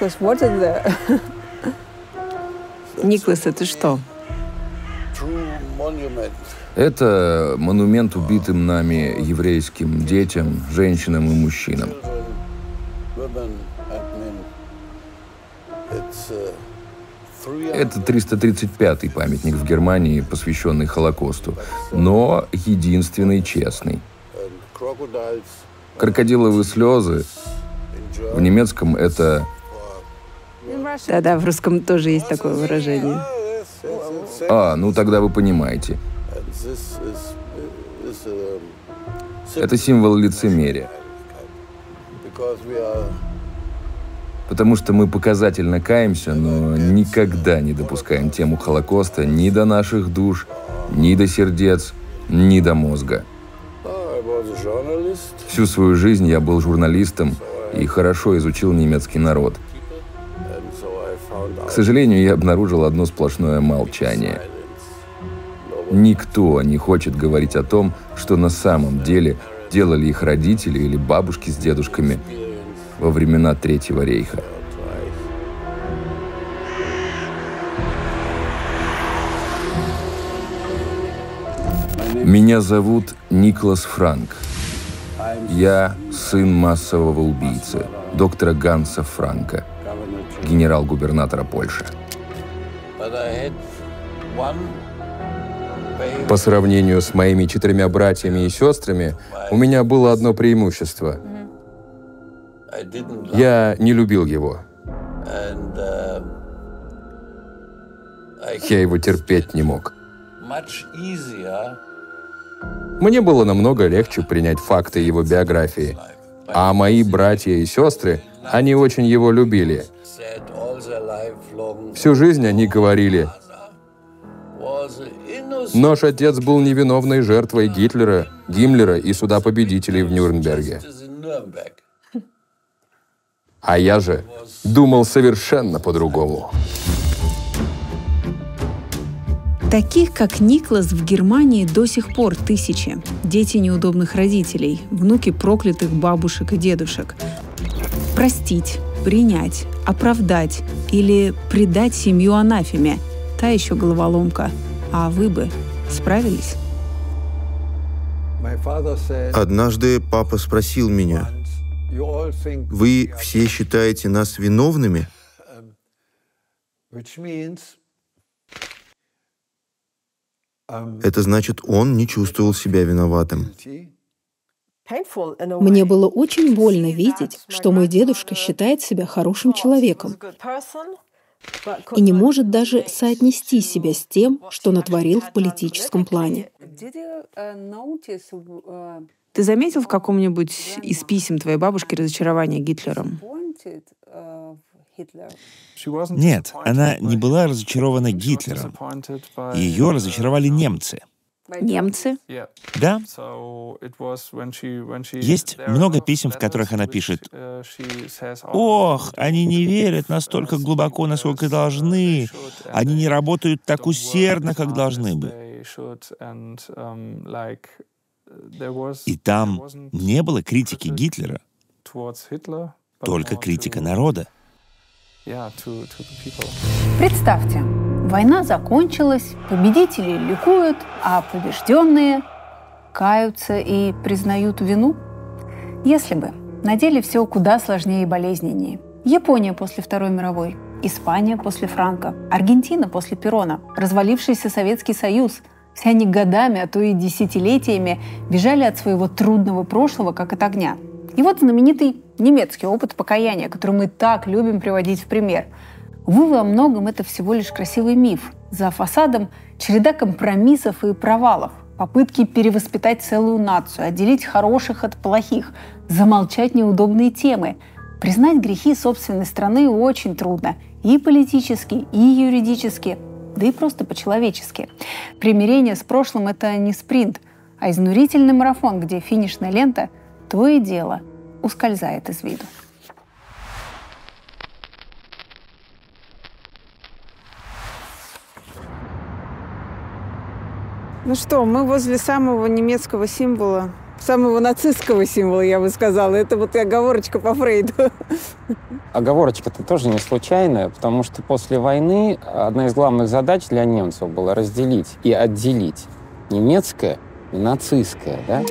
Никлас, what is the... Никлас, это что? Это монумент убитым нами еврейским детям, женщинам и мужчинам. Это 335-й памятник в Германии, посвященный Холокосту, но единственный честный. Крокодиловые слезы в немецком это... Да-да, в русском тоже есть такое выражение. А, ну тогда вы понимаете. Это символ лицемерия. Потому что мы показательно каемся, но никогда не допускаем тему Холокоста ни до наших душ, ни до сердец, ни до мозга. Всю свою жизнь я был журналистом и хорошо изучил немецкий народ. К сожалению, я обнаружил одно сплошное молчание. Никто не хочет говорить о том, что на самом деле делали их родители или бабушки с дедушками во времена Третьего рейха. Меня зовут Никлас Франк. Я сын массового убийцы, доктора Ганса Франка, генерал-губернатора Польши. По сравнению с моими четырьмя братьями и сестрами, у меня было одно преимущество – я не любил его. Я его терпеть не мог. Мне было намного легче принять факты его биографии. А мои братья и сестры, они очень его любили. Всю жизнь они говорили, Наш отец был невиновной жертвой Гитлера, Гиммлера и суда победителей в Нюрнберге. А я же думал совершенно по-другому. Таких, как Никлас, в Германии до сих пор тысячи. Дети неудобных родителей, внуки проклятых бабушек и дедушек. Простить, принять, оправдать или предать семью анафеме – та еще головоломка. А вы бы справились? Однажды папа спросил меня, вы все считаете нас виновными? Это значит, он не чувствовал себя виноватым. Мне было очень больно видеть, что мой дедушка считает себя хорошим человеком и не может даже соотнести себя с тем, что натворил в политическом плане. Ты заметил в каком-нибудь из писем твоей бабушки разочарование Гитлером? Нет, она не была разочарована Гитлером. Ее разочаровали немцы. Немцы? Да. Есть много писем, в которых она пишет, «Ох, они не верят настолько глубоко, насколько должны. Они не работают так усердно, как должны бы». И там не было критики Гитлера, только критика народа. Представьте, война закончилась, победители ликуют, а побежденные каются и признают вину? Если бы. На деле все куда сложнее и болезненнее. Япония после Второй мировой, Испания после Франка, Аргентина после Перона, развалившийся Советский Союз – все они годами, а то и десятилетиями бежали от своего трудного прошлого, как от огня. И вот знаменитый немецкий опыт покаяния, который мы так любим приводить в пример. Увы, во многом это всего лишь красивый миф. За фасадом череда компромиссов и провалов, попытки перевоспитать целую нацию, отделить хороших от плохих, замолчать неудобные темы. Признать грехи собственной страны очень трудно и политически, и юридически – да и просто по-человечески. Примирение с прошлым – это не спринт, а изнурительный марафон, где финишная лента то и дело ускользает из виду. Ну что, мы возле самого немецкого символа самого нацистского символа, я бы сказала. Это вот оговорочка по Фрейду. Оговорочка-то тоже не случайная, потому что после войны одна из главных задач для немцев была разделить и отделить немецкое и нацистское. Да?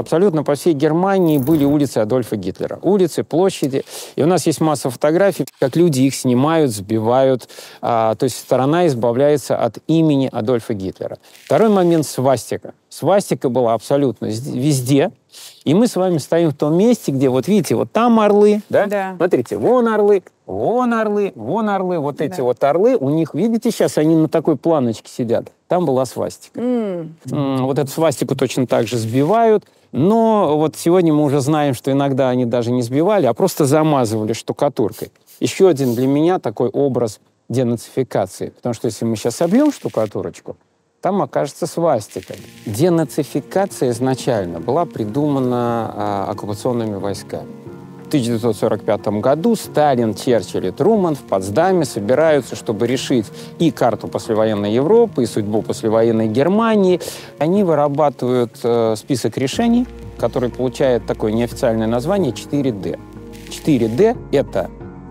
Абсолютно по всей Германии были улицы Адольфа Гитлера. Улицы, площади. И у нас есть масса фотографий, как люди их снимают, сбивают. А, то есть сторона избавляется от имени Адольфа Гитлера. Второй момент — свастика. Свастика была абсолютно везде. И мы с вами стоим в том месте, где, вот видите, вот там орлы, да? Да. Смотрите, вон орлы, вон орлы, вон орлы. Вот эти вот орлы, у них, видите, сейчас они на такой планочке сидят. Там была свастика. М, Вот эту свастику точно так же сбивают. Но вот сегодня мы уже знаем, что иногда они даже не сбивали, а просто замазывали штукатуркой. Еще один для меня такой образ денацификации. Потому что если мы сейчас собьем штукатурочку, там окажется свастика. Денацификация изначально была придумана а, оккупационными войсками. В 1945 году Сталин, Черчилль и Труман в Потсдаме собираются, чтобы решить и карту послевоенной Европы, и судьбу послевоенной Германии. Они вырабатывают э, список решений, который получает такое неофициальное название 4D. 4D — это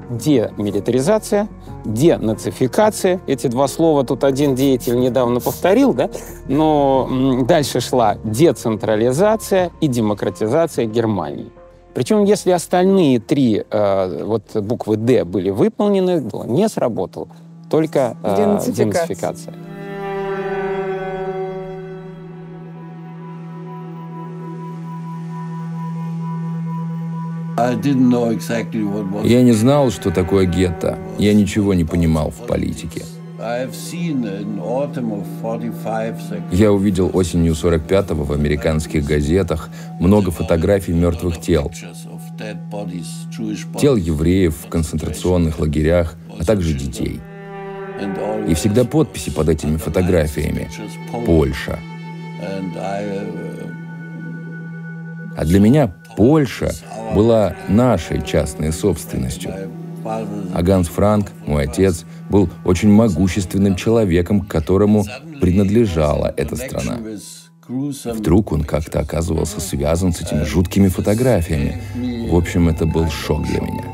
демилитаризация, денацификация. Эти два слова тут один деятель недавно повторил, да? Но дальше шла децентрализация и демократизация Германии. Причем, если остальные три э, вот буквы «Д» были выполнены, не сработало только э, Денацификация. денацификация. Я не знал, что такое гетто. Я ничего не понимал в политике. Я увидел осенью 45-го в американских газетах много фотографий мертвых тел. Тел евреев в концентрационных лагерях, а также детей. И всегда подписи под этими фотографиями. Польша. А для меня Польша была нашей частной собственностью. А Ганс Франк, мой отец, был очень могущественным человеком, которому принадлежала эта страна. Вдруг он как-то оказывался связан с этими жуткими фотографиями. В общем, это был шок для меня.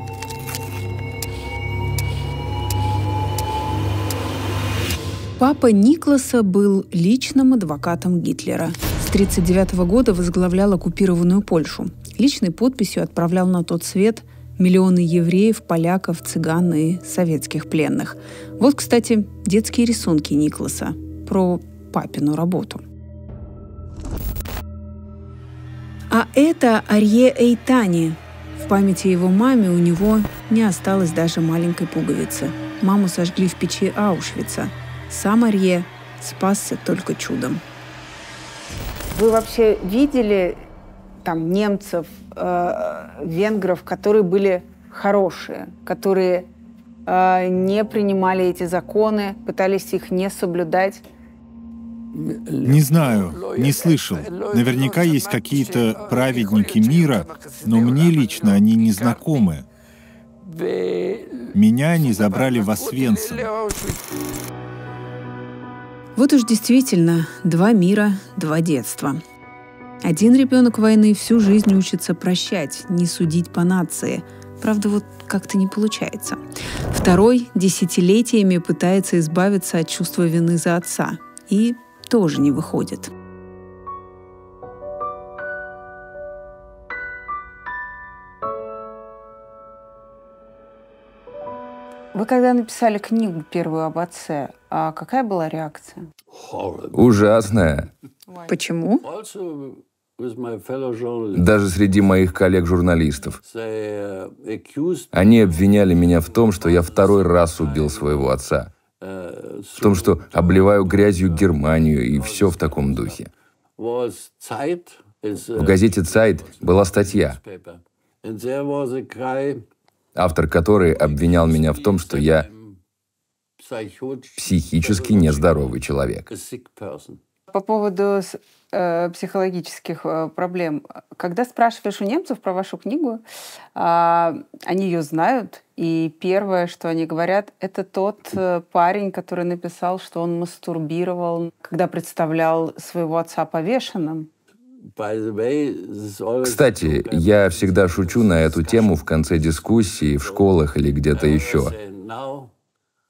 Папа Никласа был личным адвокатом Гитлера. С 1939 года возглавлял оккупированную Польшу. Личной подписью отправлял на тот свет миллионы евреев, поляков, цыган и советских пленных. Вот, кстати, детские рисунки Никласа про папину работу. А это Арье Эйтани. В памяти его маме у него не осталось даже маленькой пуговицы. Маму сожгли в печи Аушвица. Сам Арье спасся только чудом. Вы вообще видели там немцев, э, венгров, которые были хорошие, которые э, не принимали эти законы, пытались их не соблюдать? Не знаю, не слышал. Наверняка есть какие-то праведники мира, но мне лично они не знакомы. Меня они забрали в Освенцим. Вот уж действительно два мира, два детства. Один ребенок войны всю жизнь учится прощать, не судить по нации. Правда, вот как-то не получается. Второй десятилетиями пытается избавиться от чувства вины за отца. И тоже не выходит. Вы когда написали книгу первую об отце, а какая была реакция? Ужасная. Почему? Даже среди моих коллег-журналистов. Они обвиняли меня в том, что я второй раз убил своего отца. В том, что обливаю грязью Германию и все в таком духе. В газете «Цайт» была статья, автор которой обвинял меня в том, что я психически нездоровый человек. По поводу э, психологических э, проблем. Когда спрашиваешь у немцев про вашу книгу, э, они ее знают, и первое, что они говорят, это тот э, парень, который написал, что он мастурбировал, когда представлял своего отца повешенным. Кстати, я всегда шучу на эту тему в конце дискуссии, в школах или где-то еще.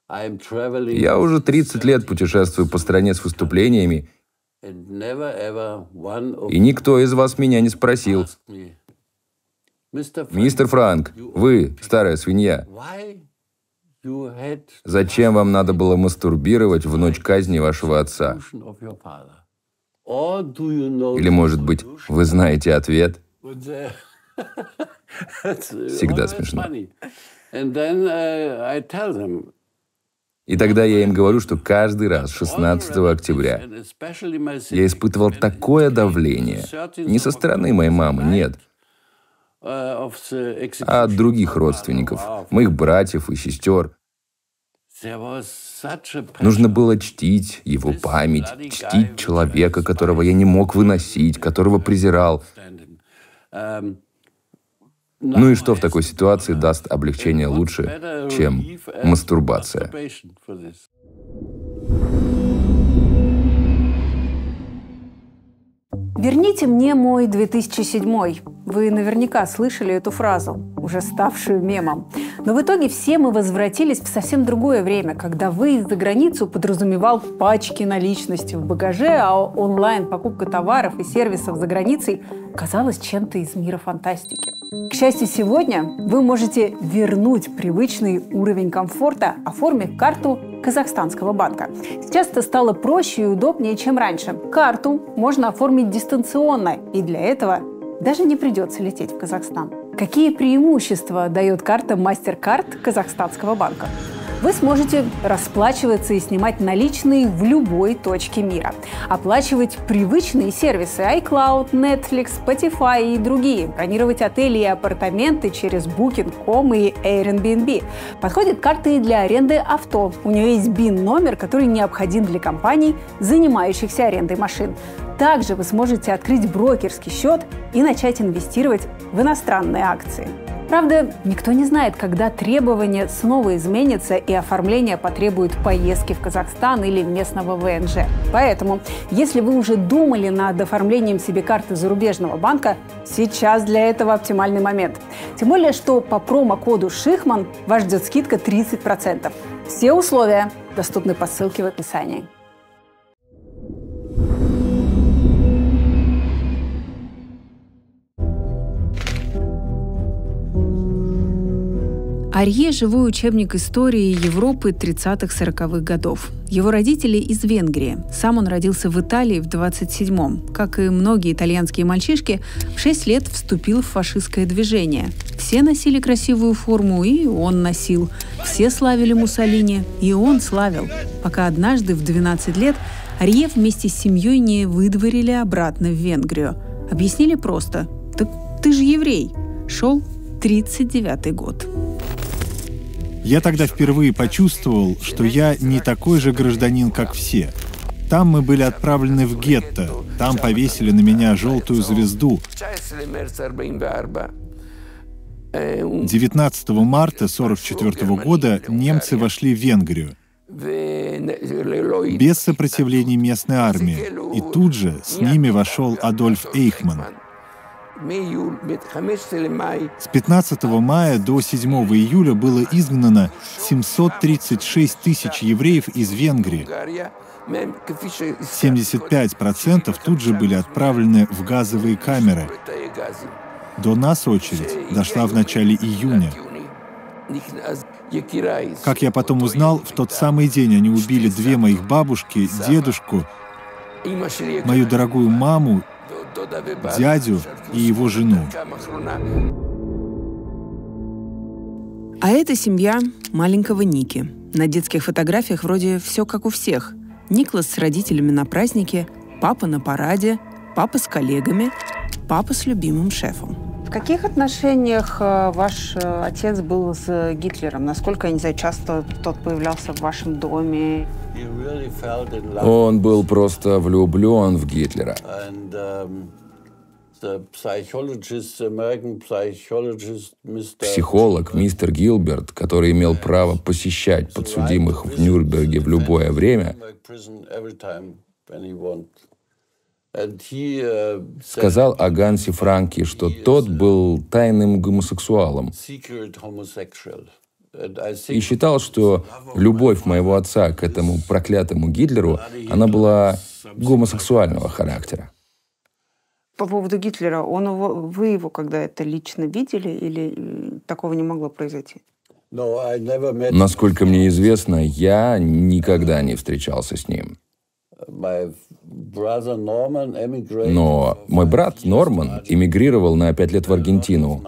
Я уже 30 лет путешествую по стране с выступлениями, и никто из вас меня не спросил, «Мистер Франк, вы, старая свинья, зачем вам надо было мастурбировать в ночь казни вашего отца?» Или, может быть, вы знаете ответ? Всегда смешно. И тогда я им говорю, что каждый раз 16 октября я испытывал такое давление. Не со стороны моей мамы, нет. А от других родственников, моих братьев и сестер. Нужно было чтить его память, чтить человека, которого я не мог выносить, которого презирал. Ну и что в такой ситуации даст облегчение лучше, чем мастурбация? Верните мне мой 2007. Вы наверняка слышали эту фразу, уже ставшую мемом. Но в итоге все мы возвратились в совсем другое время, когда выезд за границу подразумевал пачки наличности в багаже, а онлайн покупка товаров и сервисов за границей казалась чем-то из мира фантастики. К счастью, сегодня вы можете вернуть привычный уровень комфорта, оформив карту Казахстанского банка. Сейчас это стало проще и удобнее, чем раньше. Карту можно оформить дистанционно, и для этого даже не придется лететь в Казахстан. Какие преимущества дает карта MasterCard Казахстанского банка? Вы сможете расплачиваться и снимать наличные в любой точке мира. Оплачивать привычные сервисы iCloud, Netflix, Spotify и другие. Бронировать отели и апартаменты через Booking.com и Airbnb. Подходит карта и для аренды авто. У нее есть BIN-номер, который необходим для компаний, занимающихся арендой машин. Также вы сможете открыть брокерский счет и начать инвестировать в иностранные акции. Правда, никто не знает, когда требования снова изменятся и оформление потребует поездки в Казахстан или местного ВНЖ. Поэтому, если вы уже думали над оформлением себе карты зарубежного банка, сейчас для этого оптимальный момент. Тем более, что по промокоду «Шихман» вас ждет скидка 30%. Все условия доступны по ссылке в описании. Арье – живой учебник истории Европы 30-40-х годов. Его родители из Венгрии. Сам он родился в Италии в 27-м. Как и многие итальянские мальчишки, в 6 лет вступил в фашистское движение. Все носили красивую форму, и он носил. Все славили Муссолини, и он славил. Пока однажды в 12 лет Арье вместе с семьей не выдворили обратно в Венгрию. Объяснили просто «Так ты же еврей». Шел 39-й год. Я тогда впервые почувствовал, что я не такой же гражданин, как все. Там мы были отправлены в гетто, там повесили на меня желтую звезду. 19 марта 1944 года немцы вошли в Венгрию без сопротивления местной армии, и тут же с ними вошел Адольф Эйхман. С 15 мая до 7 июля было изгнано 736 тысяч евреев из Венгрии. 75% тут же были отправлены в газовые камеры. До нас очередь дошла в начале июня. Как я потом узнал, в тот самый день они убили две моих бабушки, дедушку, мою дорогую маму дядю и его жену. А это семья маленького Ники. На детских фотографиях вроде все как у всех. Никлас с родителями на празднике, папа на параде, папа с коллегами, папа с любимым шефом. В каких отношениях э, ваш э, отец был с Гитлером? Насколько, я не знаю, часто тот появлялся в вашем доме? Он был просто влюблен в Гитлера. Психолог мистер Гилберт, который имел право посещать подсудимых в Нюрнберге в любое время, сказал о Гансе Франке, что тот был тайным гомосексуалом и считал, что любовь моего отца к этому проклятому Гитлеру, она была гомосексуального характера. По поводу Гитлера, он его, вы его когда это лично видели или такого не могло произойти? Насколько мне известно, я никогда не встречался с ним. Но мой брат Норман эмигрировал на пять лет в Аргентину,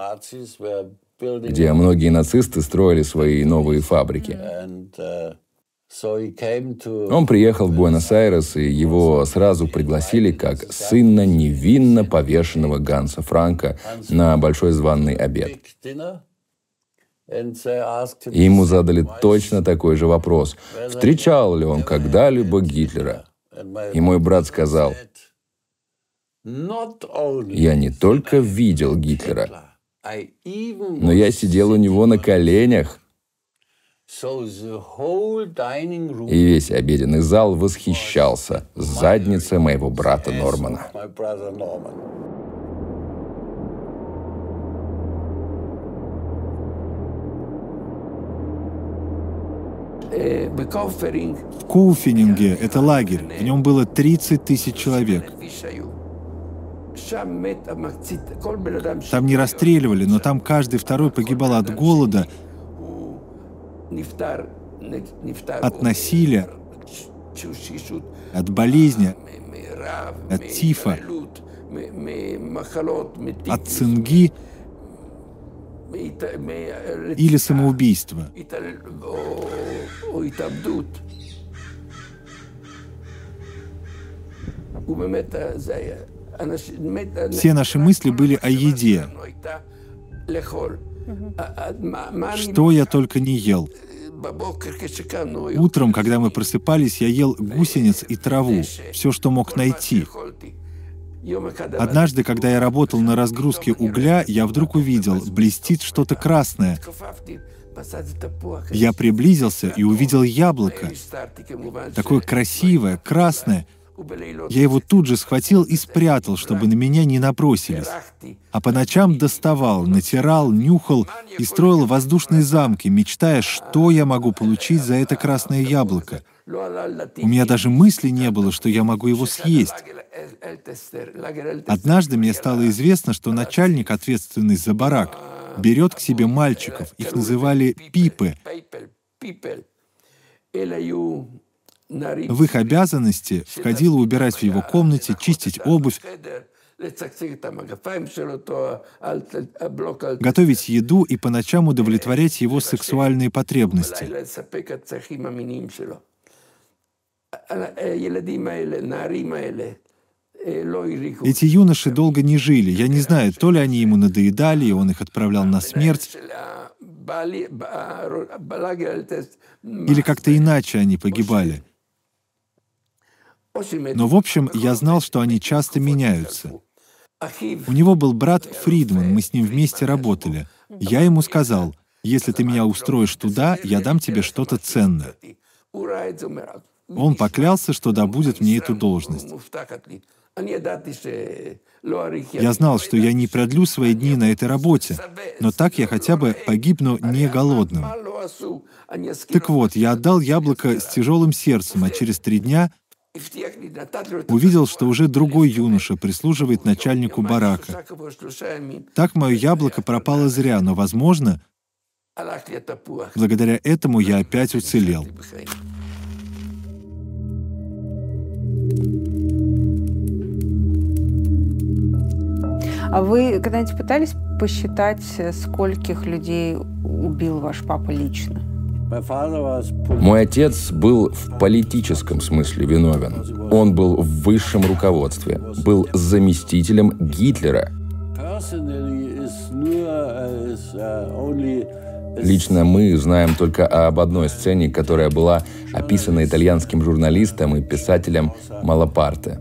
где многие нацисты строили свои новые фабрики. Он приехал в Буэнос-Айрес, и его сразу пригласили как сына невинно повешенного Ганса Франка на большой званный обед. И ему задали точно такой же вопрос. Встречал ли он когда-либо Гитлера? И мой брат сказал, «Я не только видел Гитлера, но я сидел у него на коленях». И весь обеденный зал восхищался задницей моего брата Нормана. В Куфенинге это лагерь. В нем было 30 тысяч человек. Там не расстреливали, но там каждый второй погибал от голода, от насилия, от болезни, от тифа, от цинги или самоубийства. Все наши мысли были о еде. Что я только не ел. Утром, когда мы просыпались, я ел гусениц и траву, все, что мог найти. Однажды, когда я работал на разгрузке угля, я вдруг увидел, блестит что-то красное. Я приблизился и увидел яблоко. Такое красивое, красное. Я его тут же схватил и спрятал, чтобы на меня не набросились. А по ночам доставал, натирал, нюхал и строил воздушные замки, мечтая, что я могу получить за это красное яблоко. У меня даже мысли не было, что я могу его съесть. Однажды мне стало известно, что начальник, ответственный за барак, берет к себе мальчиков. Их называли пипы. В их обязанности входило убирать в его комнате, чистить обувь, готовить еду и по ночам удовлетворять его сексуальные потребности. Эти юноши долго не жили. Я не знаю, то ли они ему надоедали, и он их отправлял на смерть, или как-то иначе они погибали. Но, в общем, я знал, что они часто меняются. У него был брат Фридман, мы с ним вместе работали. Я ему сказал, если ты меня устроишь туда, я дам тебе что-то ценное. Он поклялся, что добудет мне эту должность. Я знал, что я не продлю свои дни на этой работе, но так я хотя бы погибну не голодным. Так вот, я отдал яблоко с тяжелым сердцем, а через три дня увидел, что уже другой юноша прислуживает начальнику барака. Так мое яблоко пропало зря, но, возможно, благодаря этому я опять уцелел. А вы когда-нибудь пытались посчитать, скольких людей убил ваш папа лично? Мой отец был в политическом смысле виновен. Он был в высшем руководстве, был заместителем Гитлера. Лично мы знаем только об одной сцене, которая была описана итальянским журналистом и писателем Малапарте.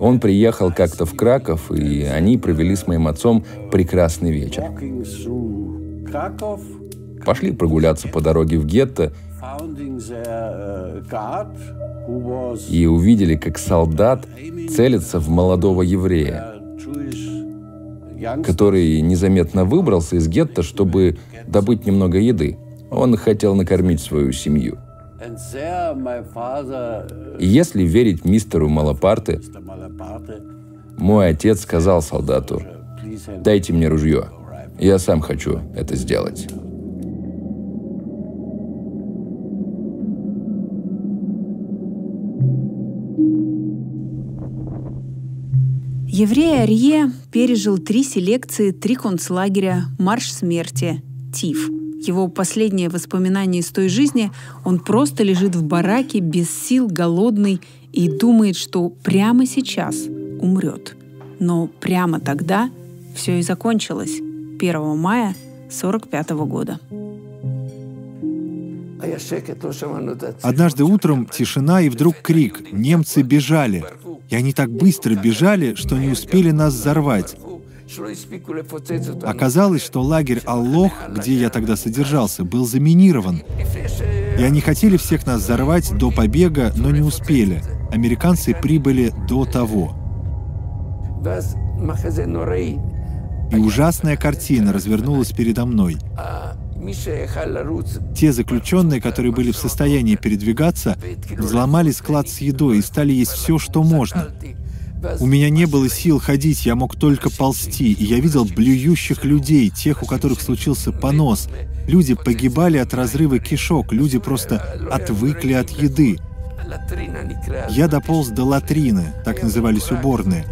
Он приехал как-то в Краков, и они провели с моим отцом прекрасный вечер. Пошли прогуляться по дороге в гетто и увидели, как солдат целится в молодого еврея который незаметно выбрался из гетто, чтобы добыть немного еды. Он хотел накормить свою семью. И если верить мистеру Малапарте, мой отец сказал солдату, «Дайте мне ружье, я сам хочу это сделать». Еврей Арье пережил три селекции, три концлагеря, марш смерти, ТИФ. Его последнее воспоминание из той жизни – он просто лежит в бараке, без сил, голодный, и думает, что прямо сейчас умрет. Но прямо тогда все и закончилось. 1 мая 1945 года. Однажды утром тишина и вдруг крик «Немцы бежали!» И они так быстро бежали, что не успели нас взорвать. Оказалось, что лагерь Аллох, где я тогда содержался, был заминирован. И они хотели всех нас взорвать до побега, но не успели. Американцы прибыли до того. И ужасная картина развернулась передо мной. Те заключенные, которые были в состоянии передвигаться, взломали склад с едой и стали есть все, что можно. У меня не было сил ходить, я мог только ползти, и я видел блюющих людей, тех, у которых случился понос. Люди погибали от разрыва кишок, люди просто отвыкли от еды. Я дополз до латрины, так назывались уборные.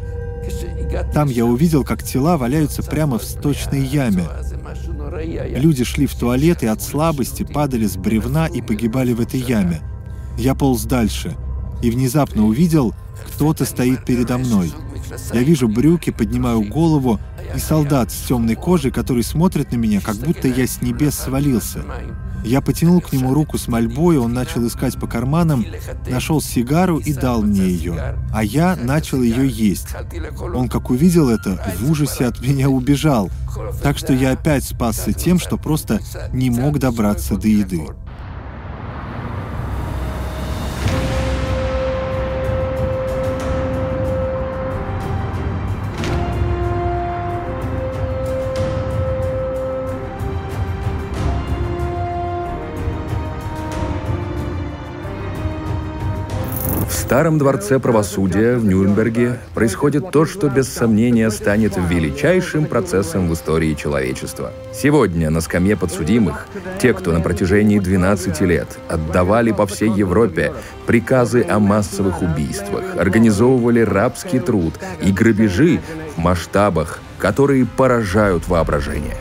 Там я увидел, как тела валяются прямо в сточной яме. Люди шли в туалет и от слабости падали с бревна и погибали в этой яме. Я полз дальше и внезапно увидел, кто-то стоит передо мной. Я вижу брюки, поднимаю голову, и солдат с темной кожей, который смотрит на меня, как будто я с небес свалился. Я потянул к нему руку с мольбой, он начал искать по карманам, нашел сигару и дал мне ее. А я начал ее есть. Он, как увидел это, в ужасе от меня убежал. Так что я опять спасся тем, что просто не мог добраться до еды. Старом дворце правосудия в Нюрнберге происходит то, что без сомнения станет величайшим процессом в истории человечества. Сегодня на скамье подсудимых те, кто на протяжении 12 лет отдавали по всей Европе приказы о массовых убийствах, организовывали рабский труд и грабежи в масштабах, которые поражают воображение.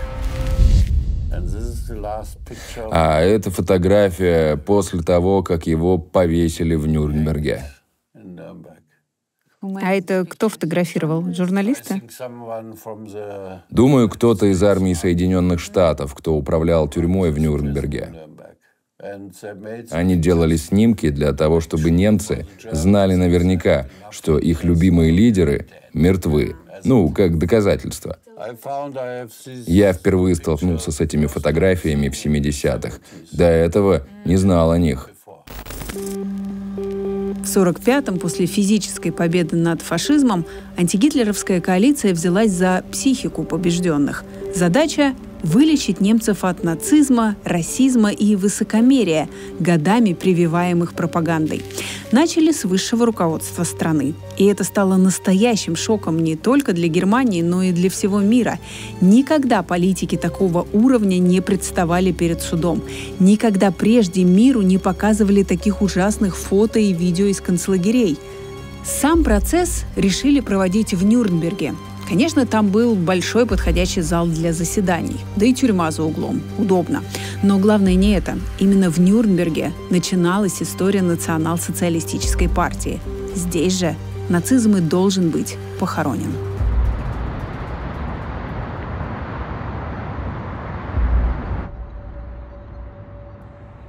А это фотография после того, как его повесили в Нюрнберге. А это кто фотографировал? Журналисты? Думаю, кто-то из армии Соединенных Штатов, кто управлял тюрьмой в Нюрнберге. Они делали снимки для того, чтобы немцы знали наверняка, что их любимые лидеры мертвы. Ну, как доказательство. Я впервые столкнулся с этими фотографиями в 70-х. До этого не знал о них. В 1945-м, после физической победы над фашизмом, антигитлеровская коалиция взялась за психику побежденных. Задача вылечить немцев от нацизма, расизма и высокомерия, годами прививаемых пропагандой. Начали с высшего руководства страны. И это стало настоящим шоком не только для Германии, но и для всего мира. Никогда политики такого уровня не представали перед судом. Никогда прежде миру не показывали таких ужасных фото и видео из концлагерей. Сам процесс решили проводить в Нюрнберге, Конечно, там был большой подходящий зал для заседаний, да и тюрьма за углом. Удобно. Но главное не это. Именно в Нюрнберге начиналась история национал-социалистической партии. Здесь же нацизм и должен быть похоронен.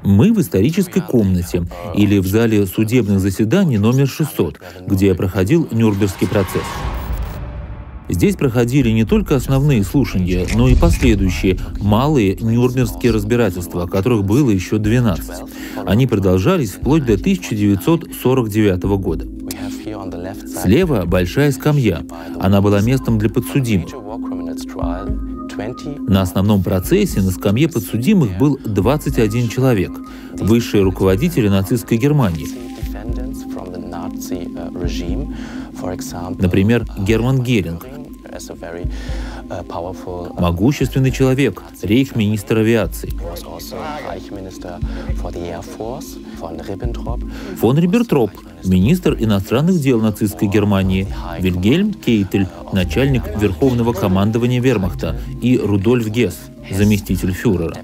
мы в исторической комнате или в зале судебных заседаний номер 600, где проходил Нюрнбергский процесс. Здесь проходили не только основные слушания, но и последующие малые нюрнбергские разбирательства, которых было еще 12. Они продолжались вплоть до 1949 года. Слева большая скамья. Она была местом для подсудимых. На основном процессе на скамье подсудимых был 21 человек, высшие руководители нацистской Германии. Например, Герман Геринг, могущественный человек, рейх-министр авиации. Фон Риббентроп, министр иностранных дел нацистской Германии, Вильгельм Кейтель, начальник Верховного командования Вермахта, и Рудольф Гесс, заместитель фюрера.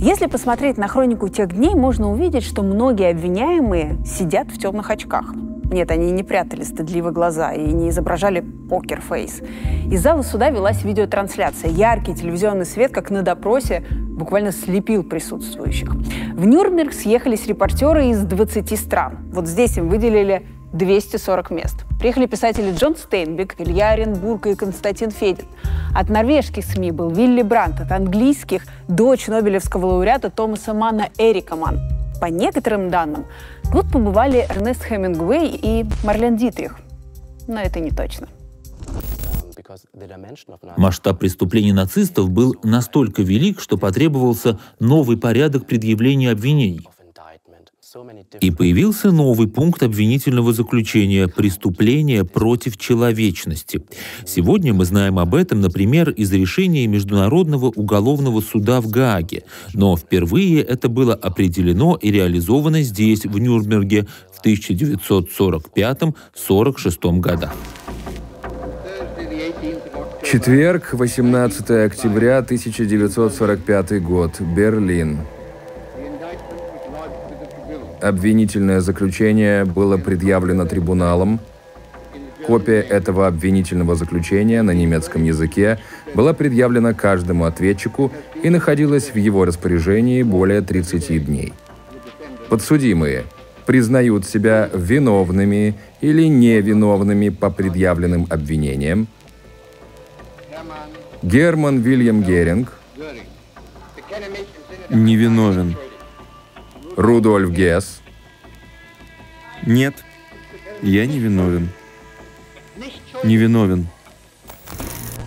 Если посмотреть на хронику тех дней, можно увидеть, что многие обвиняемые сидят в темных очках. Нет, они не прятали стыдливо глаза и не изображали покер-фейс. Из зала суда велась видеотрансляция. Яркий телевизионный свет, как на допросе, буквально слепил присутствующих. В Нюрнберг съехались репортеры из 20 стран. Вот здесь им выделили 240 мест. Приехали писатели Джон Стейнбек, Илья Оренбург и Константин Федин. От норвежских СМИ был Вилли Брант, от английских – дочь Нобелевского лауреата Томаса Манна Эрика Ман. По некоторым данным, тут побывали Эрнест Хемингуэй и Марлен Дитрих. Но это не точно. Масштаб преступлений нацистов был настолько велик, что потребовался новый порядок предъявления обвинений. И появился новый пункт обвинительного заключения «Преступление против человечности». Сегодня мы знаем об этом, например, из решения Международного уголовного суда в Гааге. Но впервые это было определено и реализовано здесь, в Нюрнберге, в 1945-46 годах. Четверг, 18 октября 1945 год. Берлин. Обвинительное заключение было предъявлено трибуналом. Копия этого обвинительного заключения на немецком языке была предъявлена каждому ответчику и находилась в его распоряжении более 30 дней. Подсудимые признают себя виновными или невиновными по предъявленным обвинениям. Герман Вильям Геринг невиновен. Рудольф Гесс. Нет, я не виновен. Не виновен.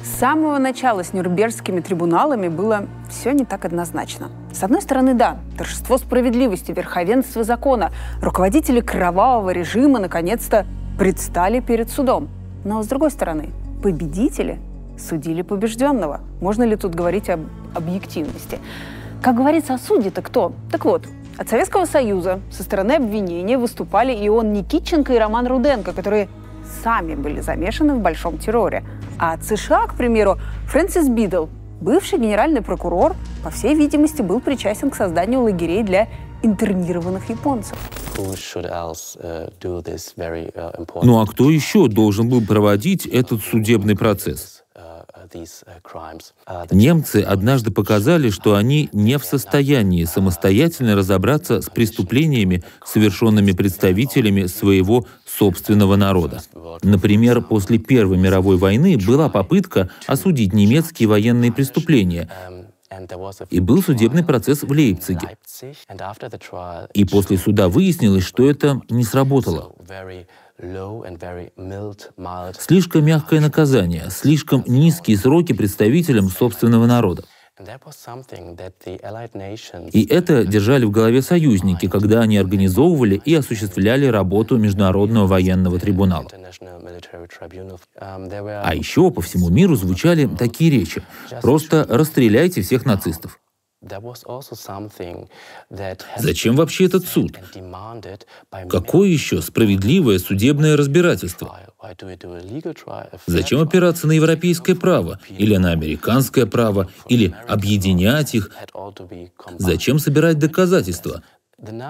С самого начала с Нюрнбергскими трибуналами было все не так однозначно. С одной стороны, да, торжество справедливости, верховенство закона, руководители кровавого режима наконец-то предстали перед судом. Но с другой стороны, победители судили побежденного. Можно ли тут говорить об объективности? Как говорится, о суде-то кто? Так вот, от Советского Союза со стороны обвинения выступали Ион Никитченко и Роман Руденко, которые сами были замешаны в большом терроре. А от США, к примеру, Фрэнсис Бидл, бывший генеральный прокурор, по всей видимости, был причастен к созданию лагерей для интернированных японцев. Ну а кто еще должен был проводить этот судебный процесс? Немцы однажды показали, что они не в состоянии самостоятельно разобраться с преступлениями, совершенными представителями своего собственного народа. Например, после Первой мировой войны была попытка осудить немецкие военные преступления, и был судебный процесс в Лейпциге. И после суда выяснилось, что это не сработало. Слишком мягкое наказание, слишком низкие сроки представителям собственного народа. И это держали в голове союзники, когда они организовывали и осуществляли работу Международного военного трибунала. А еще по всему миру звучали такие речи. Просто расстреляйте всех нацистов. Зачем вообще этот суд? Какое еще справедливое судебное разбирательство? Зачем опираться на европейское право, или на американское право, или объединять их? Зачем собирать доказательства?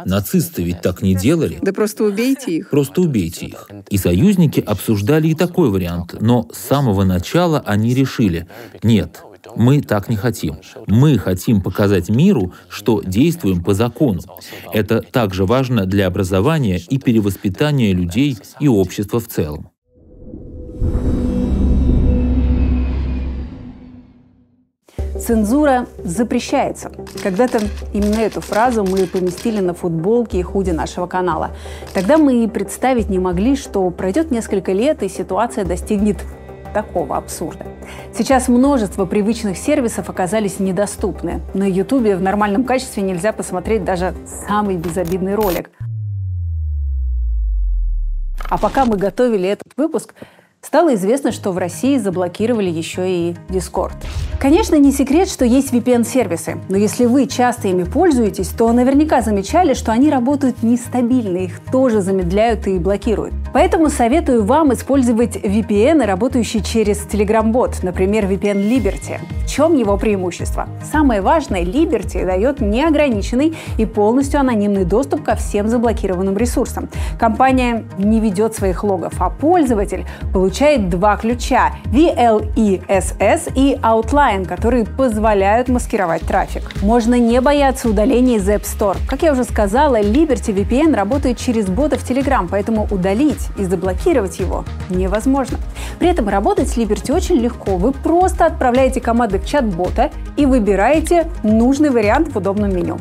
Нацисты ведь так не делали. Да просто убейте их. Просто убейте их. И союзники обсуждали и такой вариант, но с самого начала они решили, нет, Мы так не хотим. Мы хотим показать миру, что действуем по закону. Это также важно для образования и перевоспитания людей и общества в целом. Цензура запрещается. Когда-то именно эту фразу мы поместили на футболке и худе нашего канала. Тогда мы и представить не могли, что пройдет несколько лет и ситуация достигнет такого абсурда. Сейчас множество привычных сервисов оказались недоступны. На Ютубе в нормальном качестве нельзя посмотреть даже самый безобидный ролик. А пока мы готовили этот выпуск, стало известно, что в России заблокировали еще и Discord. Конечно, не секрет, что есть VPN-сервисы, но если вы часто ими пользуетесь, то наверняка замечали, что они работают нестабильно, их тоже замедляют и блокируют. Поэтому советую вам использовать VPN, работающий через Telegram-бот, например, VPN Liberty. В чем его преимущество? Самое важное, Liberty дает неограниченный и полностью анонимный доступ ко всем заблокированным ресурсам. Компания не ведет своих логов, а пользователь получает два ключа – VLESS и Outline, которые позволяют маскировать трафик. Можно не бояться удаления из App Store. Как я уже сказала, Liberty VPN работает через бота в Telegram, поэтому удалить и заблокировать его невозможно. При этом работать с Liberty очень легко. Вы просто отправляете команды в чат бота и выбираете нужный вариант в удобном меню.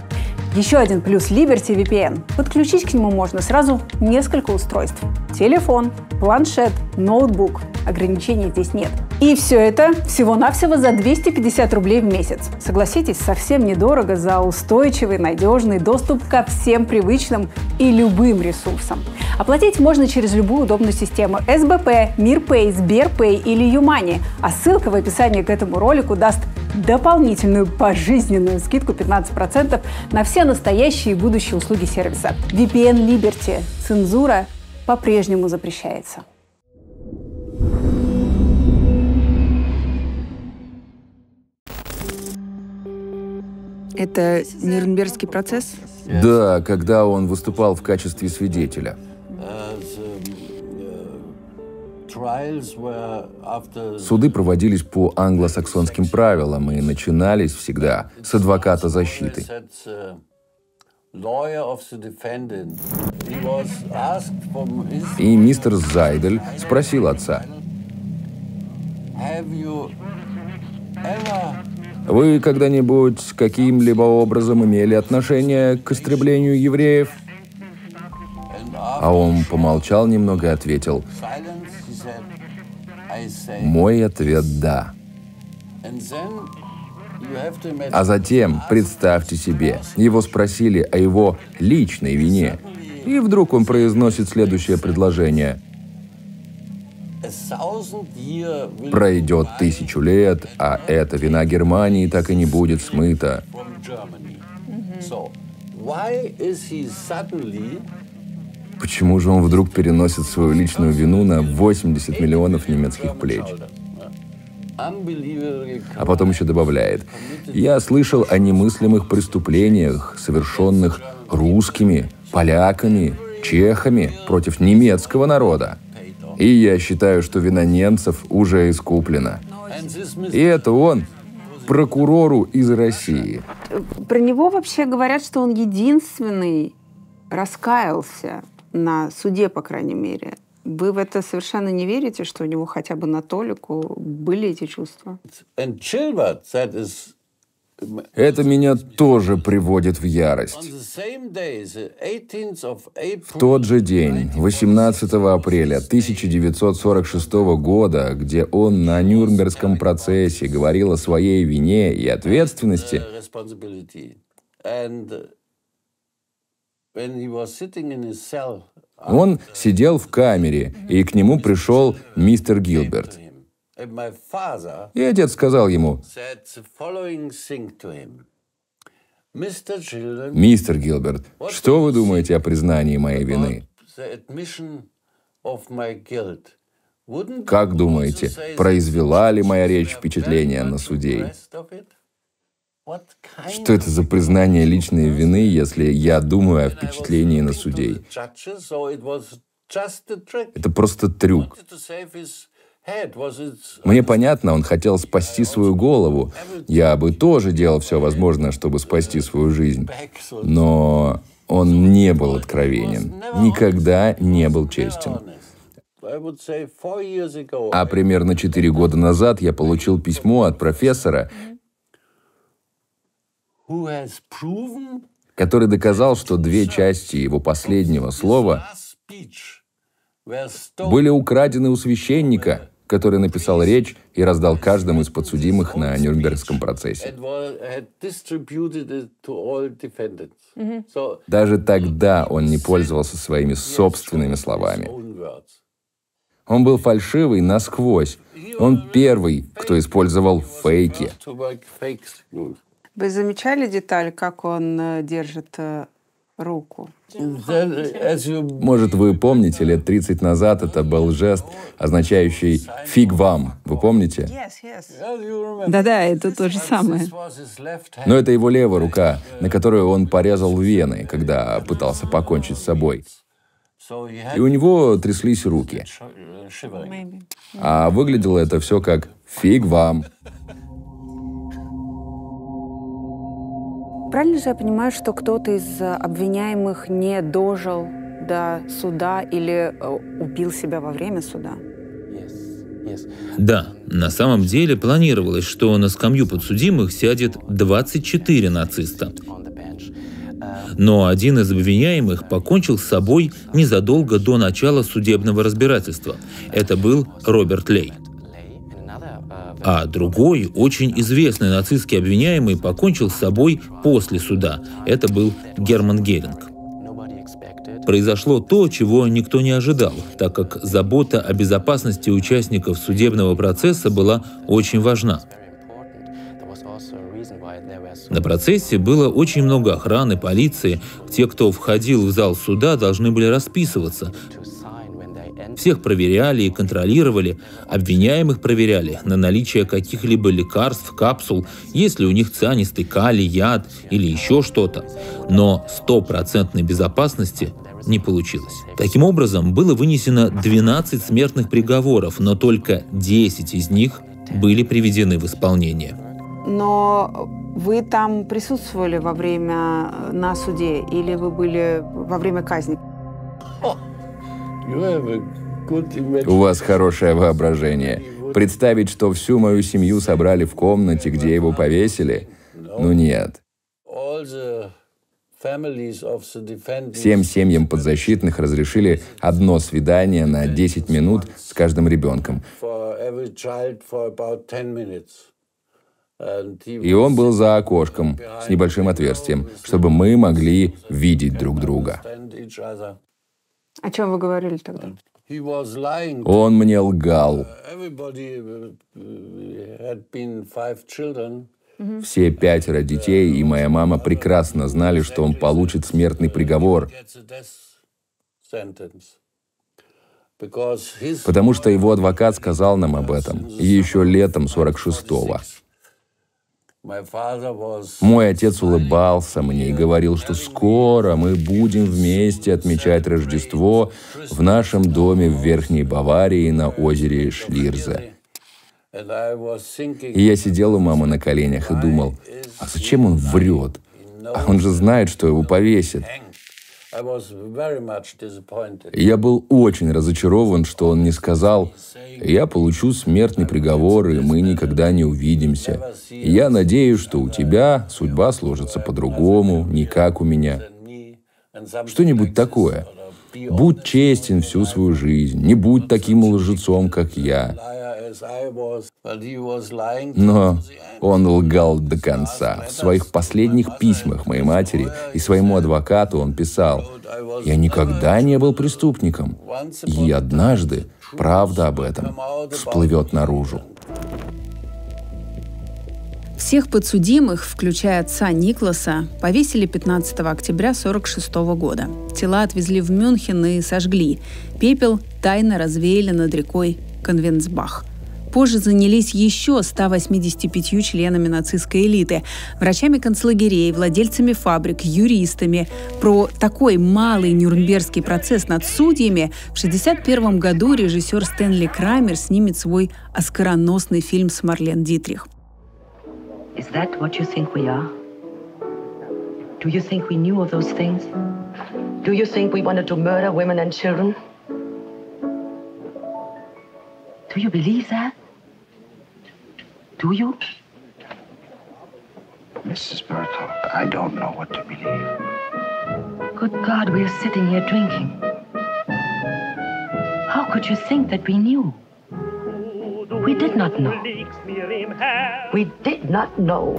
Еще один плюс Liberty VPN. Подключить к нему можно сразу несколько устройств. Телефон, планшет, ноутбук. Ограничений здесь нет. И все это всего-навсего за 250 рублей в месяц. Согласитесь, совсем недорого за устойчивый, надежный доступ ко всем привычным и любым ресурсам. Оплатить можно через любую удобную систему СБП, МирПэй, Сберпэй или Юмани. А ссылка в описании к этому ролику даст дополнительную пожизненную скидку 15% на все настоящие и будущие услуги сервиса. VPN Liberty. Цензура по-прежнему запрещается. Это Нюрнбергский процесс? Да, когда он выступал в качестве свидетеля. Суды проводились по англосаксонским правилам и начинались всегда с адвоката защиты. И мистер Зайдель спросил отца, вы когда-нибудь каким-либо образом имели отношение к истреблению евреев? А он помолчал немного и ответил, мой ответ – да. А затем, представьте себе, его спросили о его личной вине. И вдруг он произносит следующее предложение. Пройдет тысячу лет, а эта вина Германии так и не будет смыта. Почему же он вдруг переносит свою личную вину на 80 миллионов немецких плеч? А потом еще добавляет, я слышал о немыслимых преступлениях, совершенных русскими, поляками, чехами против немецкого народа. И я считаю, что вина немцев уже искуплена. И это он, прокурору из России. Про него вообще говорят, что он единственный раскаялся на суде, по крайней мере. Вы в это совершенно не верите, что у него хотя бы на толику были эти чувства? Это меня тоже приводит в ярость. В тот же день, 18 апреля 1946 года, где он на Нюрнбергском процессе говорил о своей вине и ответственности, он сидел в камере, и к нему пришел мистер Гилберт. И отец сказал ему, «Мистер Гилберт, что вы думаете о признании моей вины?» Как думаете, произвела ли моя речь впечатление на судей? Что это за признание личной вины, если я думаю о впечатлении на судей? Это просто трюк. Мне понятно, он хотел спасти свою голову. Я бы тоже делал все возможное, чтобы спасти свою жизнь. Но он не был откровенен, никогда не был честен. А примерно четыре года назад я получил письмо от профессора, который доказал, что две части его последнего слова были украдены у священника, который написал речь и раздал каждому из подсудимых на Нюрнбергском процессе. Даже тогда он не пользовался своими собственными словами. Он был фальшивый насквозь. Он первый, кто использовал фейки. Вы замечали деталь, как он э, держит э, руку? Может, вы помните, лет 30 назад это был жест, означающий «фиг вам». Вы помните? Да-да, это то же самое. Но это его левая рука, на которую он порезал вены, когда пытался покончить с собой. И у него тряслись руки. А выглядело это все как «фиг вам». Правильно же я понимаю, что кто-то из обвиняемых не дожил до суда или э, убил себя во время суда? Да, на самом деле планировалось, что на скамью подсудимых сядет 24 нациста. Но один из обвиняемых покончил с собой незадолго до начала судебного разбирательства. Это был Роберт Лей. А другой, очень известный нацистский обвиняемый, покончил с собой после суда. Это был Герман Геринг. Произошло то, чего никто не ожидал, так как забота о безопасности участников судебного процесса была очень важна. На процессе было очень много охраны, полиции. Те, кто входил в зал суда, должны были расписываться. Всех проверяли и контролировали, обвиняемых проверяли на наличие каких-либо лекарств, капсул, есть ли у них цианистый калий, яд или еще что-то. Но стопроцентной безопасности не получилось. Таким образом, было вынесено 12 смертных приговоров, но только 10 из них были приведены в исполнение. Но вы там присутствовали во время э, на суде или вы были во время казни? У вас хорошее воображение. Представить, что всю мою семью собрали в комнате, где его повесили? Ну нет. Всем семьям подзащитных разрешили одно свидание на 10 минут с каждым ребенком. И он был за окошком с небольшим отверстием, чтобы мы могли видеть друг друга. О чем вы говорили тогда? Он мне лгал. Все пятеро детей и моя мама прекрасно знали, что он получит смертный приговор, потому что его адвокат сказал нам об этом еще летом 46-го. Мой отец улыбался мне и говорил, что скоро мы будем вместе отмечать Рождество в нашем доме в Верхней Баварии на озере Шлирзе. И я сидел у мамы на коленях и думал, а зачем он врет? А он же знает, что его повесят. Я был очень разочарован, что он не сказал, «Я получу смертный приговор, и мы никогда не увидимся. я надеюсь, что у тебя судьба сложится по-другому, не как у меня». Что-нибудь такое. Будь честен всю свою жизнь, не будь таким лжецом, как я. Но он лгал до конца. В своих последних письмах моей матери и своему адвокату он писал, «Я никогда не был преступником, и однажды правда об этом всплывет наружу». Всех подсудимых, включая отца Никласа, повесили 15 октября 1946 года. Тела отвезли в Мюнхен и сожгли. Пепел тайно развеяли над рекой Конвенцбах – позже занялись еще 185 членами нацистской элиты, врачами концлагерей, владельцами фабрик, юристами. Про такой малый нюрнбергский процесс над судьями в 1961 году режиссер Стэнли Крамер снимет свой оскароносный фильм с Марлен Дитрих. Is that what you think we are? Do you think we knew of those things? Do you think we wanted to murder women and children? Do you believe that? Do you? Mrs. Berthold, I don't know what to believe. Good God, we're sitting here drinking. How could you think that we knew? We did not know. We did not know.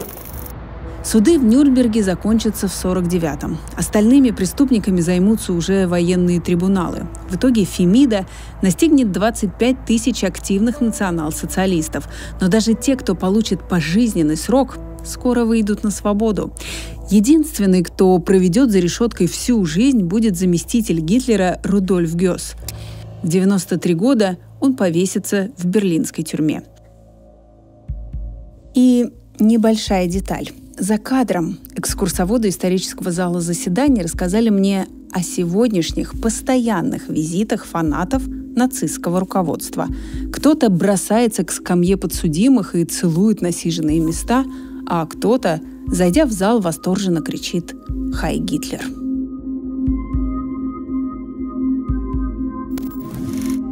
Суды в Нюрнберге закончатся в 49-м. Остальными преступниками займутся уже военные трибуналы. В итоге Фемида настигнет 25 тысяч активных национал-социалистов. Но даже те, кто получит пожизненный срок, скоро выйдут на свободу. Единственный, кто проведет за решеткой всю жизнь, будет заместитель Гитлера Рудольф Гёс. В 93 года он повесится в берлинской тюрьме. И небольшая деталь. За кадром экскурсоводы исторического зала заседаний рассказали мне о сегодняшних постоянных визитах фанатов нацистского руководства. Кто-то бросается к скамье подсудимых и целует насиженные места, а кто-то, зайдя в зал, восторженно кричит «Хай Гитлер!».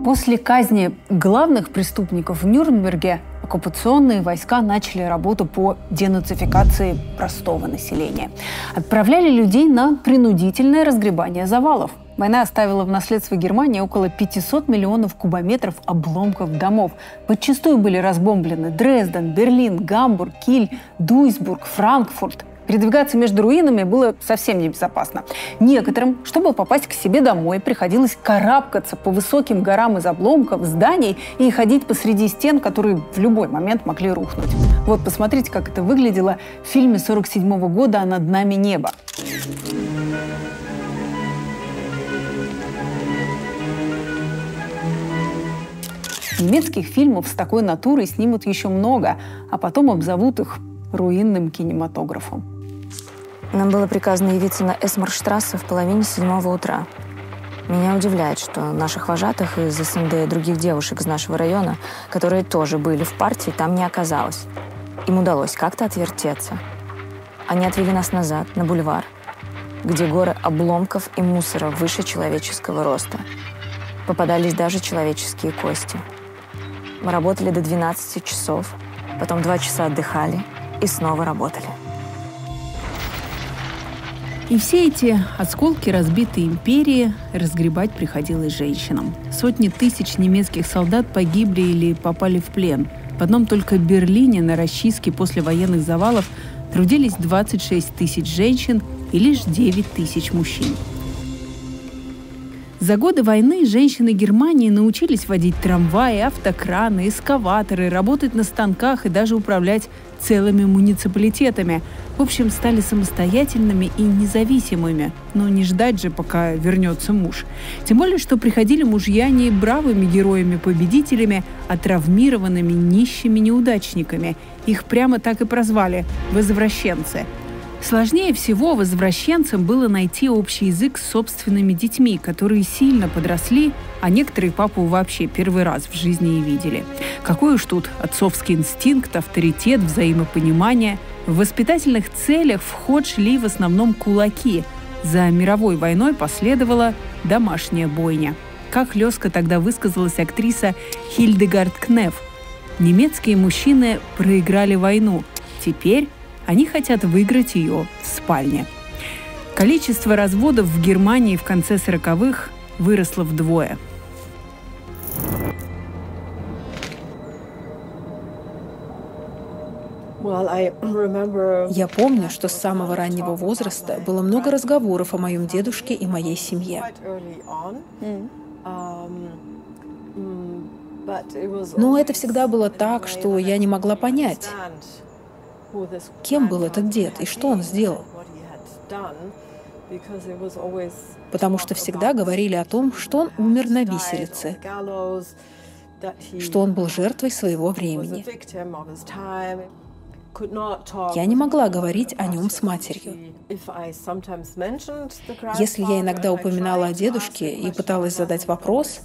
После казни главных преступников в Нюрнберге оккупационные войска начали работу по денацификации простого населения. Отправляли людей на принудительное разгребание завалов. Война оставила в наследство Германии около 500 миллионов кубометров обломков домов. Подчастую были разбомблены Дрезден, Берлин, Гамбург, Киль, Дуйсбург, Франкфурт – Передвигаться между руинами было совсем небезопасно. Некоторым, чтобы попасть к себе домой, приходилось карабкаться по высоким горам из обломков, зданий и ходить посреди стен, которые в любой момент могли рухнуть. Вот посмотрите, как это выглядело в фильме 47 -го года «Над нами небо». Немецких фильмов с такой натурой снимут еще много, а потом обзовут их руинным кинематографом. Нам было приказано явиться на Эсмарштрассе в половине седьмого утра. Меня удивляет, что наших вожатых из СНД и других девушек из нашего района, которые тоже были в партии, там не оказалось. Им удалось как-то отвертеться. Они отвели нас назад, на бульвар, где горы обломков и мусора выше человеческого роста. Попадались даже человеческие кости. Мы работали до 12 часов, потом два часа отдыхали и снова работали. И все эти осколки разбитой империи разгребать приходилось женщинам. Сотни тысяч немецких солдат погибли или попали в плен. В одном только Берлине на расчистке после военных завалов трудились 26 тысяч женщин и лишь 9 тысяч мужчин. За годы войны женщины Германии научились водить трамваи, автокраны, эскаваторы, работать на станках и даже управлять целыми муниципалитетами. В общем, стали самостоятельными и независимыми. Но не ждать же, пока вернется муж. Тем более, что приходили мужья не бравыми героями-победителями, а травмированными нищими неудачниками. Их прямо так и прозвали – «возвращенцы». Сложнее всего возвращенцам было найти общий язык с собственными детьми, которые сильно подросли, а некоторые папу вообще первый раз в жизни не видели. Какой уж тут отцовский инстинкт, авторитет, взаимопонимание. В воспитательных целях в ход шли в основном кулаки. За мировой войной последовала домашняя бойня. Как лёска тогда высказалась актриса Хильдегард Кнеф. Немецкие мужчины проиграли войну. Теперь они хотят выиграть ее в спальне. Количество разводов в Германии в конце 40-х выросло вдвое. Я помню, что с самого раннего возраста было много разговоров о моем дедушке и моей семье. Но это всегда было так, что я не могла понять, Кем был этот дед и что он сделал? Потому что всегда говорили о том, что он умер на виселице. что он был жертвой своего времени. Я не могла говорить о нем с матерью. Если я иногда упоминала о дедушке и пыталась задать вопрос,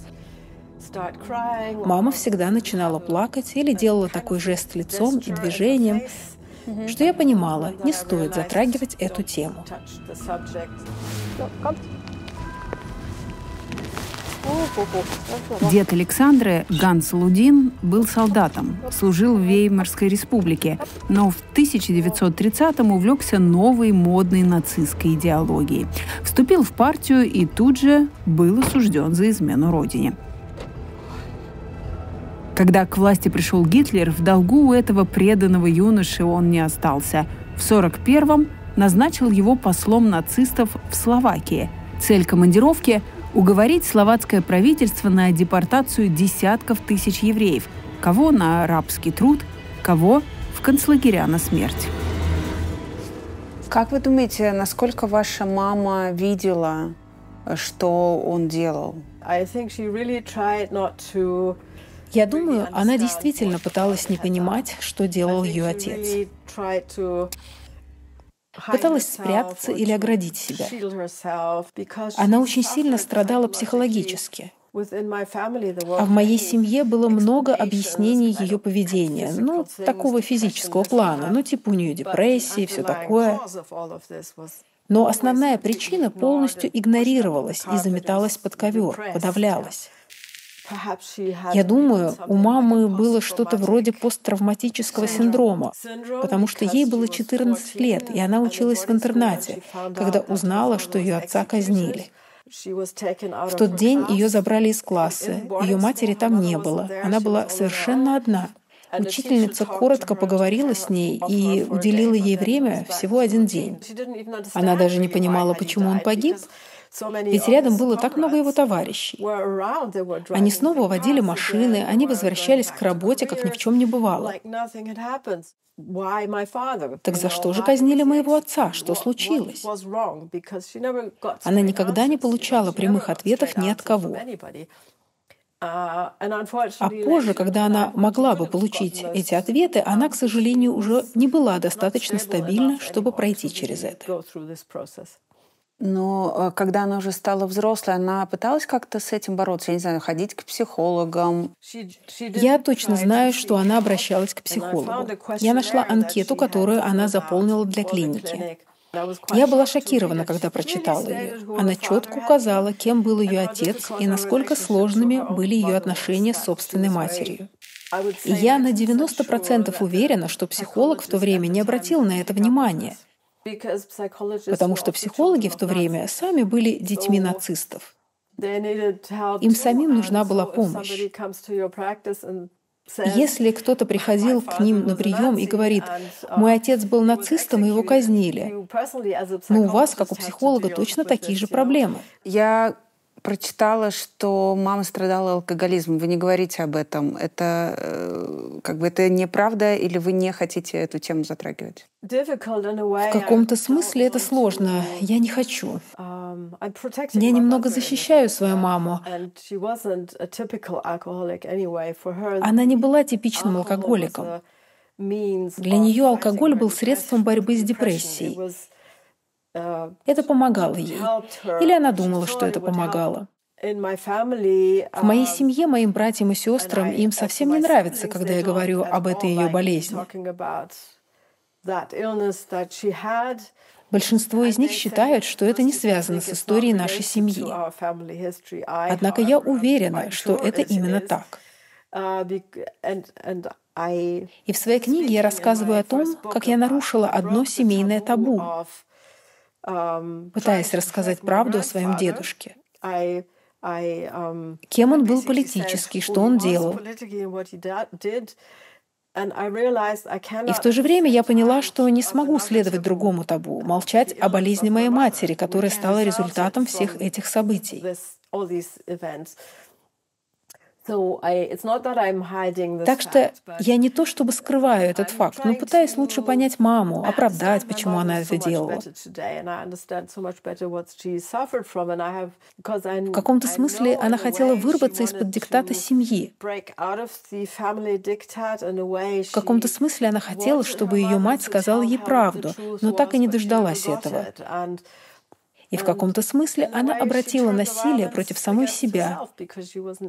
мама всегда начинала плакать или делала такой жест лицом и движением, что я понимала, не стоит затрагивать эту тему. Дед Александры, Ганс Лудин, был солдатом, служил в Веймарской республике, но в 1930-м увлекся новой модной нацистской идеологией. Вступил в партию и тут же был осужден за измену родине. Когда к власти пришел Гитлер, в долгу у этого преданного юноши он не остался. В 1941-м назначил его послом нацистов в Словакии. Цель командировки – уговорить словацкое правительство на депортацию десятков тысяч евреев, кого на рабский труд, кого в концлагеря на смерть. Как вы думаете, насколько ваша мама видела, что он делал? Я думаю, она действительно пыталась не понимать, что делал ее отец. Пыталась спрятаться или оградить себя. Она очень сильно страдала психологически. А в моей семье было много объяснений ее поведения, ну, такого физического плана, ну, типа у нее депрессии все такое. Но основная причина полностью игнорировалась и заметалась под ковер, подавлялась. Я думаю, у мамы было что-то вроде посттравматического синдрома, потому что ей было 14 лет, и она училась в интернате, когда узнала, что ее отца казнили. В тот день ее забрали из класса, ее матери там не было, она была совершенно одна. Учительница коротко поговорила с ней и уделила ей время всего один день. Она даже не понимала, почему он погиб, ведь рядом было так много его товарищей. Они снова водили машины, они возвращались к работе, как ни в чем не бывало. Так за что же казнили моего отца? Что случилось? Она никогда не получала прямых ответов ни от кого. А позже, когда она могла бы получить эти ответы, она, к сожалению, уже не была достаточно стабильна, чтобы пройти через это. Но э, когда она уже стала взрослой, она пыталась как-то с этим бороться, я не знаю, ходить к психологам. Я точно знаю, что она обращалась к психологу. Я нашла анкету, которую она заполнила для клиники. Я была шокирована, когда прочитала ее. Она четко указала, кем был ее отец и насколько сложными были ее отношения с собственной матерью. И я на 90% уверена, что психолог в то время не обратил на это внимания. Потому что психологи в то время сами были детьми нацистов. Им самим нужна была помощь. Если кто-то приходил к ним на прием и говорит, «Мой отец был нацистом, и его казнили», но у вас, как у психолога, точно такие же проблемы. Я прочитала, что мама страдала алкоголизмом. Вы не говорите об этом. Это э, как бы это неправда или вы не хотите эту тему затрагивать? В каком-то смысле это сложно. Я не хочу. Um, Я немного защищаю свою маму. Она не была типичным алкоголиком. Для нее алкоголь был средством борьбы с депрессией. Это помогало ей. Или она думала, что это помогало. В моей семье, моим братьям и сестрам, им совсем не нравится, когда я говорю об этой ее болезни. Большинство из них считают, что это не связано с историей нашей семьи. Однако я уверена, что это именно так. И в своей книге я рассказываю о том, как я нарушила одно семейное табу, пытаясь рассказать правду о своем дедушке. Кем он был политически, что он делал. И в то же время я поняла, что не смогу следовать другому табу, молчать о болезни моей матери, которая стала результатом всех этих событий. Так что я не то чтобы скрываю этот факт, но пытаюсь лучше понять маму, оправдать, почему она это делала. В каком-то смысле она хотела вырваться из-под диктата семьи. В каком-то смысле она хотела, чтобы ее мать сказала ей правду, но так и не дождалась этого. И в каком-то смысле она обратила насилие против самой себя,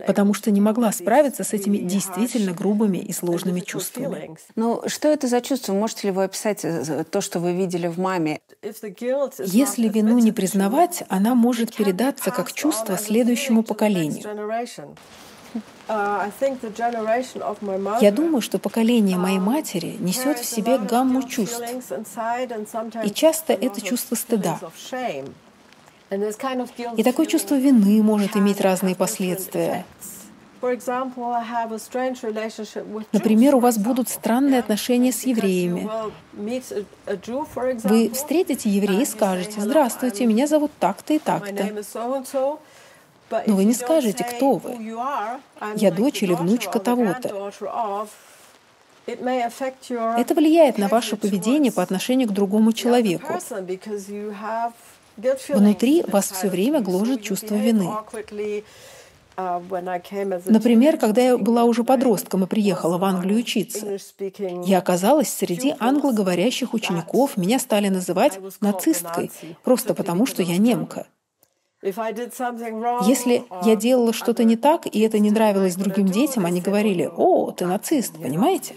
потому что не могла справиться с этими действительно грубыми и сложными чувствами. Ну, что это за чувство? Можете ли вы описать э, то, что вы видели в маме? Если вину не признавать, она может передаться как чувство следующему поколению. Я думаю, что поколение моей матери несет в себе гамму чувств. И часто это чувство стыда. И такое чувство вины может иметь разные последствия. Например, у вас будут странные отношения с евреями. Вы встретите еврея и скажете, «Здравствуйте, меня зовут так-то и так-то». Но вы не скажете, кто вы. Я дочь или внучка того-то. Это влияет на ваше поведение по отношению к другому человеку. Внутри вас все время гложет чувство вины. Например, когда я была уже подростком и приехала в Англию учиться, я оказалась среди англоговорящих учеников, меня стали называть нацисткой, просто потому что я немка. Если я делала что-то не так, и это не нравилось другим детям, они говорили, «О, ты нацист», понимаете?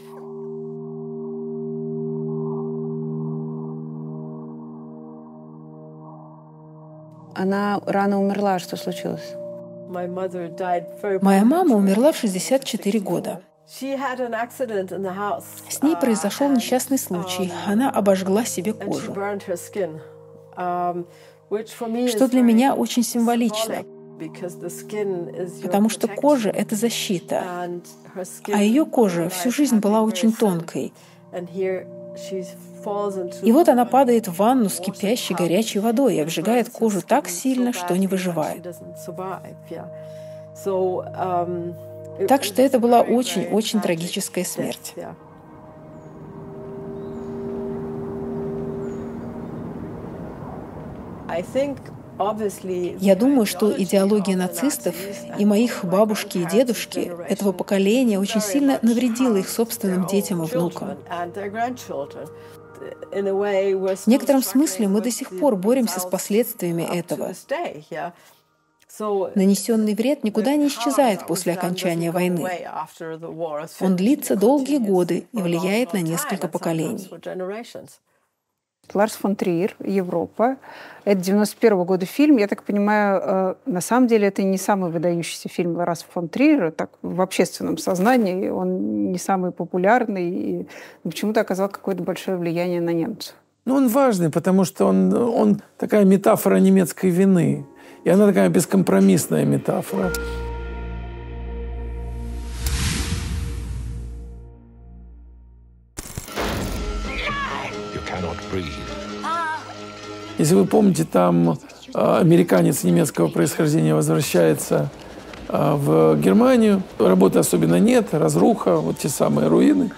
Она рано умерла. Что случилось? Моя мама умерла в 64 года. С ней произошел несчастный случай. Она обожгла себе кожу. Что для меня очень символично, потому что кожа — это защита, а ее кожа всю жизнь была очень тонкой. И вот она падает в ванну с кипящей горячей водой и обжигает кожу так сильно, что не выживает. Так что это была очень-очень трагическая смерть. Я думаю, что идеология нацистов и моих бабушки и дедушки этого поколения очень сильно навредила их собственным детям и внукам. В некотором смысле мы до сих пор боремся с последствиями этого. Нанесенный вред никуда не исчезает после окончания войны. Он длится долгие годы и влияет на несколько поколений. Ларс фон Триер, Европа. Это 91 года фильм. Я так понимаю, э, на самом деле это не самый выдающийся фильм Ларса фон Триера, так в общественном сознании. Он не самый популярный и почему-то оказал какое-то большое влияние на немцев. Ну, он важный, потому что он, он такая метафора немецкой вины. И она такая бескомпромиссная метафора. Если вы помните, там а, американец немецкого происхождения возвращается а, в Германию. Работы особенно нет, разруха, вот те самые руины.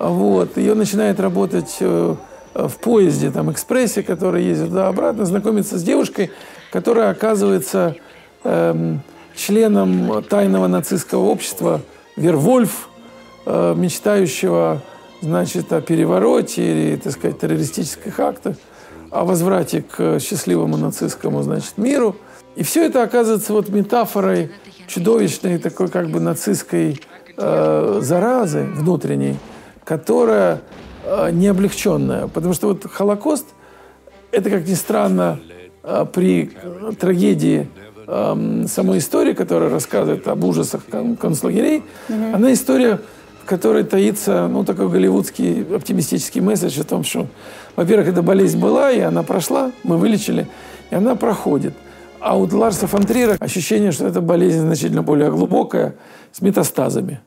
Вот. Ее начинает работать э, в поезде, там, экспрессе, который ездит туда-обратно, знакомится с девушкой, которая оказывается эм, членом тайного нацистского общества Вервольф, э, мечтающего значит, о перевороте или, так сказать, террористических актах о возврате к счастливому нацистскому значит, миру. И все это оказывается вот метафорой чудовищной такой как бы нацистской э, заразы внутренней, которая э, не облегченная. Потому что вот Холокост, это, как ни странно, э, при трагедии э, самой истории, которая рассказывает об ужасах концлагерей, mm-hmm. она история которой таится ну, такой голливудский оптимистический месседж о том, что, во-первых, эта болезнь была, и она прошла, мы вылечили, и она проходит. А у Ларса фон Триера ощущение, что эта болезнь значительно более глубокая, с метастазами.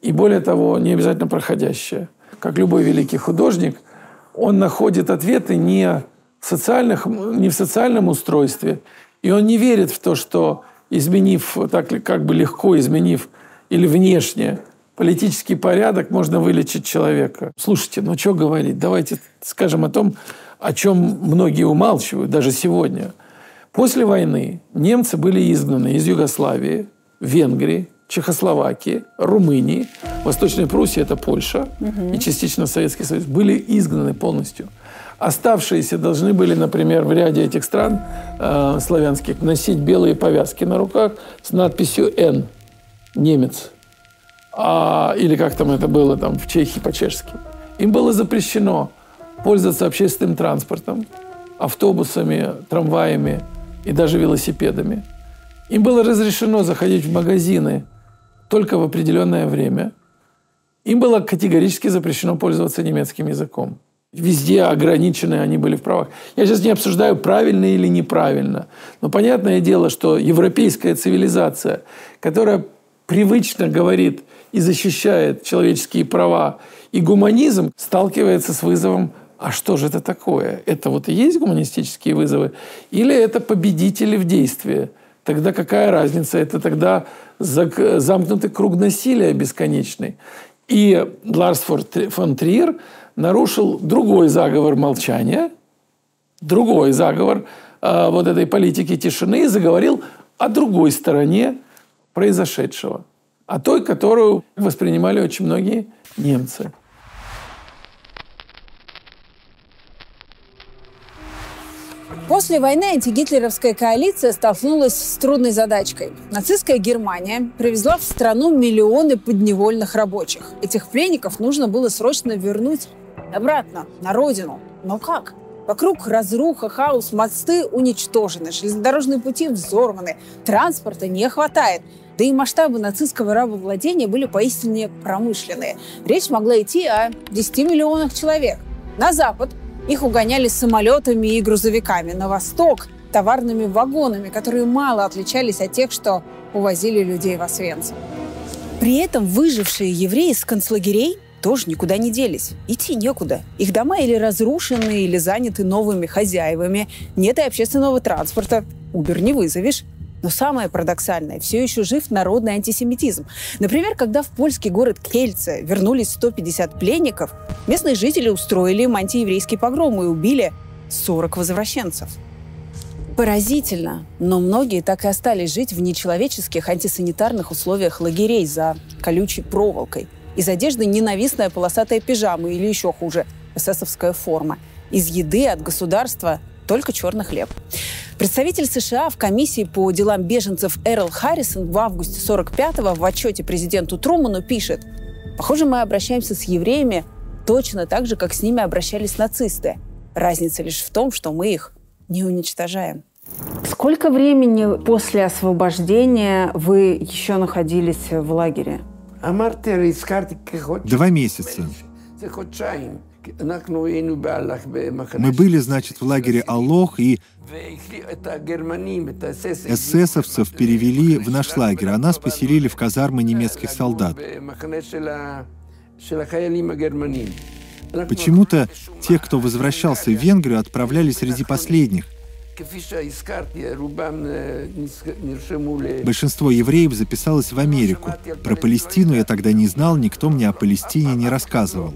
И более того, не обязательно проходящая. Как любой великий художник, он находит ответы не в, социальных, не в социальном устройстве, и он не верит в то, что изменив, так как бы легко изменив или внешне политический порядок, можно вылечить человека. Слушайте, ну что говорить? Давайте скажем о том, о чем многие умалчивают, даже сегодня. После войны немцы были изгнаны из Югославии, Венгрии, Чехословакии, Румынии, Восточной Пруссии, это Польша, угу. и частично Советский Союз, были изгнаны полностью. Оставшиеся должны были, например, в ряде этих стран э, славянских носить белые повязки на руках с надписью «Н» – немец. А, или как там это было там в Чехии по-чешски. Им было запрещено пользоваться общественным транспортом, автобусами, трамваями и даже велосипедами. Им было разрешено заходить в магазины только в определенное время. Им было категорически запрещено пользоваться немецким языком. Везде ограничены они были в правах. Я сейчас не обсуждаю, правильно или неправильно. Но понятное дело, что европейская цивилизация, которая привычно говорит и защищает человеческие права и гуманизм, сталкивается с вызовом а что же это такое? Это вот и есть гуманистические вызовы? Или это победители в действии? Тогда какая разница? Это тогда замкнутый круг насилия бесконечный. И Ларс фон Триер нарушил другой заговор молчания, другой заговор э, вот этой политики тишины и заговорил о другой стороне произошедшего, о той, которую воспринимали очень многие немцы. После войны антигитлеровская коалиция столкнулась с трудной задачкой. Нацистская Германия привезла в страну миллионы подневольных рабочих. Этих пленников нужно было срочно вернуть обратно, на родину. Но как? Вокруг разруха, хаос, мосты уничтожены, железнодорожные пути взорваны, транспорта не хватает. Да и масштабы нацистского рабовладения были поистине промышленные. Речь могла идти о 10 миллионах человек. На запад их угоняли самолетами и грузовиками. На восток – товарными вагонами, которые мало отличались от тех, что увозили людей в Освенцим. При этом выжившие евреи с концлагерей тоже никуда не делись. Идти некуда. Их дома или разрушены, или заняты новыми хозяевами. Нет и общественного транспорта. Убер не вызовешь. Но самое парадоксальное, все еще жив народный антисемитизм. Например, когда в польский город Кельце вернулись 150 пленников, местные жители устроили им антиеврейский погром и убили 40 возвращенцев. Поразительно, но многие так и остались жить в нечеловеческих антисанитарных условиях лагерей за колючей проволокой. Из одежды ненавистная полосатая пижама или еще хуже – эсэсовская форма. Из еды от государства только черный хлеб. Представитель США в комиссии по делам беженцев Эрл Харрисон в августе 45-го в отчете президенту Труману пишет, «Похоже, мы обращаемся с евреями точно так же, как с ними обращались нацисты. Разница лишь в том, что мы их не уничтожаем». Сколько времени после освобождения вы еще находились в лагере? Два месяца. Мы были, значит, в лагере Аллох, и эсэсовцев перевели в наш лагерь, а нас поселили в казармы немецких солдат. Почему-то те, кто возвращался в Венгрию, отправлялись среди последних. Большинство евреев записалось в Америку. Про Палестину я тогда не знал, никто мне о Палестине не рассказывал.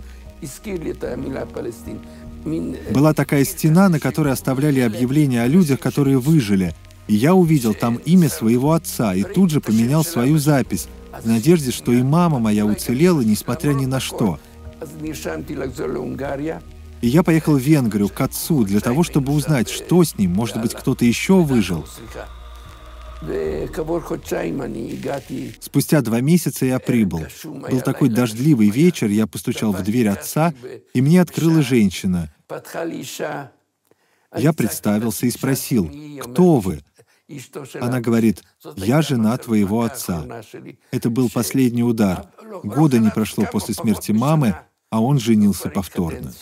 Была такая стена, на которой оставляли объявления о людях, которые выжили. И я увидел там имя своего отца и тут же поменял свою запись в надежде, что и мама моя уцелела, несмотря ни на что. И я поехал в Венгрию к отцу для того, чтобы узнать, что с ним, может быть, кто-то еще выжил. Спустя два месяца я прибыл. Был такой дождливый вечер, я постучал в дверь отца, и мне открыла женщина. Я представился и спросил, «Кто вы?» Она говорит, «Я жена твоего отца». Это был последний удар. Года не прошло после смерти мамы, а он женился повторно.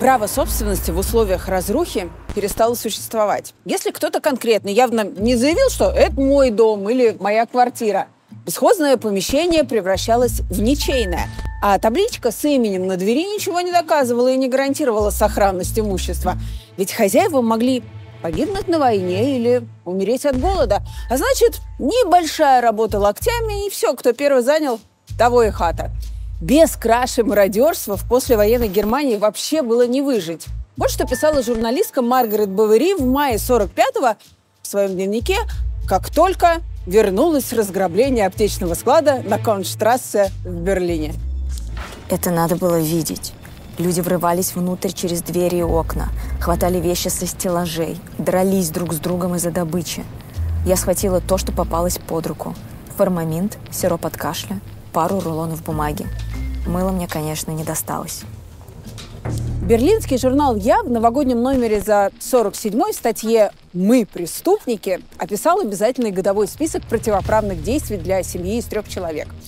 Право собственности в условиях разрухи перестало существовать. Если кто-то конкретно явно не заявил, что это мой дом или моя квартира, бесхозное помещение превращалось в ничейное. А табличка с именем на двери ничего не доказывала и не гарантировала сохранность имущества. Ведь хозяева могли погибнуть на войне или умереть от голода. А значит, небольшая работа локтями, и все, кто первый занял, того и хата. Без краши мародерства в послевоенной Германии вообще было не выжить. Вот что писала журналистка Маргарет Бавери в мае 45-го в своем дневнике, как только вернулась с разграбления аптечного склада на Конштрассе в Берлине. Это надо было видеть. Люди врывались внутрь через двери и окна, хватали вещи со стеллажей, дрались друг с другом из-за добычи. Я схватила то, что попалось под руку. Формаминт, сироп от кашля, пару рулонов бумаги. Мыло мне, конечно, не досталось. Берлинский журнал «Я» в новогоднем номере за 47-й статье «Мы преступники» описал обязательный годовой список противоправных действий для семьи из трех человек –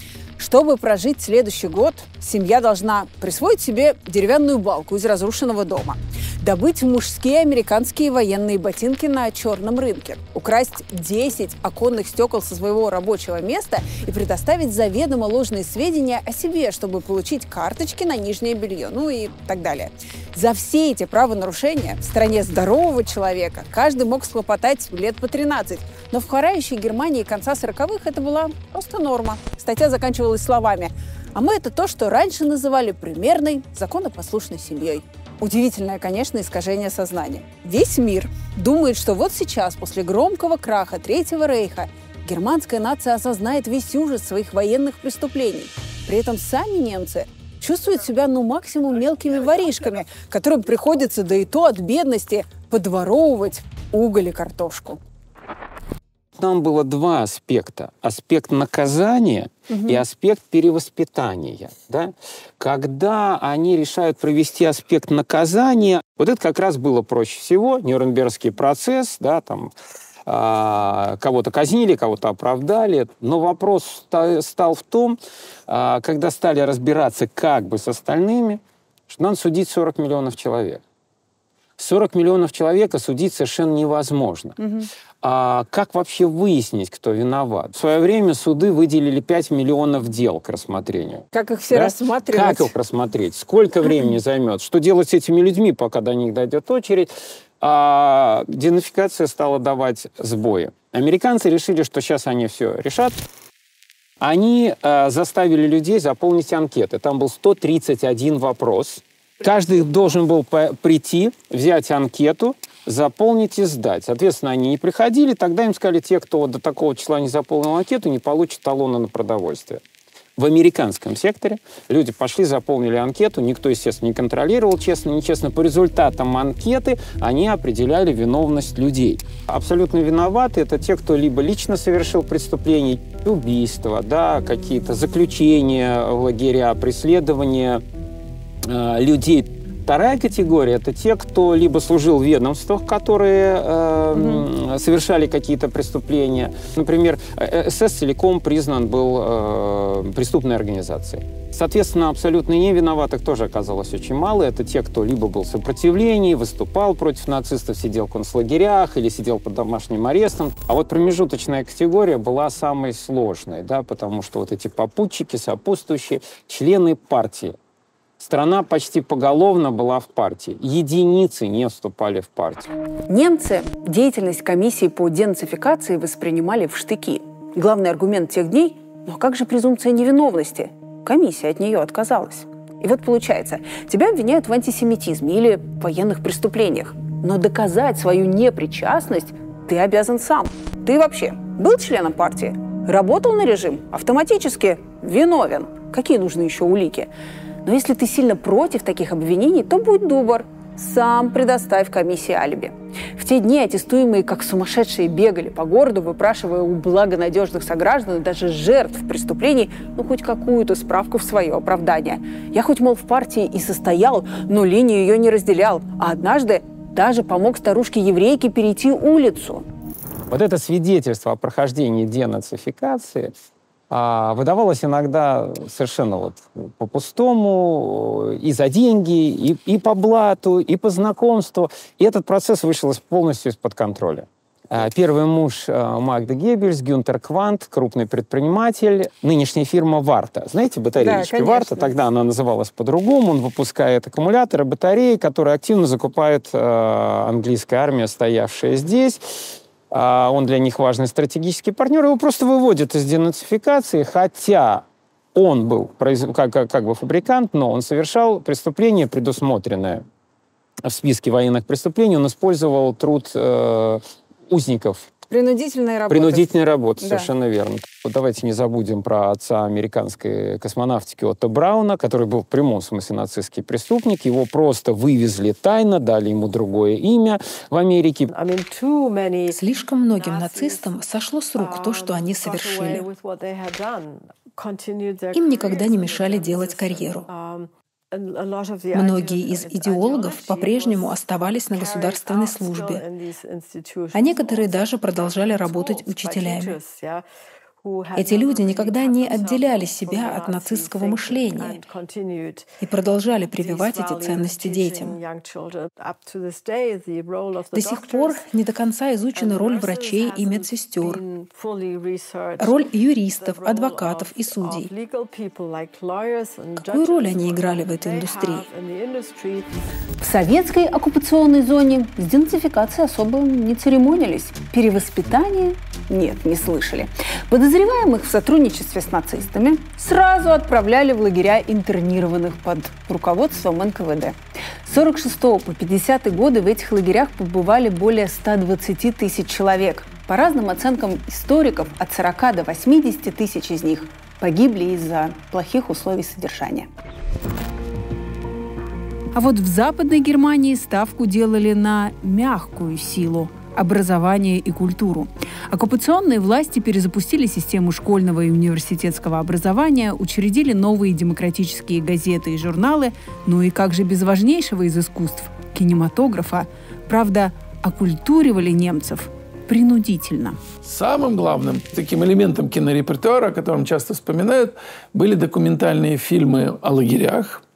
чтобы прожить следующий год, семья должна присвоить себе деревянную балку из разрушенного дома, добыть мужские американские военные ботинки на черном рынке, украсть 10 оконных стекол со своего рабочего места и предоставить заведомо ложные сведения о себе, чтобы получить карточки на нижнее белье, ну и так далее. За все эти правонарушения в стране здорового человека каждый мог схлопотать лет по 13. Но в хорающей Германии конца 40-х это была просто норма. Статья заканчивалась словами «А мы это то, что раньше называли примерной, законопослушной семьей». Удивительное, конечно, искажение сознания. Весь мир думает, что вот сейчас, после громкого краха Третьего Рейха, германская нация осознает весь ужас своих военных преступлений. При этом сами немцы чувствуют себя, ну, максимум мелкими воришками, которым приходится, да и то от бедности, подворовывать уголь и картошку. Там было два аспекта. Аспект наказания угу. и аспект перевоспитания. Да? Когда они решают провести аспект наказания, вот это как раз было проще всего. Нюрнбергский процесс, да, там, а, кого-то казнили, кого-то оправдали. Но вопрос стал в том, а, когда стали разбираться как бы с остальными, что надо судить 40 миллионов человек. 40 миллионов человек судить совершенно невозможно. Угу. А как вообще выяснить, кто виноват? В свое время суды выделили 5 миллионов дел к рассмотрению. Как их все да? рассматривать? Как их рассмотреть? Сколько времени займет? Что делать с этими людьми, пока до них дойдет очередь? а денацификация стала давать сбои. Американцы решили, что сейчас они все решат. Они э, заставили людей заполнить анкеты. Там был 131 вопрос. Каждый должен был прийти, взять анкету, заполнить и сдать. Соответственно, они не приходили, тогда им сказали, те, кто до такого числа не заполнил анкету, не получат талона на продовольствие в американском секторе. Люди пошли, заполнили анкету, никто, естественно, не контролировал, честно, нечестно. По результатам анкеты они определяли виновность людей. Абсолютно виноваты это те, кто либо лично совершил преступление, убийства, да, какие-то заключения в лагеря, преследования э, людей Вторая категория – это те, кто либо служил в ведомствах, которые э, угу. совершали какие-то преступления. Например, э, СС целиком признан был э, преступной организацией. Соответственно, абсолютно не виноватых тоже оказалось очень мало. Это те, кто либо был в сопротивлении, выступал против нацистов, сидел в концлагерях или сидел под домашним арестом. А вот промежуточная категория была самой сложной, да, потому что вот эти попутчики, сопутствующие, члены партии, Страна почти поголовно была в партии. Единицы не вступали в партию. Немцы деятельность комиссии по денацификации воспринимали в штыки. Главный аргумент тех дней – ну а как же презумпция невиновности? Комиссия от нее отказалась. И вот получается, тебя обвиняют в антисемитизме или военных преступлениях. Но доказать свою непричастность ты обязан сам. Ты вообще был членом партии? Работал на режим? Автоматически виновен. Какие нужны еще улики? Но если ты сильно против таких обвинений, то будь добр, сам предоставь комиссии алиби. В те дни аттестуемые как сумасшедшие бегали по городу, выпрашивая у благонадежных сограждан даже жертв преступлений ну хоть какую-то справку в свое оправдание. Я хоть, мол, в партии и состоял, но линию ее не разделял, а однажды даже помог старушке-еврейке перейти улицу. Вот это свидетельство о прохождении денацификации а, выдавалось иногда совершенно вот по-пустому, и за деньги, и, и по блату, и по знакомству. И этот процесс вышел полностью из-под контроля. Э, первый муж э, Магды Геббельс, Гюнтер Квант, крупный предприниматель, нынешняя фирма Варта. Знаете, батареечки да, Варта, тогда она называлась по-другому. Он выпускает аккумуляторы, батареи, которые активно закупает э, английская армия, стоявшая здесь. Э, он для них важный стратегический партнер. Его просто выводят из денацификации, хотя он был как, как, как бы фабрикант, но он совершал преступление, предусмотренное в списке военных преступлений. Он использовал труд э, узников. Принудительная работа. Принудительная работа, да. совершенно верно. Вот давайте не забудем про отца американской космонавтики Отто Брауна, который был в прямом смысле нацистский преступник. Его просто вывезли тайно, дали ему другое имя в Америке. Слишком многим нацистам сошло с рук то, что они совершили. Им никогда не мешали делать карьеру. Многие из идеологов по-прежнему оставались на государственной службе, а некоторые даже продолжали работать учителями. Эти люди никогда не отделяли себя от нацистского мышления и продолжали прививать эти ценности детям. До сих пор не до конца изучена роль врачей и медсестер, роль юристов, адвокатов и судей. Какую роль они играли в этой индустрии? В советской оккупационной зоне с денацификацией особо не церемонились. Перевоспитание? Нет, не слышали. Подозреваемых в сотрудничестве с нацистами сразу отправляли в лагеря интернированных под руководством НКВД. С 46 по 50 годы в этих лагерях побывали более 120 тысяч человек. По разным оценкам историков, от 40 до 80 тысяч из них погибли из-за плохих условий содержания. А вот в Западной Германии ставку делали на мягкую силу – образование и культуру. Оккупационные власти перезапустили систему школьного и университетского образования, учредили новые демократические газеты и журналы, ну и как же без важнейшего из искусств – кинематографа. Правда, оккультуривали немцев принудительно. Самым главным таким элементом кинорепертуара, о котором часто вспоминают, были документальные фильмы о лагерях –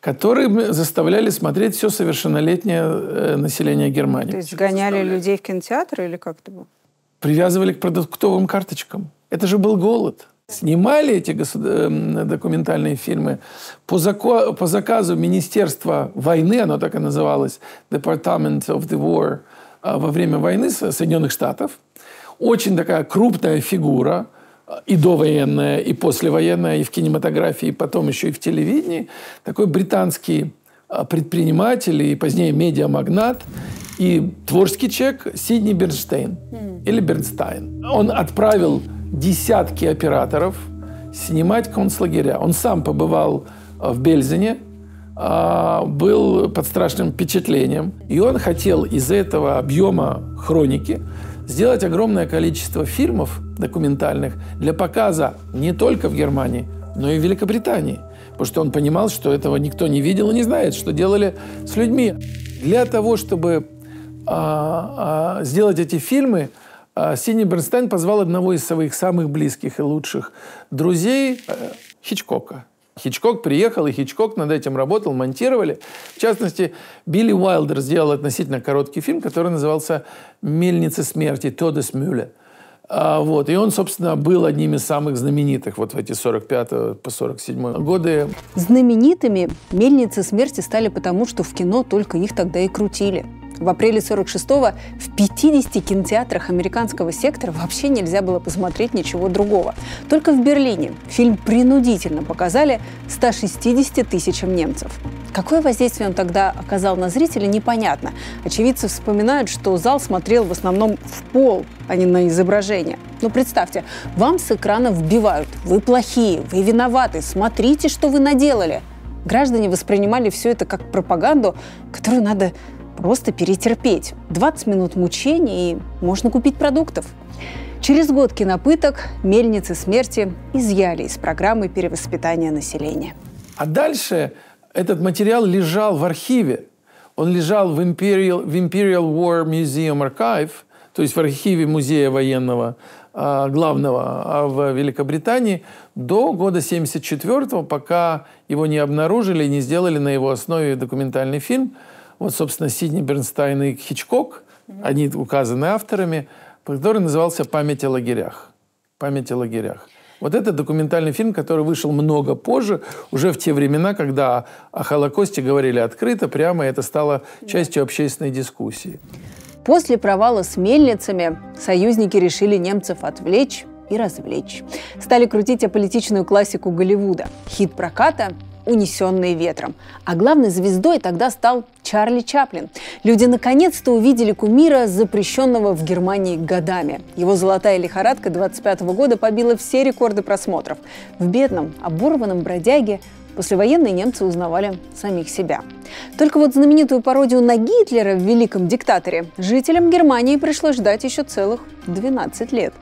которые заставляли смотреть все совершеннолетнее э, население Германии. То есть гоняли людей в кинотеатры или как это было? Привязывали к продуктовым карточкам. Это же был голод. Снимали эти э, документальные фильмы по, зако- по заказу Министерства войны, оно так и называлось, Department of the War, а, во время войны Соединенных Штатов. Очень такая крупная фигура – и довоенная, и послевоенная, и в кинематографии, и потом еще и в телевидении, такой британский а, предприниматель и позднее медиамагнат и творческий человек Сидни Бернштейн mm. или Бернстайн. Он отправил десятки операторов снимать концлагеря. Он сам побывал а, в Бельзине, а, был под страшным впечатлением. И он хотел из этого объема хроники сделать огромное количество фильмов документальных для показа не только в Германии, но и в Великобритании. Потому что он понимал, что этого никто не видел и не знает, что делали с людьми. Для того, чтобы а, а, сделать эти фильмы, а, Сидни Бернстайн позвал одного из своих самых близких и лучших друзей а, Хичкока. Хичкок приехал, и Хичкок над этим работал, монтировали. В частности, Билли Уайлдер сделал относительно короткий фильм, который назывался «Мельница смерти» Тодес Мюлле. А, вот. И он, собственно, был одним из самых знаменитых вот в эти 45 по 47 годы. Знаменитыми «Мельницы смерти» стали потому, что в кино только их тогда и крутили. В апреле 46-го в 50 кинотеатрах американского сектора вообще нельзя было посмотреть ничего другого. Только в Берлине фильм принудительно показали 160 тысячам немцев. Какое воздействие он тогда оказал на зрителя, непонятно. Очевидцы вспоминают, что зал смотрел в основном в пол, а не на изображение. Но представьте, вам с экрана вбивают «Вы плохие, вы виноваты, смотрите, что вы наделали». Граждане воспринимали все это как пропаганду, которую надо просто перетерпеть. 20 минут мучений, и можно купить продуктов. Через год кинопыток «Мельницы смерти» изъяли из программы перевоспитания населения. А дальше этот материал лежал в архиве. Он лежал в Imperial, в Imperial War Museum Archive, то есть в архиве музея военного а, главного а в Великобритании до года 1974, пока его не обнаружили и не сделали на его основе документальный фильм – вот, собственно, Сидни Бернстайн и Хичкок они указаны авторами, который назывался «Память о лагерях». «Память о лагерях». Вот это документальный фильм, который вышел много позже, уже в те времена, когда о Холокосте говорили открыто, прямо, это стало частью общественной дискуссии. После провала с мельницами союзники решили немцев отвлечь и развлечь. Стали крутить аполитичную классику Голливуда. Хит проката унесенные ветром. А главной звездой тогда стал Чарли Чаплин. Люди наконец-то увидели кумира, запрещенного в Германии годами. Его «Золотая лихорадка» 25 года побила все рекорды просмотров. В бедном, оборванном бродяге Послевоенные немцы узнавали самих себя. Только вот знаменитую пародию на Гитлера в «Великом диктаторе» жителям Германии пришлось ждать еще целых 12 лет.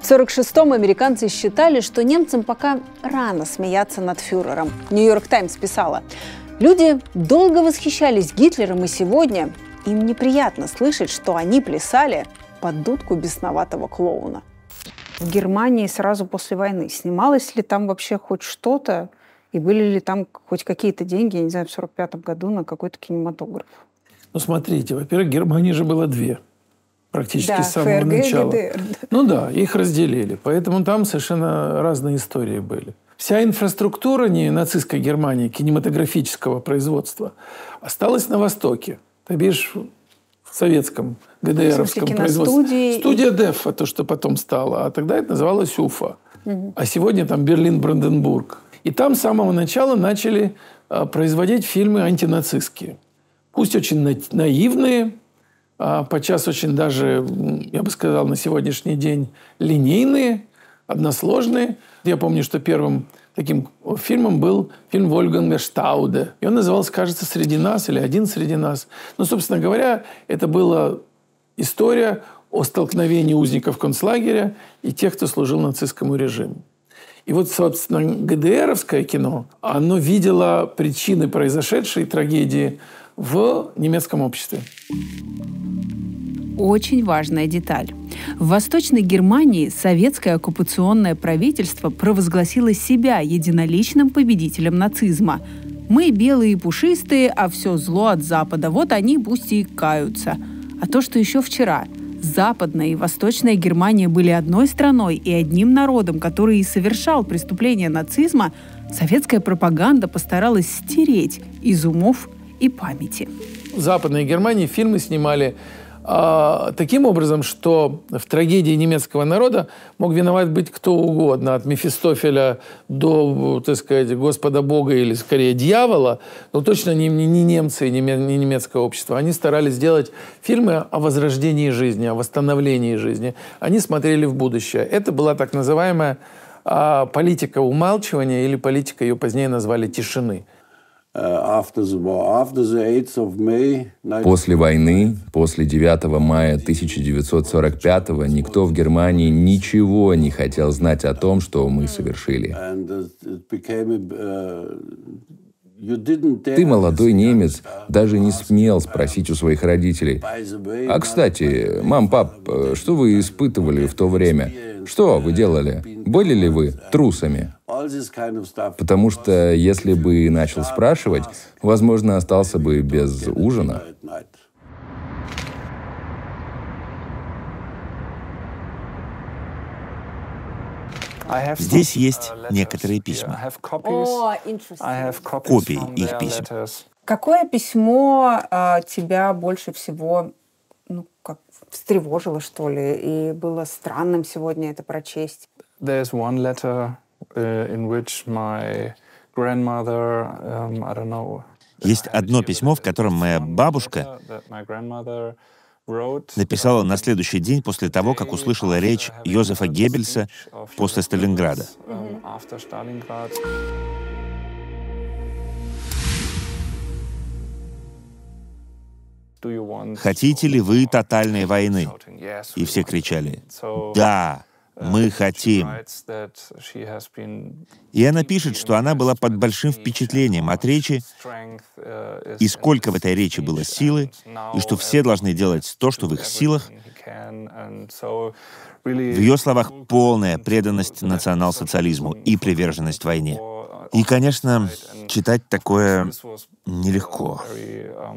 В 1946-м американцы считали, что немцам пока рано смеяться над фюрером. «Нью-Йорк Таймс» писала, «Люди долго восхищались Гитлером, и сегодня им неприятно слышать, что они плясали под дудку бесноватого клоуна». В Германии сразу после войны снималось ли там вообще хоть что-то и были ли там хоть какие-то деньги, я не знаю, в 45 году на какой-то кинематограф? Ну, смотрите, во-первых, Германии же было две практически да, с самого ФРГ начала. ГДР. Ну да, их разделили. Поэтому там совершенно разные истории были. Вся инфраструктура не нацистской Германии, кинематографического производства, осталась на Востоке. Ты видишь, в советском ГДРовском производстве. Студия ДЕФа, то, что потом стало. А тогда это называлось УФА. Угу. А сегодня там Берлин-Бранденбург. И там с самого начала начали а, производить фильмы антинацистские. Пусть очень наивные, а подчас очень даже, я бы сказал, на сегодняшний день линейные, односложные. Я помню, что первым таким фильмом был фильм Вольфганга Штауде. И он назывался, кажется, «Среди нас» или «Один среди нас». Но, собственно говоря, это была история о столкновении узников концлагеря и тех, кто служил нацистскому режиму. И вот, собственно, ГДРовское кино, оно видело причины произошедшей трагедии в немецком обществе. Очень важная деталь. В Восточной Германии советское оккупационное правительство провозгласило себя единоличным победителем нацизма. Мы белые и пушистые, а все зло от Запада. Вот они пусть и каются. А то, что еще вчера – Западная и Восточная Германия были одной страной и одним народом, который и совершал преступления нацизма, советская пропаганда постаралась стереть из умов и памяти. В Западной Германии фильмы снимали а, таким образом, что в трагедии немецкого народа мог виноват быть кто угодно, от Мефистофеля до, так сказать, Господа Бога или, скорее, дьявола, но точно не, не немцы, не, не немецкое общество. Они старались сделать фильмы о возрождении жизни, о восстановлении жизни. Они смотрели в будущее. Это была так называемая а, политика умалчивания или политика, ее позднее назвали тишины. После войны, после 9 мая 1945 никто в Германии ничего не хотел знать о том, что мы совершили. Ты, молодой немец, даже не смел спросить у своих родителей. А, кстати, мам, пап, что вы испытывали в то время? Что вы делали? Были ли вы трусами? Потому что если бы начал спрашивать, возможно, остался бы без ужина. Здесь есть некоторые письма. Копии их писем. Какое письмо а, тебя больше всего ну, как встревожило, что ли, и было странным сегодня это прочесть? There's one letter uh, in which my grandmother, um, I don't know, есть одно письмо, в котором моя бабушка написала на следующий день после того, как услышала речь Йозефа Геббельса после Сталинграда. Хотите ли вы тотальной войны? И все кричали «Да!» Мы хотим. И она пишет, что она была под большим впечатлением от речи, и сколько в этой речи было силы, и что все должны делать то, что в их силах. В ее словах полная преданность национал-социализму и приверженность войне. И, конечно, читать такое нелегко.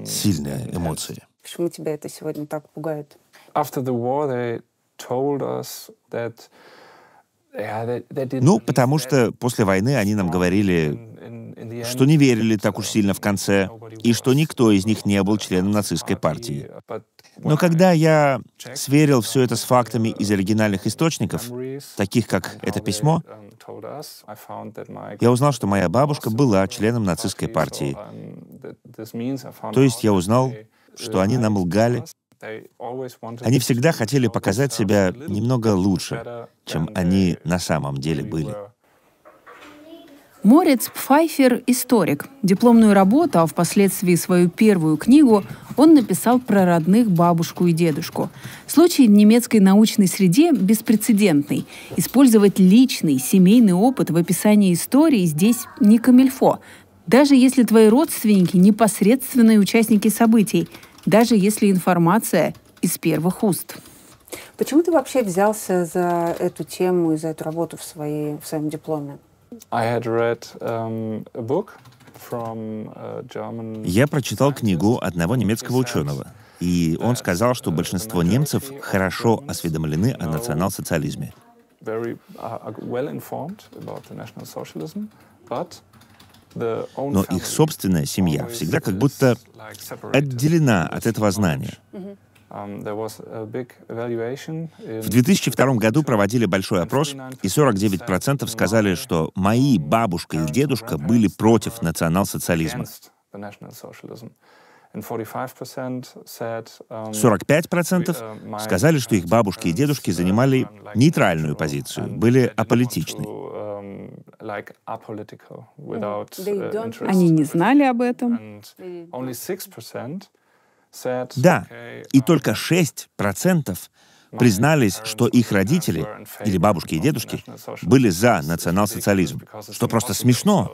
Сильные эмоции. Почему тебя это сегодня так пугает? Ну, потому что после войны они нам говорили, что не верили так уж сильно в конце, и что никто из них не был членом нацистской партии. Но когда я сверил все это с фактами из оригинальных источников, таких как это письмо, я узнал, что моя бабушка была членом нацистской партии. То есть я узнал, что они нам лгали, они всегда хотели показать себя немного лучше, чем они на самом деле были. Морец Пфайфер – историк. Дипломную работу, а впоследствии свою первую книгу он написал про родных бабушку и дедушку. Случай в немецкой научной среде беспрецедентный. Использовать личный, семейный опыт в описании истории здесь не камильфо. Даже если твои родственники – непосредственные участники событий, даже если информация из первых уст. Почему ты вообще взялся за эту тему и за эту работу в, своей, в своем дипломе? Um, Я прочитал книгу одного немецкого ученого, и он сказал, что большинство немцев хорошо осведомлены о национал-социализме. Но их собственная семья всегда как будто отделена от этого знания. Um, В 2002 году проводили большой опрос, и 49% сказали, что мои бабушка и дедушка были против национал-социализма. 45% um, сказали, что их бабушки и дедушки занимали нейтральную позицию, были апполитичны. Они не знали об этом. Да, и только 6% признались, что их родители, или бабушки и дедушки, были за национал-социализм, что просто смешно.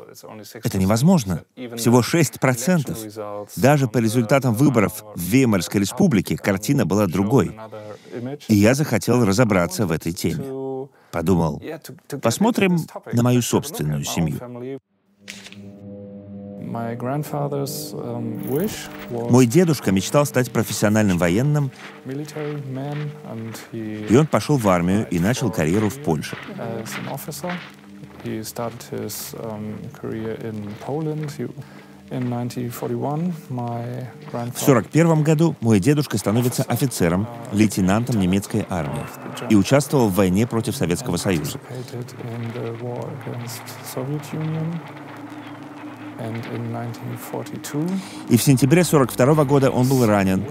Это невозможно. Всего 6%. Даже по результатам выборов в Веймарской республике картина была другой. И я захотел разобраться в этой теме. Подумал, посмотрим на мою собственную семью. Um, Мой дедушка мечтал стать профессиональным военным, и он пошел в армию и начал карьеру в Польше. В 1941 году мой дедушка становится офицером, лейтенантом немецкой армии и участвовал в войне против Советского Союза. И в сентябре 1942 года он был ранен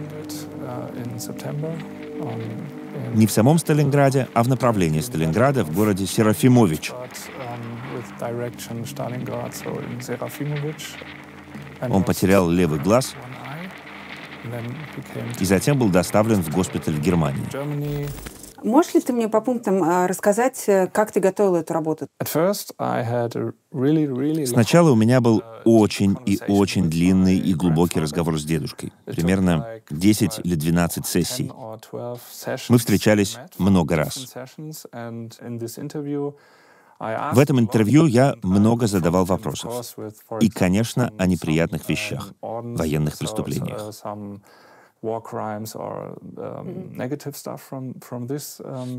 не в самом Сталинграде, а в направлении Сталинграда в городе Серафимович. Он потерял левый глаз и затем был доставлен в госпиталь в Германии. Можешь ли ты мне по пунктам а, рассказать, э, как ты готовил эту работу? Сначала у меня был очень и очень длинный и глубокий разговор с дедушкой. Примерно 10 или 12 сессий. Мы встречались много раз. В этом интервью я много задавал вопросов. И, конечно, о неприятных вещах, военных преступлениях.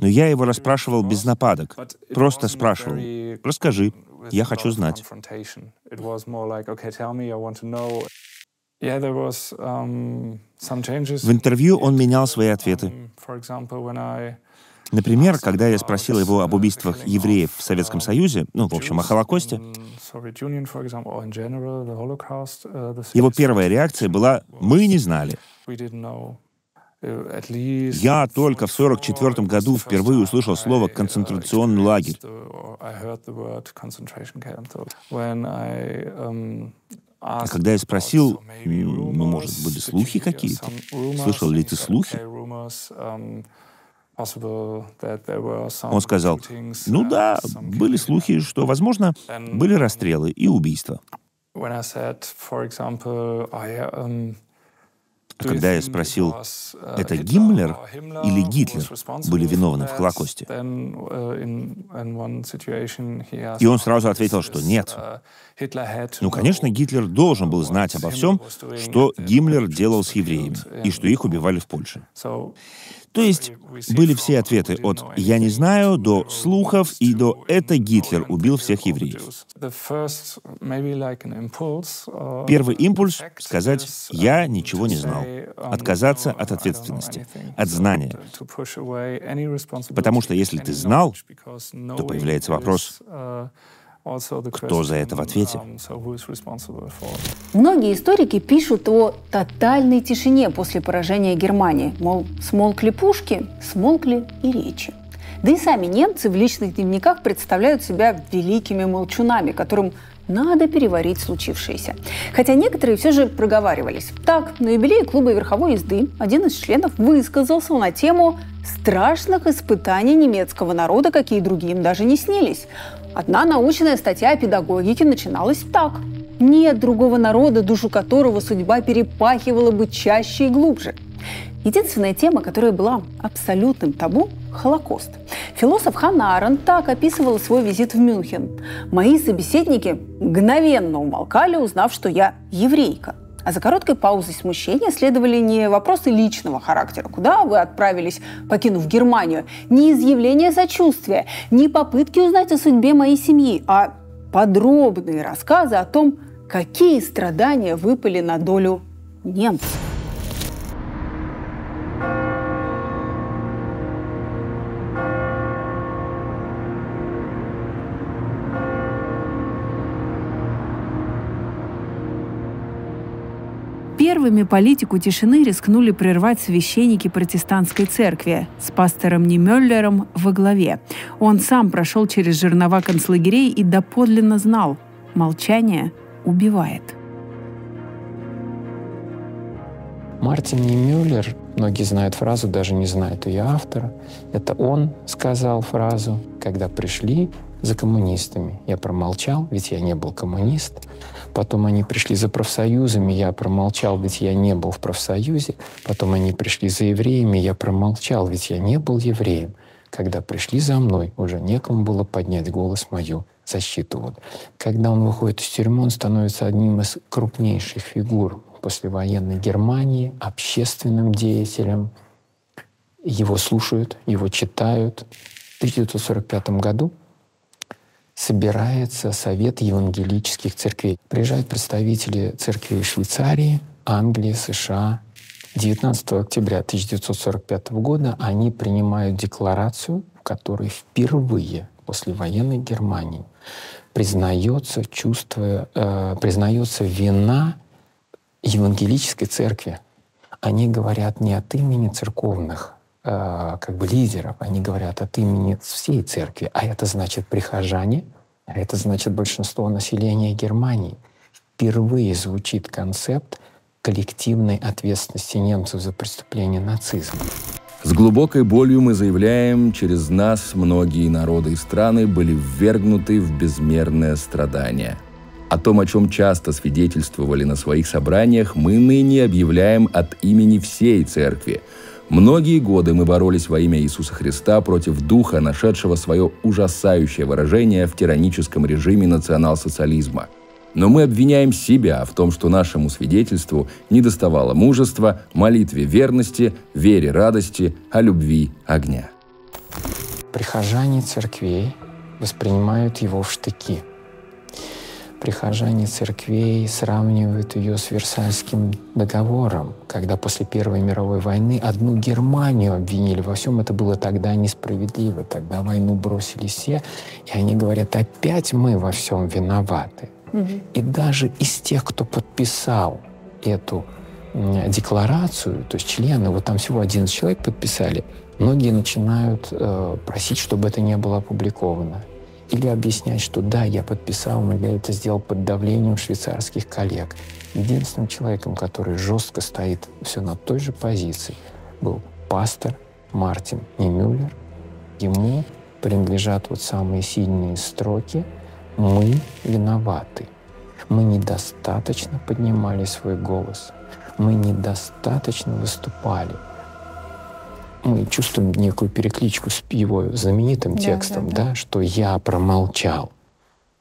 Но я его расспрашивал без нападок, просто спрашивал, расскажи, я хочу знать. В интервью он менял свои ответы. Например, когда я спросил его об убийствах евреев в Советском Союзе, ну, в общем, о Холокосте, его первая реакция была «мы не знали». Я только в 1944 году впервые услышал слово «концентрационный лагерь». А когда я спросил, ну, может, были слухи какие-то? Слышал ли ты слухи? Он сказал, ну да, были слухи, что, возможно, были расстрелы и убийства. А когда я спросил, это Гиммлер или Гитлер были виновны в Холокосте? И он сразу ответил, что нет. Ну, конечно, Гитлер должен был знать обо всем, что Гиммлер делал с евреями и что их убивали в Польше. То есть были все ответы от «я не знаю» до слухов и до «это Гитлер убил всех евреев». Первый импульс — сказать «я ничего не знал», отказаться от ответственности, от знания. Потому что если ты знал, то появляется вопрос, кто за это в ответе? Многие историки пишут о тотальной тишине после поражения Германии. Мол, смолкли пушки, смолкли и речи. Да и сами немцы в личных дневниках представляют себя великими молчунами, которым надо переварить случившееся. Хотя некоторые все же проговаривались. Так, на юбилее клуба верховой езды один из членов высказался на тему страшных испытаний немецкого народа, какие другим даже не снились. Одна научная статья о педагогике начиналась так. Нет другого народа, душу которого судьба перепахивала бы чаще и глубже. Единственная тема, которая была абсолютным табу – Холокост. Философ Ханна Аренд так описывала свой визит в Мюнхен. «Мои собеседники мгновенно умолкали, узнав, что я еврейка. А за короткой паузой смущения следовали не вопросы личного характера, куда вы отправились, покинув Германию, не изъявление сочувствия, не попытки узнать о судьбе моей семьи, а подробные рассказы о том, какие страдания выпали на долю немцев. Первыми политику тишины рискнули прервать священники протестантской церкви с пастором Немеллером во главе. Он сам прошел через жернова концлагерей и доподлинно знал – молчание убивает. Мартин Немюллер, многие знают фразу, даже не знают ее автора. Это он сказал фразу, когда пришли за коммунистами. Я промолчал, ведь я не был коммунист. Потом они пришли за профсоюзами, я промолчал, ведь я не был в профсоюзе. Потом они пришли за евреями, я промолчал, ведь я не был евреем. Когда пришли за мной, уже некому было поднять голос мою защиту. Вот. Когда он выходит из тюрьмы, он становится одним из крупнейших фигур послевоенной Германии, общественным деятелем. Его слушают, его читают. В 1945 году собирается Совет евангелических церквей. Приезжают представители церквей Швейцарии, Англии, США. 19 октября 1945 года они принимают декларацию, в которой впервые после военной Германии признается чувство, э, признается вина евангелической церкви. Они говорят не от имени церковных как бы лидеров, они говорят от имени всей церкви, а это значит прихожане, а это значит большинство населения Германии. Впервые звучит концепт коллективной ответственности немцев за преступление нацизма. С глубокой болью мы заявляем, через нас многие народы и страны были ввергнуты в безмерное страдание. О том, о чем часто свидетельствовали на своих собраниях, мы ныне объявляем от имени всей церкви – Многие годы мы боролись во имя Иисуса Христа против духа, нашедшего свое ужасающее выражение в тираническом режиме национал-социализма. Но мы обвиняем себя в том, что нашему свидетельству не доставало мужества, молитве верности, вере радости, а любви огня. Прихожане церквей воспринимают его в штыки – прихожане церквей сравнивают ее с Версальским договором, когда после Первой мировой войны одну Германию обвинили во всем. Это было тогда несправедливо. Тогда войну бросили все, и они говорят, опять мы во всем виноваты. Угу. И даже из тех, кто подписал эту декларацию, то есть члены, вот там всего 11 человек подписали, многие начинают э, просить, чтобы это не было опубликовано или объяснять, что да, я подписал, но я это сделал под давлением швейцарских коллег. Единственным человеком, который жестко стоит все на той же позиции, был пастор Мартин Немюллер. Ему принадлежат вот самые сильные строки «Мы виноваты». Мы недостаточно поднимали свой голос. мы недостаточно выступали. Мы чувствуем некую перекличку с его знаменитым да, текстом, да, да. да, что я промолчал.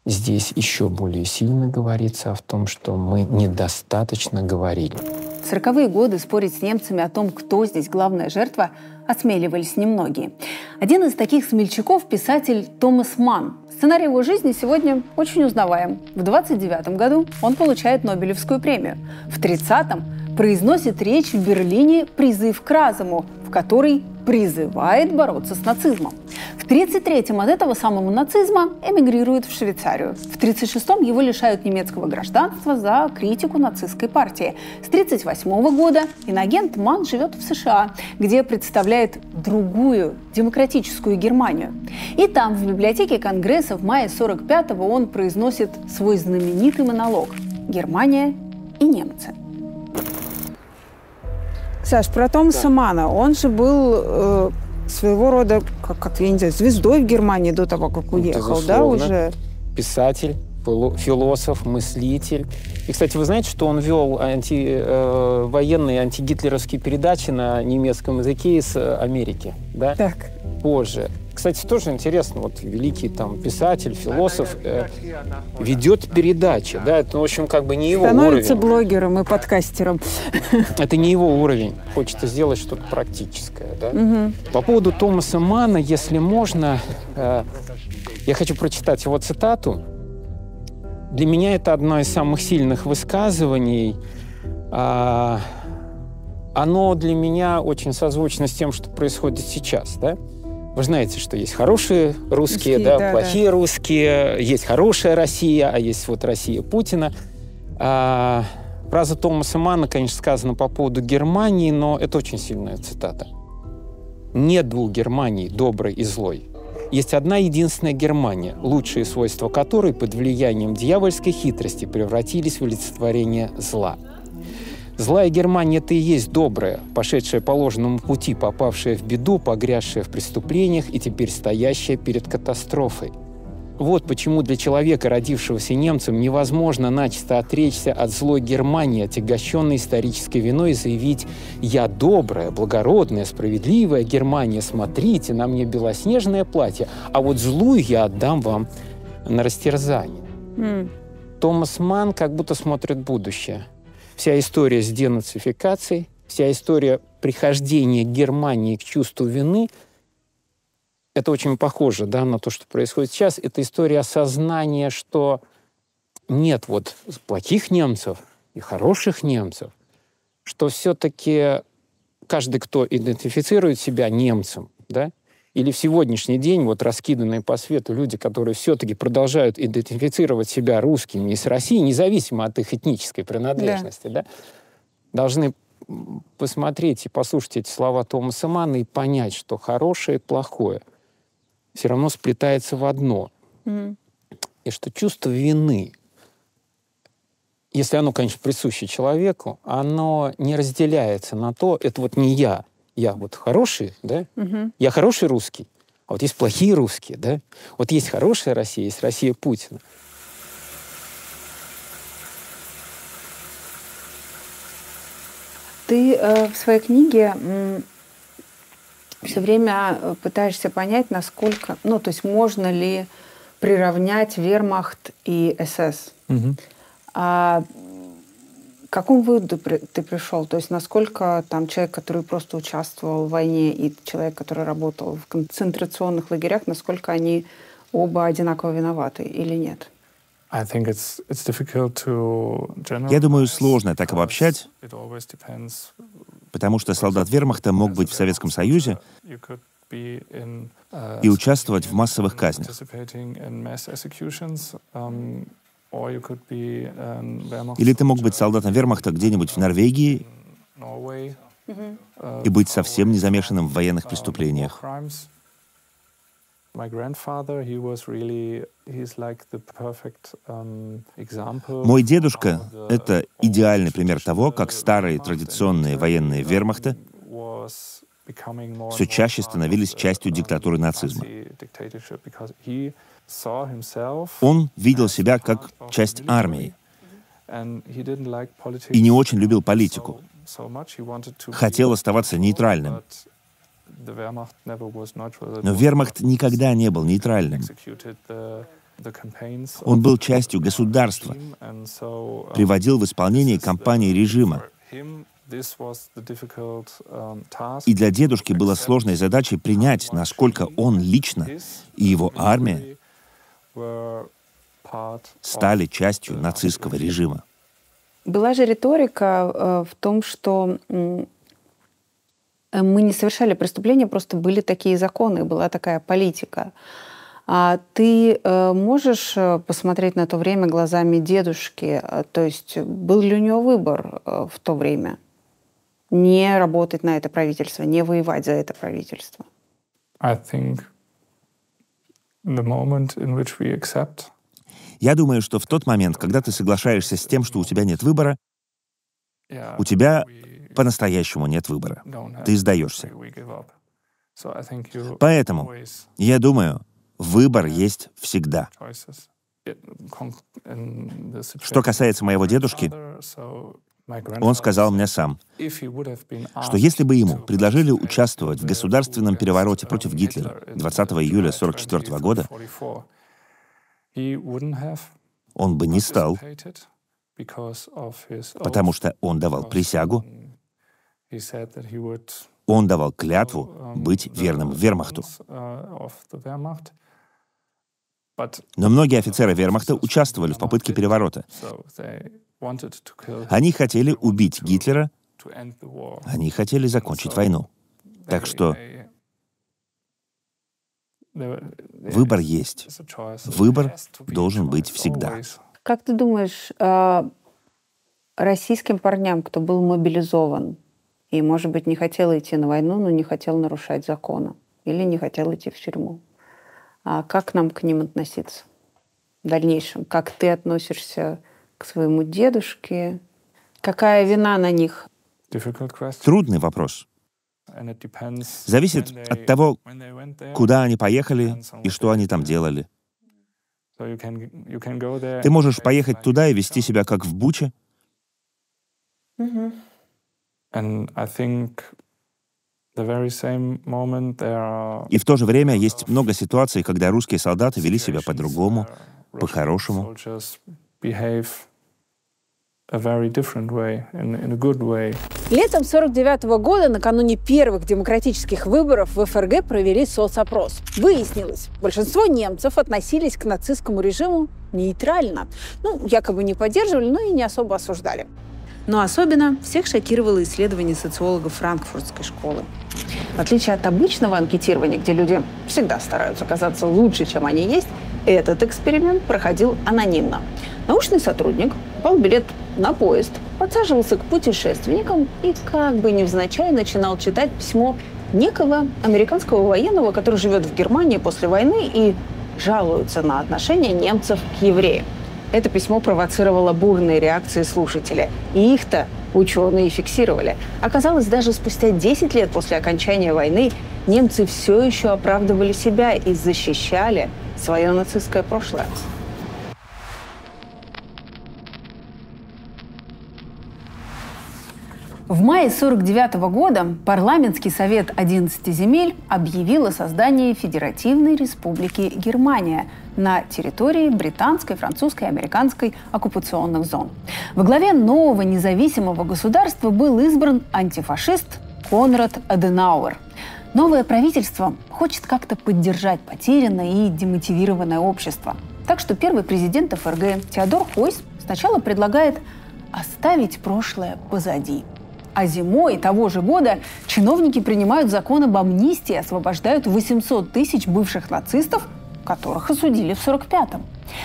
Здесь еще более сильно говорится о том, что мы недостаточно говорили. В 40-е годы спорить с немцами о том, кто здесь главная жертва, осмеливались немногие. Один из таких смельчаков – писатель Томас Манн. Сценарий его жизни сегодня очень узнаваем. В 29 году он получает Нобелевскую премию. В 30-м произносит речь в Берлине «Призыв к разуму», в которой призывает бороться с нацизмом. В 1933-м от этого самого нацизма эмигрирует в Швейцарию. В 1936-м его лишают немецкого гражданства за критику нацистской партии. С 1938 года инагент Ман живет в США, где представляет другую демократическую Германию. И там, в библиотеке Конгресса в мае 45-го он произносит свой знаменитый монолог «Германия и немцы». Саш, про Томаса да. Мана. Он же был э, своего рода, как, как я не знаю, звездой в Германии до того, как уехал, Безусловно. да, уже? Писатель, философ, мыслитель. И, кстати, вы знаете, что он вел анти, э, военные антигитлеровские передачи на немецком языке из Америки, да? Так. Позже. Кстати, тоже интересно, вот великий там писатель, философ э, ведет передачи, да, это, в общем, как бы не его Становится уровень. блогером и подкастером. Это не его уровень. Хочется сделать что-то практическое, да. Угу. По поводу Томаса Мана, если можно, э, я хочу прочитать его цитату. Для меня это одно из самых сильных высказываний. Э, оно для меня очень созвучно с тем, что происходит сейчас, да. Вы знаете, что есть хорошие русские, русские да, да, плохие да. русские, есть хорошая Россия, а есть вот Россия Путина. А, фраза Томаса Манна, конечно, сказана по поводу Германии, но это очень сильная цитата. Нет двух Германий, доброй и злой. Есть одна единственная Германия, лучшие свойства которой под влиянием дьявольской хитрости превратились в олицетворение зла – Злая Германия — это и есть добрая, пошедшая по ложному пути, попавшая в беду, погрязшая в преступлениях и теперь стоящая перед катастрофой. Вот почему для человека, родившегося немцем, невозможно начисто отречься от злой Германии, отягощенной исторической виной, и заявить «Я добрая, благородная, справедливая Германия, смотрите, на мне белоснежное платье, а вот злую я отдам вам на растерзание». Mm. Томас Ман как будто смотрит будущее – вся история с денацификацией, вся история прихождения Германии к чувству вины, это очень похоже да, на то, что происходит сейчас. Это история осознания, что нет вот плохих немцев и хороших немцев, что все-таки каждый, кто идентифицирует себя немцем, да, или в сегодняшний день вот раскиданные по свету люди, которые все-таки продолжают идентифицировать себя русскими из России, независимо от их этнической принадлежности, да. Да, должны посмотреть и послушать эти слова Томаса Манна и понять, что хорошее и плохое все равно сплетается в одно. Mm. И что чувство вины, если оно, конечно, присуще человеку, оно не разделяется на то, это вот не я, я вот хороший, да, угу. я хороший русский, а вот есть плохие русские, да, вот есть хорошая Россия, есть Россия Путина. Ты э, в своей книге э, все время пытаешься понять, насколько, ну, то есть можно ли приравнять Вермахт и СС. Угу. А к какому выводу ты пришел? То есть насколько там человек, который просто участвовал в войне, и человек, который работал в концентрационных лагерях, насколько они оба одинаково виноваты или нет? Я думаю, сложно так обобщать, потому что солдат вермахта мог быть в Советском Союзе и участвовать в массовых казнях. Или ты мог быть солдатом вермахта где-нибудь в Норвегии и быть совсем не замешанным в военных преступлениях. Мой дедушка — это идеальный пример того, как старые традиционные военные вермахта все чаще становились частью диктатуры нацизма. Он видел себя как часть армии. и не очень любил политику. Хотел оставаться нейтральным. Но вермахт никогда не был нейтральным. Он был частью государства, приводил в исполнение кампании режима. И для дедушки было сложной задачей принять, насколько он лично и его армия стали частью нацистского режима. Была же риторика э, в том, что мы не совершали преступления, просто были такие законы, была такая политика. А ты э, можешь э, посмотреть на то время глазами дедушки? То есть был ли у него выбор в то время? Не работать на это правительство, не воевать за это правительство? I think the moment in which we accept я думаю, что в тот момент, когда ты соглашаешься с тем, что у тебя нет выбора, у тебя по-настоящему нет выбора. Ты сдаешься. Поэтому, я думаю, выбор есть всегда. Что касается моего дедушки, он сказал мне сам, что если бы ему предложили участвовать в государственном перевороте против Гитлера 20 июля 1944 года, он бы не стал, потому что он давал присягу, он давал клятву um, быть верным вермахту. Uh, Но многие офицеры вермахта участвовали в попытке переворота. Они хотели убить Гитлера, они хотели закончить войну. Так что Выбор есть. Выбор должен быть всегда. Как ты думаешь, а, российским парням, кто был мобилизован и, может быть, не хотел идти на войну, но не хотел нарушать законы или не хотел идти в тюрьму, а как нам к ним относиться в дальнейшем? Как ты относишься к своему дедушке? Какая вина на них? Трудный вопрос. Зависит от того, куда они поехали и что они там делали. Ты можешь поехать туда и вести себя как в Буче. И в то же время есть много ситуаций, когда русские солдаты вели себя по-другому, по-хорошему. Летом 49 года, накануне первых демократических выборов в ФРГ провели соцопрос. Выяснилось, большинство немцев относились к нацистскому режиму нейтрально. Ну, якобы не поддерживали, но и не особо осуждали. Но особенно всех шокировало исследование социологов Франкфуртской школы. В отличие от обычного анкетирования, где люди всегда стараются казаться лучше, чем они есть, этот эксперимент проходил анонимно. Научный сотрудник покупал билет на поезд, подсаживался к путешественникам и как бы невзначай начинал читать письмо некого американского военного, который живет в Германии после войны и жалуется на отношение немцев к евреям. Это письмо провоцировало бурные реакции слушателей. И их-то ученые фиксировали. Оказалось, даже спустя 10 лет после окончания войны немцы все еще оправдывали себя и защищали свое нацистское прошлое. В мае 1949 года парламентский совет 11 земель объявил о создании Федеративной Республики Германия на территории британской, французской и американской оккупационных зон. Во главе нового независимого государства был избран антифашист Конрад Аденауэр. Новое правительство хочет как-то поддержать потерянное и демотивированное общество. Так что первый президент ФРГ Теодор Хойс сначала предлагает оставить прошлое позади – а зимой того же года чиновники принимают закон об амнистии и освобождают 800 тысяч бывших нацистов, которых осудили в 45-м.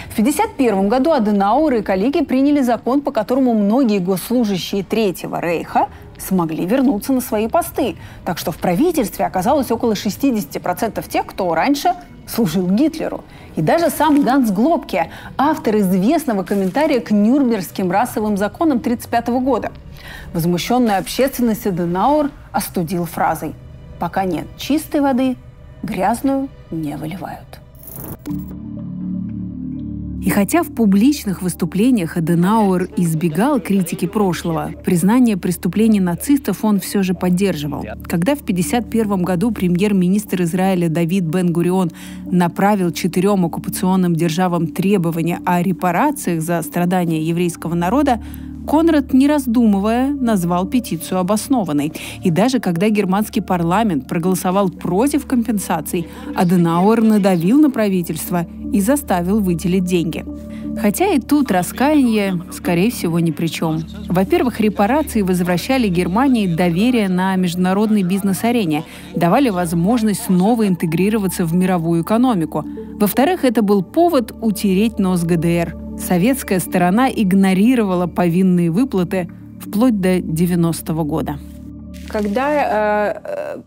В 1951 году Аденауэр и коллеги приняли закон, по которому многие госслужащие Третьего Рейха смогли вернуться на свои посты. Так что в правительстве оказалось около 60% тех, кто раньше служил Гитлеру. И даже сам Ганс Глобке, автор известного комментария к Нюрнбергским расовым законам 1935 года – Возмущенная общественность Аденауэр остудил фразой «Пока нет чистой воды, грязную не выливают». И хотя в публичных выступлениях Аденауэр избегал критики прошлого, признание преступлений нацистов он все же поддерживал. Когда в 1951 году премьер-министр Израиля Давид Бен-Гурион направил четырем оккупационным державам требования о репарациях за страдания еврейского народа, Конрад, не раздумывая, назвал петицию обоснованной. И даже когда германский парламент проголосовал против компенсаций, Аденауэр надавил на правительство и заставил выделить деньги. Хотя и тут раскаяние, скорее всего, ни при чем. Во-первых, репарации возвращали Германии доверие на международной бизнес-арене, давали возможность снова интегрироваться в мировую экономику. Во-вторых, это был повод утереть нос ГДР – советская сторона игнорировала повинные выплаты вплоть до 90-го года. Когда э,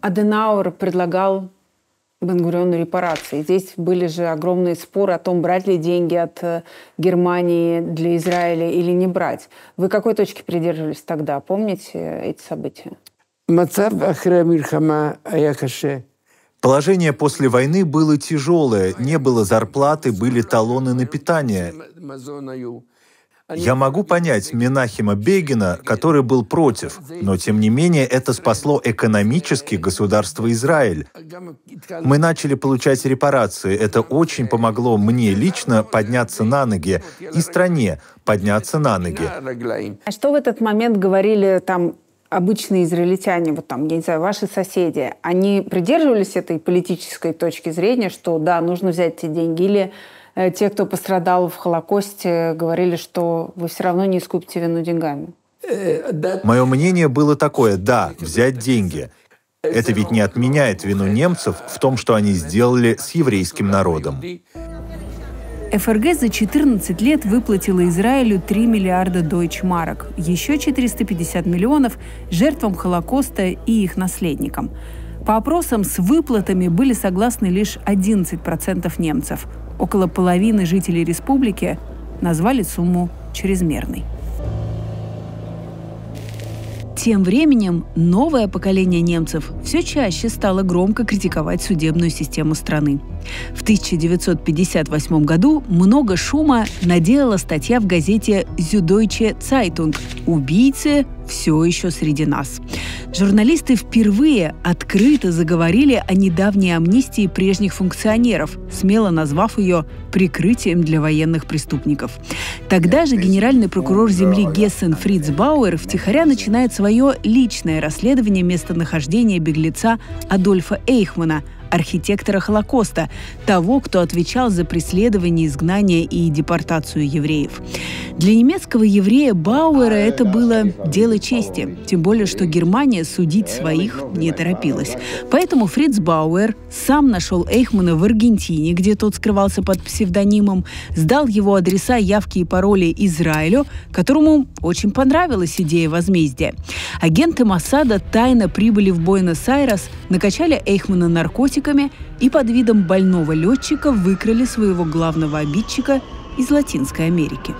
Аденауэр предлагал Бенгуриону репарации. Здесь были же огромные споры о том, брать ли деньги от э, Германии для Израиля или не брать. Вы какой точки придерживались тогда? Помните эти события? Положение после войны было тяжелое, не было зарплаты, были талоны на питание. Я могу понять Минахима Бегина, который был против, но тем не менее это спасло экономически государство Израиль. Мы начали получать репарации. Это очень помогло мне лично подняться на ноги и стране подняться на ноги. А что в этот момент говорили там обычные израильтяне, вот там, я не знаю, ваши соседи, они придерживались этой политической точки зрения, что да, нужно взять эти деньги, или те, кто пострадал в Холокосте, говорили, что вы все равно не искупите вину деньгами? Мое мнение было такое, да, взять деньги. Это ведь не отменяет вину немцев в том, что они сделали с еврейским народом. ФРГ за 14 лет выплатила Израилю 3 миллиарда дойчмарок, еще 450 миллионов жертвам Холокоста и их наследникам. По опросам с выплатами были согласны лишь 11% немцев. Около половины жителей республики назвали сумму чрезмерной. Тем временем новое поколение немцев все чаще стало громко критиковать судебную систему страны. В 1958 году много шума наделала статья в газете «Зюдойче Цайтунг» «Убийцы все еще среди нас». Журналисты впервые открыто заговорили о недавней амнистии прежних функционеров, смело назвав ее прикрытием для военных преступников. Тогда же генеральный прокурор земли Гессен Фриц Бауэр втихаря начинает свое личное расследование местонахождения беглеца Адольфа Эйхмана – архитектора Холокоста, того, кто отвечал за преследование, изгнание и депортацию евреев. Для немецкого еврея Бауэра это было дело чести, тем более, что Германия судить своих не торопилась. Поэтому Фриц Бауэр сам нашел Эйхмана в Аргентине, где тот скрывался под псевдонимом, сдал его адреса, явки и пароли Израилю, которому очень понравилась идея возмездия. Агенты Моссада тайно прибыли в Буэнос-Айрес, накачали Эйхмана наркотиками и под видом больного летчика выкрали своего главного обидчика из Латинской Америки.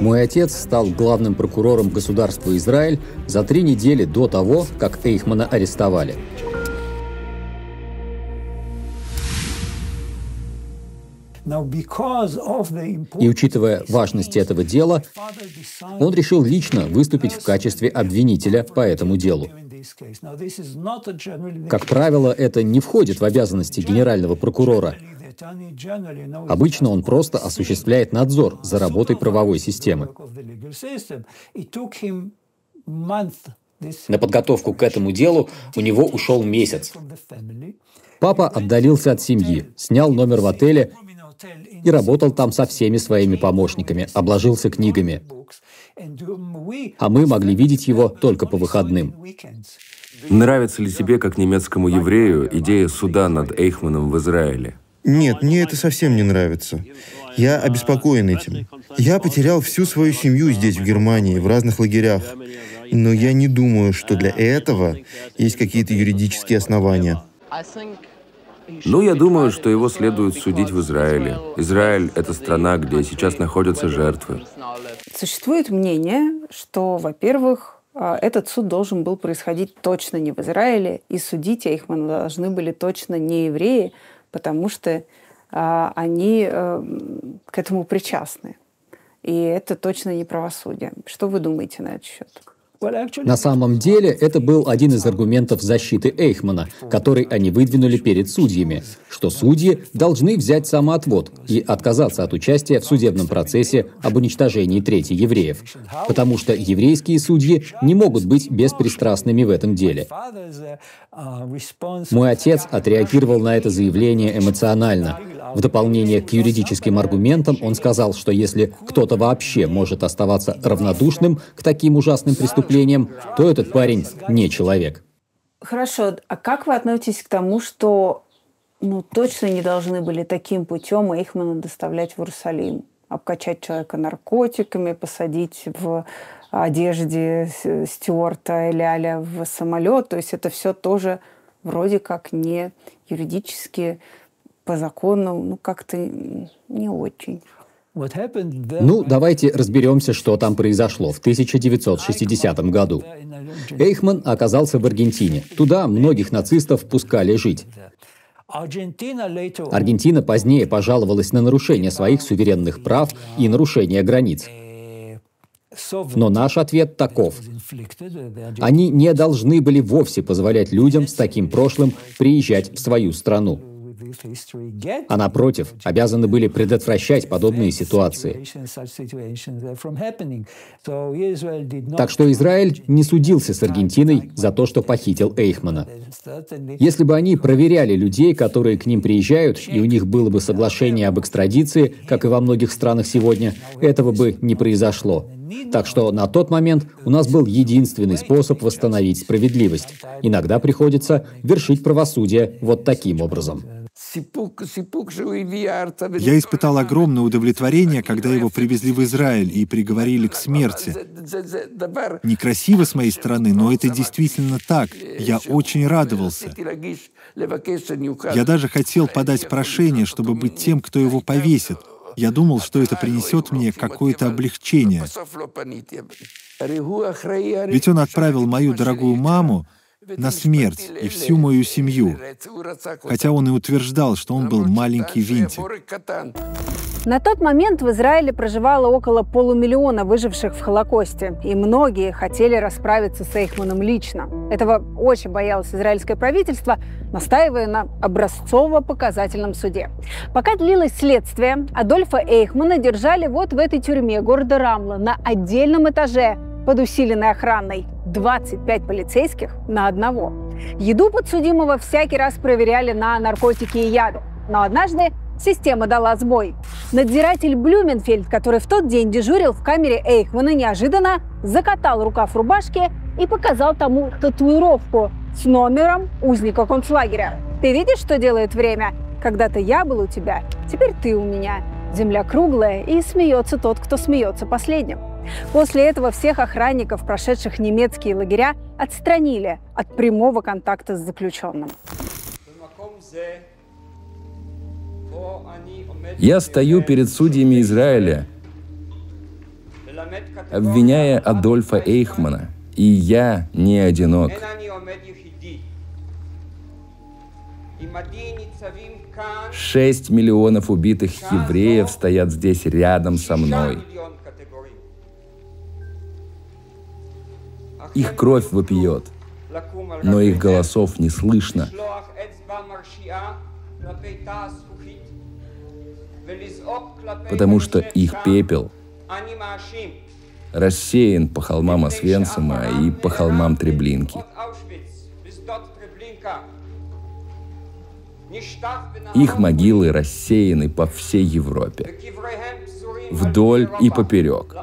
Мой отец стал главным прокурором государства Израиль за три недели до того, как Эйхмана арестовали. И учитывая важность этого дела, он решил лично выступить в качестве обвинителя по этому делу. Как правило, это не входит в обязанности генерального прокурора. Обычно он просто осуществляет надзор за работой правовой системы. На подготовку к этому делу у него ушел месяц. Папа отдалился от семьи, снял номер в отеле и работал там со всеми своими помощниками, обложился книгами. А мы могли видеть его только по выходным. Нравится ли тебе, как немецкому еврею, идея суда над Эйхманом в Израиле? Нет, мне это совсем не нравится. Я обеспокоен этим. Я потерял всю свою семью здесь, в Германии, в разных лагерях. Но я не думаю, что для этого есть какие-то юридические основания. Ну, я думаю, что его следует судить в Израиле. Израиль — это страна, где сейчас находятся жертвы. Существует мнение, что, во-первых, а, этот суд должен был происходить точно не в Израиле, и судить Эйхмана должны были точно не евреи, потому что а, они а, к этому причастны. И это точно не правосудие. Что вы думаете на этот счет? На самом деле, это был один из аргументов защиты Эйхмана, который они выдвинули перед судьями, что судьи должны взять самоотвод и отказаться от участия в судебном процессе об уничтожении трети евреев, потому что еврейские судьи не могут быть беспристрастными в этом деле. Мой отец отреагировал на это заявление эмоционально. В дополнение к юридическим аргументам он сказал, что если кто-то вообще может оставаться равнодушным к таким ужасным преступлениям, то этот парень не человек. Хорошо, а как вы относитесь к тому, что ну, точно не должны были таким путем Эйхмана доставлять в Иерусалим? Обкачать человека наркотиками, посадить в одежде Стюарта или Аля в самолет. То есть это все тоже вроде как не юридически по закону, ну как-то не очень. Ну, давайте разберемся, что там произошло в 1960 году. Эйхман оказался в Аргентине. Туда многих нацистов пускали жить. Аргентина позднее пожаловалась на нарушение своих суверенных прав и нарушение границ. Но наш ответ таков. Они не должны были вовсе позволять людям с таким прошлым приезжать в свою страну а напротив, обязаны были предотвращать подобные ситуации. Так что Израиль не судился с Аргентиной за то, что похитил Эйхмана. Если бы они проверяли людей, которые к ним приезжают, и у них было бы соглашение об экстрадиции, как и во многих странах сегодня, этого бы не произошло. Так что на тот момент у нас был единственный способ восстановить справедливость. Иногда приходится вершить правосудие вот таким образом. Я испытал огромное удовлетворение, когда его привезли в Израиль и приговорили к смерти. Некрасиво с моей стороны, но это действительно так. Я очень радовался. Я даже хотел подать прошение, чтобы быть тем, кто его повесит. Я думал, что это принесет мне какое-то облегчение. Ведь он отправил мою дорогую маму на смерть и всю мою семью, хотя он и утверждал, что он был маленький винтик. На тот момент в Израиле проживало около полумиллиона выживших в Холокосте, и многие хотели расправиться с Эйхманом лично. Этого очень боялось израильское правительство, настаивая на образцово-показательном суде. Пока длилось следствие, Адольфа Эйхмана держали вот в этой тюрьме города Рамла на отдельном этаже под усиленной охраной. 25 полицейских на одного. Еду подсудимого всякий раз проверяли на наркотики и яду. Но однажды система дала сбой. Надзиратель Блюменфельд, который в тот день дежурил в камере Эйхмана, неожиданно закатал рукав рубашки и показал тому татуировку с номером узника концлагеря. Ты видишь, что делает время? Когда-то я был у тебя, теперь ты у меня. Земля круглая, и смеется тот, кто смеется последним. После этого всех охранников, прошедших немецкие лагеря, отстранили от прямого контакта с заключенным. Я стою перед судьями Израиля, обвиняя Адольфа Эйхмана, и я не одинок. Шесть миллионов убитых евреев стоят здесь рядом со мной. Их кровь вопиет, но их голосов не слышно. Потому что их пепел рассеян по холмам Освенцима и по холмам Треблинки. Их могилы рассеяны по всей Европе, вдоль и поперек.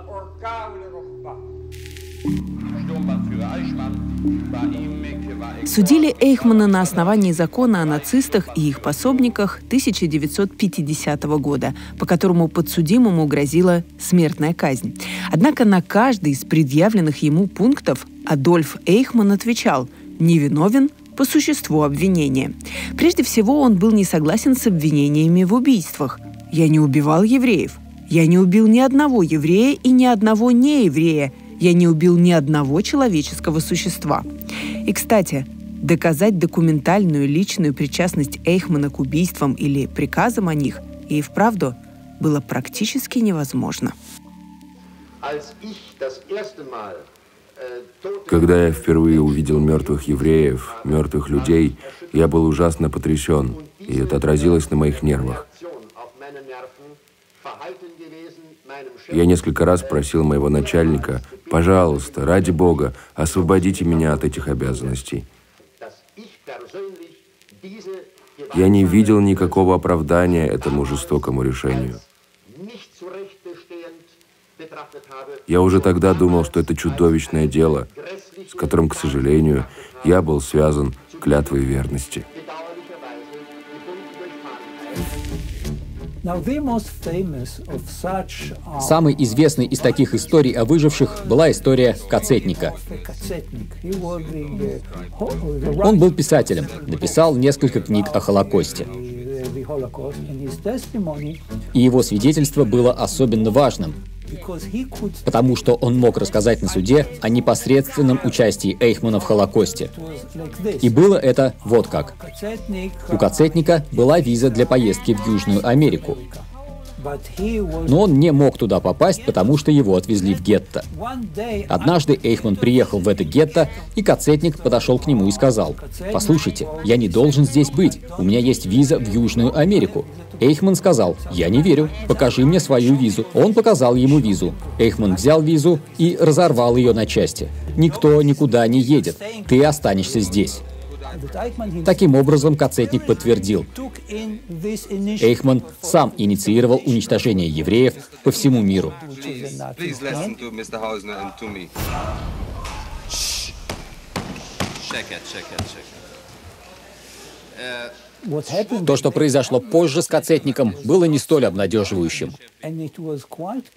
Судили Эйхмана на основании закона о нацистах и их пособниках 1950 года, по которому подсудимому грозила смертная казнь. Однако на каждый из предъявленных ему пунктов Адольф Эйхман отвечал «невиновен по существу обвинения». Прежде всего, он был не согласен с обвинениями в убийствах. «Я не убивал евреев. Я не убил ни одного еврея и ни одного нееврея. Я не убил ни одного человеческого существа». И, кстати, Доказать документальную личную причастность Эйхмана к убийствам или приказам о них и вправду было практически невозможно. Когда я впервые увидел мертвых евреев, мертвых людей, я был ужасно потрясен, и это отразилось на моих нервах. Я несколько раз просил моего начальника, пожалуйста, ради Бога, освободите меня от этих обязанностей. Я не видел никакого оправдания этому жестокому решению. Я уже тогда думал, что это чудовищное дело, с которым, к сожалению, я был связан клятвой верности. Самой известной из таких историй о выживших была история Кацетника. Он был писателем, написал несколько книг о Холокосте. И его свидетельство было особенно важным, потому что он мог рассказать на суде о непосредственном участии Эйхмана в Холокосте. И было это вот как. У Кацетника была виза для поездки в Южную Америку. Но он не мог туда попасть, потому что его отвезли в гетто. Однажды Эйхман приехал в это гетто, и Кацетник подошел к нему и сказал, «Послушайте, я не должен здесь быть, у меня есть виза в Южную Америку». Эйхман сказал, «Я не верю, покажи мне свою визу». Он показал ему визу. Эйхман взял визу и разорвал ее на части. «Никто никуда не едет, ты останешься здесь». Таким образом, Кацетник подтвердил, Эйхман сам инициировал уничтожение евреев по всему миру. То, что произошло позже с Кацетником, было не столь обнадеживающим.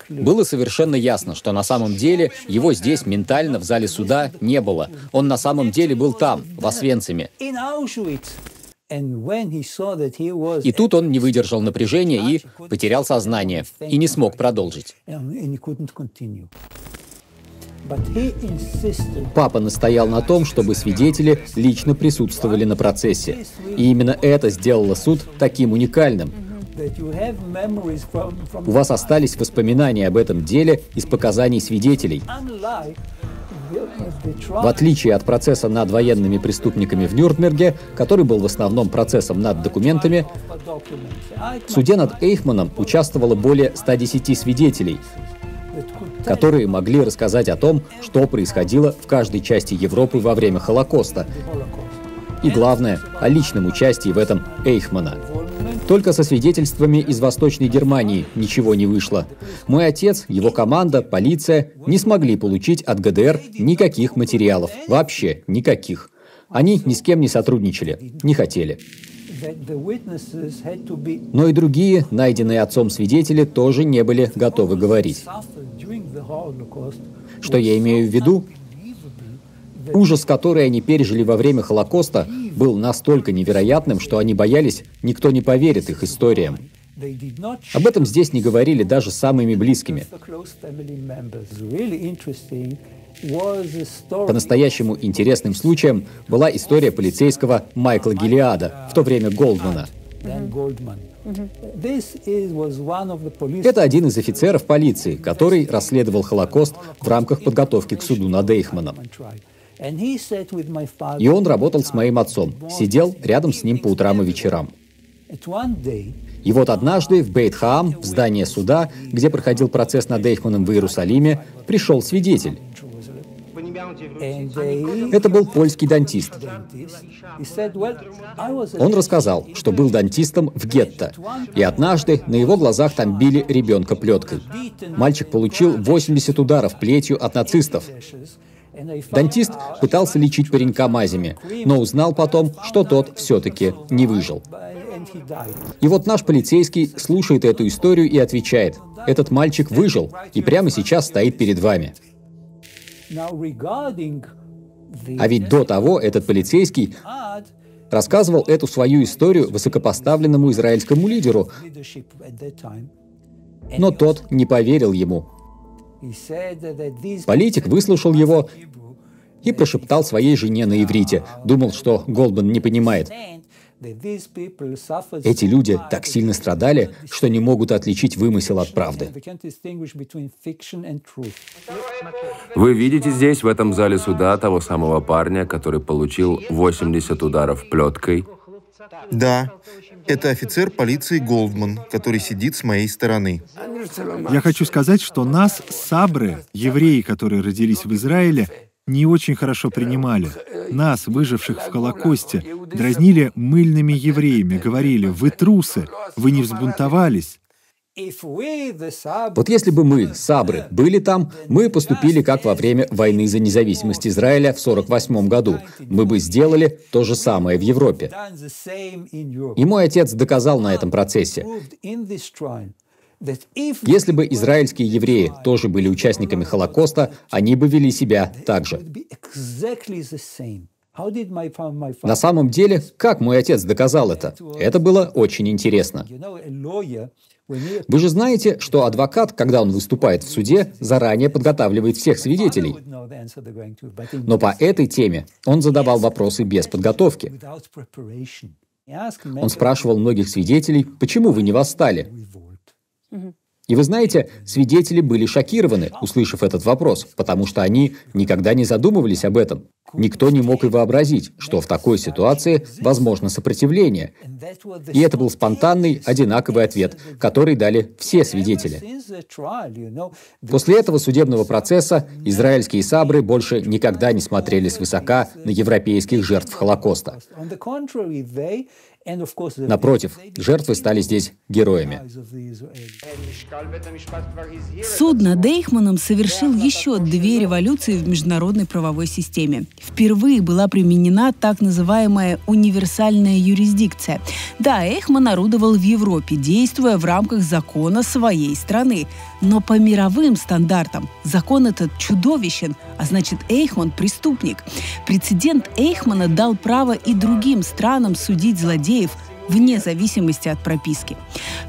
Было совершенно ясно, что на самом деле его здесь ментально в зале суда не было. Он на самом деле был там, в Освенциме. И тут он не выдержал напряжения и потерял сознание, и не смог продолжить. Папа настоял на том, чтобы свидетели лично присутствовали на процессе. И именно это сделало суд таким уникальным. У вас остались воспоминания об этом деле из показаний свидетелей. В отличие от процесса над военными преступниками в Нюрнберге, который был в основном процессом над документами, в суде над Эйхманом участвовало более 110 свидетелей, которые могли рассказать о том, что происходило в каждой части Европы во время Холокоста. И главное, о личном участии в этом Эйхмана. Только со свидетельствами из Восточной Германии ничего не вышло. Мой отец, его команда, полиция не смогли получить от ГДР никаких материалов. Вообще никаких. Они ни с кем не сотрудничали, не хотели. Но и другие, найденные отцом свидетели, тоже не были готовы говорить. Что я имею в виду? Ужас, который они пережили во время Холокоста, был настолько невероятным, что они боялись, никто не поверит их историям. Об этом здесь не говорили даже самыми близкими. По-настоящему интересным случаем была история полицейского Майкла Гелиада, в то время Голдмана. Это один из офицеров полиции, который расследовал Холокост в рамках подготовки к суду над Эйхманом. И он работал с моим отцом, сидел рядом с ним по утрам и вечерам. И вот однажды в Бейтхаам, в здание суда, где проходил процесс над Эйхманом в Иерусалиме, пришел свидетель. Это был польский дантист. Он рассказал, что был дантистом в гетто, и однажды на его глазах там били ребенка плеткой. Мальчик получил 80 ударов плетью от нацистов. Дантист пытался лечить паренька мазями, но узнал потом, что тот все-таки не выжил. И вот наш полицейский слушает эту историю и отвечает, этот мальчик выжил и прямо сейчас стоит перед вами. А ведь до того этот полицейский рассказывал эту свою историю высокопоставленному израильскому лидеру, но тот не поверил ему. Политик выслушал его и прошептал своей жене на иврите. Думал, что Голдман не понимает. Эти люди так сильно страдали, что не могут отличить вымысел от правды. Вы видите здесь, в этом зале суда, того самого парня, который получил 80 ударов плеткой? Да, это офицер полиции Голдман, который сидит с моей стороны. Я хочу сказать, что нас, сабры, евреи, которые родились в Израиле, не очень хорошо принимали. Нас, выживших в Холокосте, дразнили мыльными евреями, говорили, вы трусы, вы не взбунтовались. Вот если бы мы, сабры, были там, мы поступили как во время войны за независимость Израиля в 1948 году. Мы бы сделали то же самое в Европе. И мой отец доказал на этом процессе. Если бы израильские евреи тоже были участниками Холокоста, они бы вели себя так же. На самом деле, как мой отец доказал это? Это было очень интересно. Вы же знаете, что адвокат, когда он выступает в суде, заранее подготавливает всех свидетелей. Но по этой теме он задавал вопросы без подготовки. Он спрашивал многих свидетелей, почему вы не восстали? И вы знаете, свидетели были шокированы, услышав этот вопрос, потому что они никогда не задумывались об этом. Никто не мог и вообразить, что в такой ситуации возможно сопротивление. И это был спонтанный, одинаковый ответ, который дали все свидетели. После этого судебного процесса израильские сабры больше никогда не смотрели свысока на европейских жертв Холокоста. Напротив, жертвы стали здесь героями. Суд над Эйхманом совершил еще две революции в международной правовой системе. Впервые была применена так называемая универсальная юрисдикция. Да, Эйхман орудовал в Европе, действуя в рамках закона своей страны. Но по мировым стандартам закон этот чудовищен, а значит Эйхман – преступник. Прецедент Эйхмана дал право и другим странам судить злодеев вне зависимости от прописки.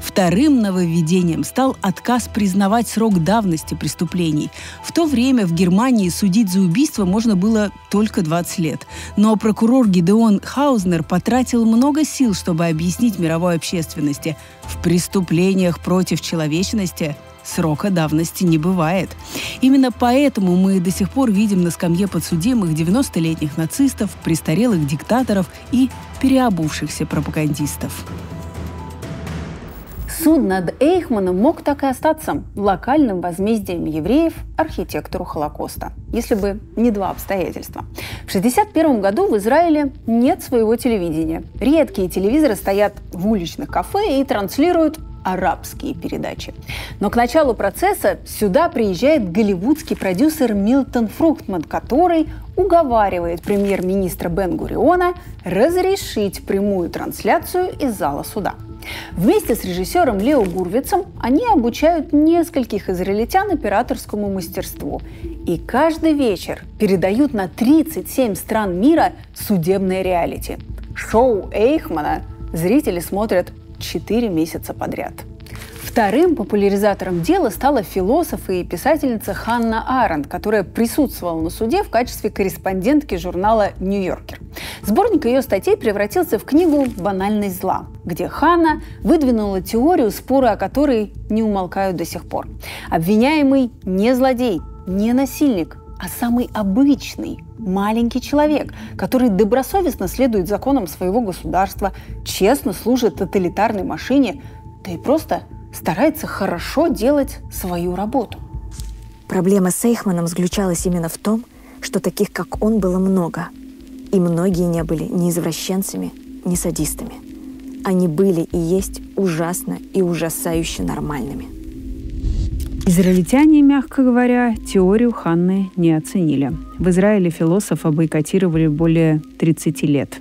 Вторым нововведением стал отказ признавать срок давности преступлений. В то время в Германии судить за убийство можно было только 20 лет. Но прокурор Гидеон Хаузнер потратил много сил, чтобы объяснить мировой общественности. В преступлениях против человечности срока давности не бывает. Именно поэтому мы до сих пор видим на скамье подсудимых 90-летних нацистов, престарелых диктаторов и переобувшихся пропагандистов. Суд над Эйхманом мог так и остаться локальным возмездием евреев архитектору Холокоста, если бы не два обстоятельства. В 1961 году в Израиле нет своего телевидения. Редкие телевизоры стоят в уличных кафе и транслируют арабские передачи. Но к началу процесса сюда приезжает голливудский продюсер Милтон Фруктман, который уговаривает премьер-министра Бен Гуриона разрешить прямую трансляцию из зала суда. Вместе с режиссером Лео Гурвицем они обучают нескольких израильтян операторскому мастерству. И каждый вечер передают на 37 стран мира судебное реалити. Шоу Эйхмана зрители смотрят 4 месяца подряд. Вторым популяризатором дела стала философ и писательница Ханна Аренд, которая присутствовала на суде в качестве корреспондентки журнала «Нью-Йоркер». Сборник ее статей превратился в книгу «Банальность зла», где Ханна выдвинула теорию, споры о которой не умолкают до сих пор. Обвиняемый не злодей, не насильник, а самый обычный, маленький человек, который добросовестно следует законам своего государства, честно служит тоталитарной машине, да и просто старается хорошо делать свою работу. Проблема с Эйхманом заключалась именно в том, что таких, как он, было много. И многие не были ни извращенцами, ни садистами. Они были и есть ужасно и ужасающе нормальными. Израильтяне, мягко говоря, теорию Ханны не оценили. В Израиле философа бойкотировали более 30 лет.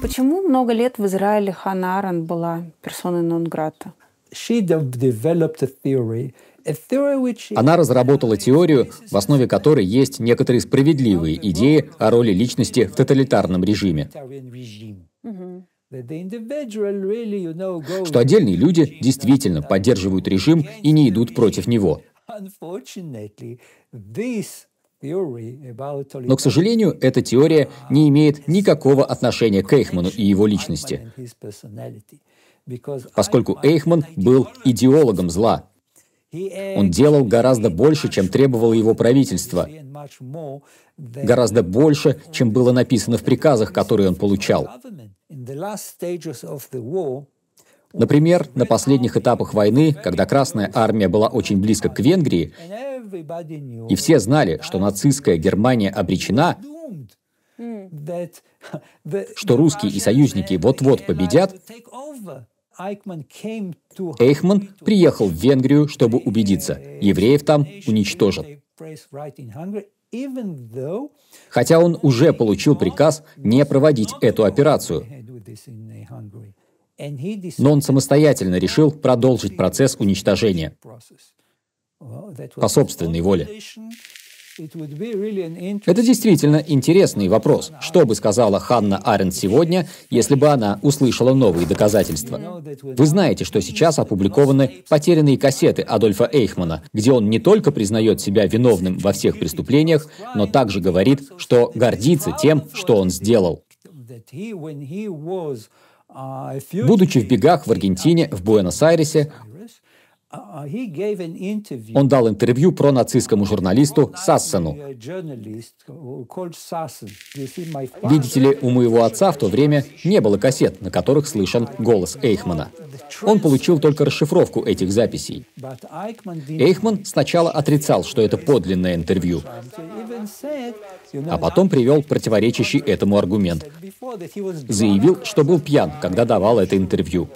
Почему много лет в Израиле Ханна Аренд была персоной нон-грата? Она разработала теорию, в основе которой есть некоторые справедливые идеи о роли личности в тоталитарном режиме. Что отдельные люди действительно поддерживают режим и не идут против него. Но, к сожалению, эта теория не имеет никакого отношения к Эйхману и его личности, поскольку Эйхман был идеологом зла. Он делал гораздо больше, чем требовало его правительство, гораздо больше, чем было написано в приказах, которые он получал. Например, на последних этапах войны, когда Красная Армия была очень близко к Венгрии, и все знали, что нацистская Германия обречена, что русские и союзники вот-вот победят, Эйхман приехал в Венгрию, чтобы убедиться, евреев там уничтожат. Хотя он уже получил приказ не проводить эту операцию. Но он самостоятельно решил продолжить процесс уничтожения по собственной воле. Это действительно интересный вопрос. Что бы сказала Ханна Аренд сегодня, если бы она услышала новые доказательства? Вы знаете, что сейчас опубликованы потерянные кассеты Адольфа Эйхмана, где он не только признает себя виновным во всех преступлениях, но также говорит, что гордится тем, что он сделал. Будучи в бегах в Аргентине, в Буэнос-Айресе, он дал интервью про нацистскому журналисту Сассену. Видите ли, у моего отца в то время не было кассет, на которых слышен голос Эйхмана. Он получил только расшифровку этих записей. Эйхман сначала отрицал, что это подлинное интервью, а потом привел противоречащий этому аргумент. Заявил, что был пьян, когда давал это интервью.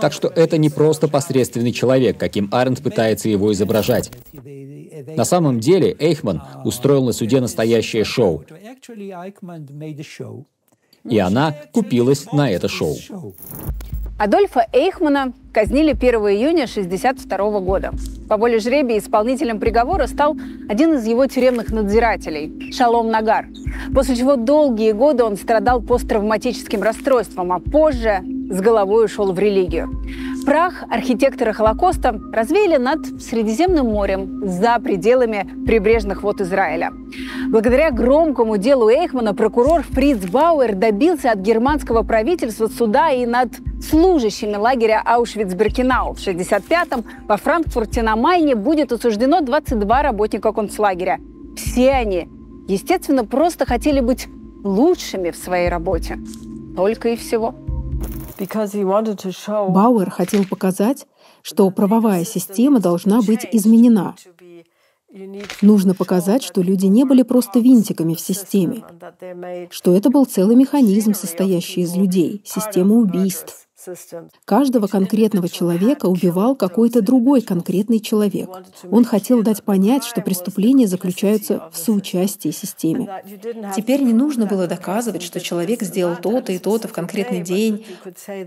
Так что это не просто посредственный человек, каким Аренд пытается его изображать. На самом деле Эйхман устроил на суде настоящее шоу. И она купилась на это шоу. Адольфа Эйхмана казнили 1 июня 1962 года. По воле жребия исполнителем приговора стал один из его тюремных надзирателей – Шалом Нагар. После чего долгие годы он страдал посттравматическим расстройством, а позже с головой ушел в религию. Прах архитектора Холокоста развеяли над Средиземным морем за пределами прибрежных вод Израиля. Благодаря громкому делу Эйхмана прокурор Фриц Бауэр добился от германского правительства суда и над служащими лагеря Аушвиц-Беркинау. В 65-м во Франкфурте на Майне будет осуждено 22 работника концлагеря. Все они, естественно, просто хотели быть лучшими в своей работе. Только и всего. Бауэр хотел показать, что правовая система должна быть изменена. Нужно показать, что люди не были просто винтиками в системе, что это был целый механизм, состоящий из людей, система убийств, Каждого конкретного человека убивал какой-то другой конкретный человек. Он хотел дать понять, что преступления заключаются в соучастии системе. Теперь не нужно было доказывать, что человек сделал то-то и то-то в конкретный день,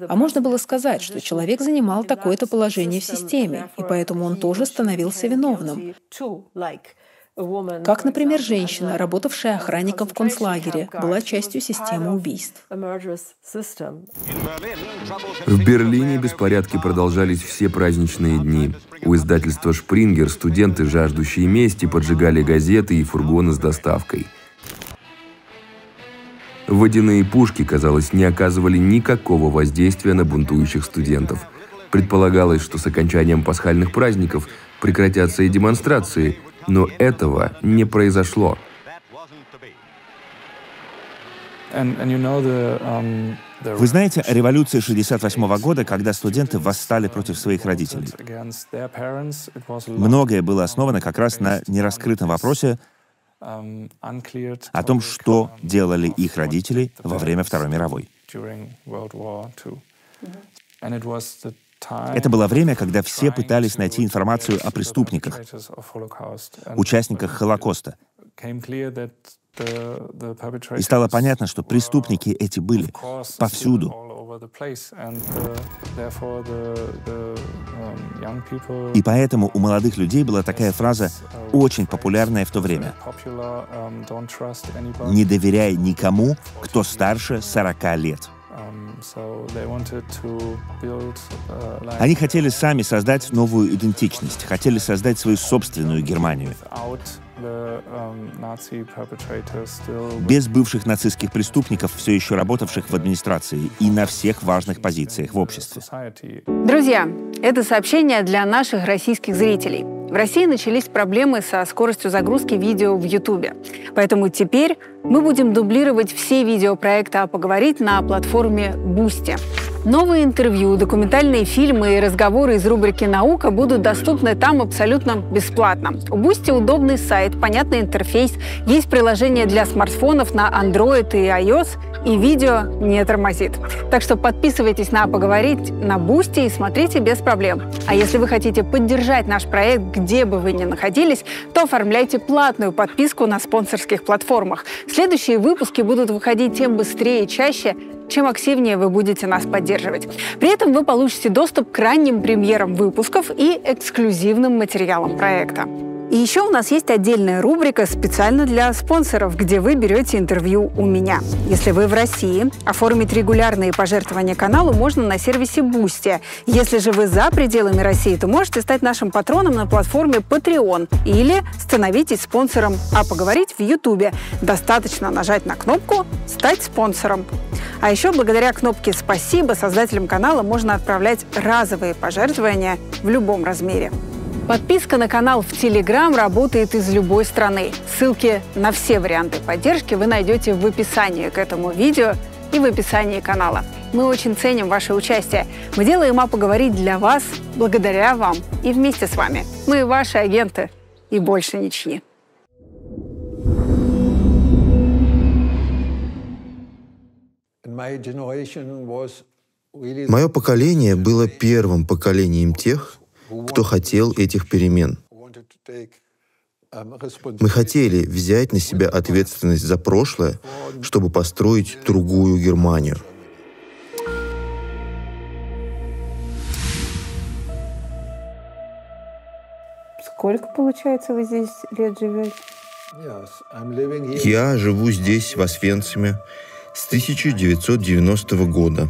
а можно было сказать, что человек занимал такое-то положение в системе, и поэтому он тоже становился виновным. Как, например, женщина, работавшая охранником в концлагере, была частью системы убийств. В Берлине беспорядки продолжались все праздничные дни. У издательства «Шпрингер» студенты, жаждущие мести, поджигали газеты и фургоны с доставкой. Водяные пушки, казалось, не оказывали никакого воздействия на бунтующих студентов. Предполагалось, что с окончанием пасхальных праздников прекратятся и демонстрации – но этого не произошло. Um, Вы знаете о революции 68 года, когда студенты восстали против своих родителей? Многое было основано как раз на нераскрытом вопросе um, о том, что делали их родители во время Второй мировой. Это было время, когда все пытались найти информацию о преступниках, участниках Холокоста. И стало понятно, что преступники эти были повсюду. И поэтому у молодых людей была такая фраза, очень популярная в то время. «Не доверяй никому, кто старше 40 лет». Они хотели сами создать новую идентичность, хотели создать свою собственную Германию. Без бывших нацистских преступников, все еще работавших в администрации и на всех важных позициях в обществе. Друзья, это сообщение для наших российских зрителей. В России начались проблемы со скоростью загрузки видео в Ютубе. Поэтому теперь мы будем дублировать все видео проекта «Поговорить» на платформе Boosty. Новые интервью, документальные фильмы и разговоры из рубрики «Наука» будут доступны там абсолютно бесплатно. У Бусти удобный сайт, понятный интерфейс, есть приложение для смартфонов на Android и iOS, и видео не тормозит. Так что подписывайтесь на «Поговорить» на Бусти и смотрите без проблем. А если вы хотите поддержать наш проект, где бы вы ни находились, то оформляйте платную подписку на спонсорских платформах. Следующие выпуски будут выходить тем быстрее и чаще, чем активнее вы будете нас поддерживать. При этом вы получите доступ к ранним премьерам выпусков и эксклюзивным материалам проекта. И еще у нас есть отдельная рубрика специально для спонсоров, где вы берете интервью у меня. Если вы в России, оформить регулярные пожертвования каналу можно на сервисе Boosty. Если же вы за пределами России, то можете стать нашим патроном на платформе Patreon или становитесь спонсором «А поговорить» в YouTube. Достаточно нажать на кнопку «Стать спонсором». А еще благодаря кнопке «Спасибо» создателям канала можно отправлять разовые пожертвования в любом размере. Подписка на канал в Телеграм работает из любой страны. Ссылки на все варианты поддержки вы найдете в описании к этому видео и в описании канала. Мы очень ценим ваше участие. Мы делаем «А поговорить» для вас, благодаря вам и вместе с вами. Мы ваши агенты и больше ничьи. Мое поколение было первым поколением тех, кто хотел этих перемен. Мы хотели взять на себя ответственность за прошлое, чтобы построить другую Германию. Сколько, получается, вы здесь лет живете? Я живу здесь, в Освенциме, с 1990 года.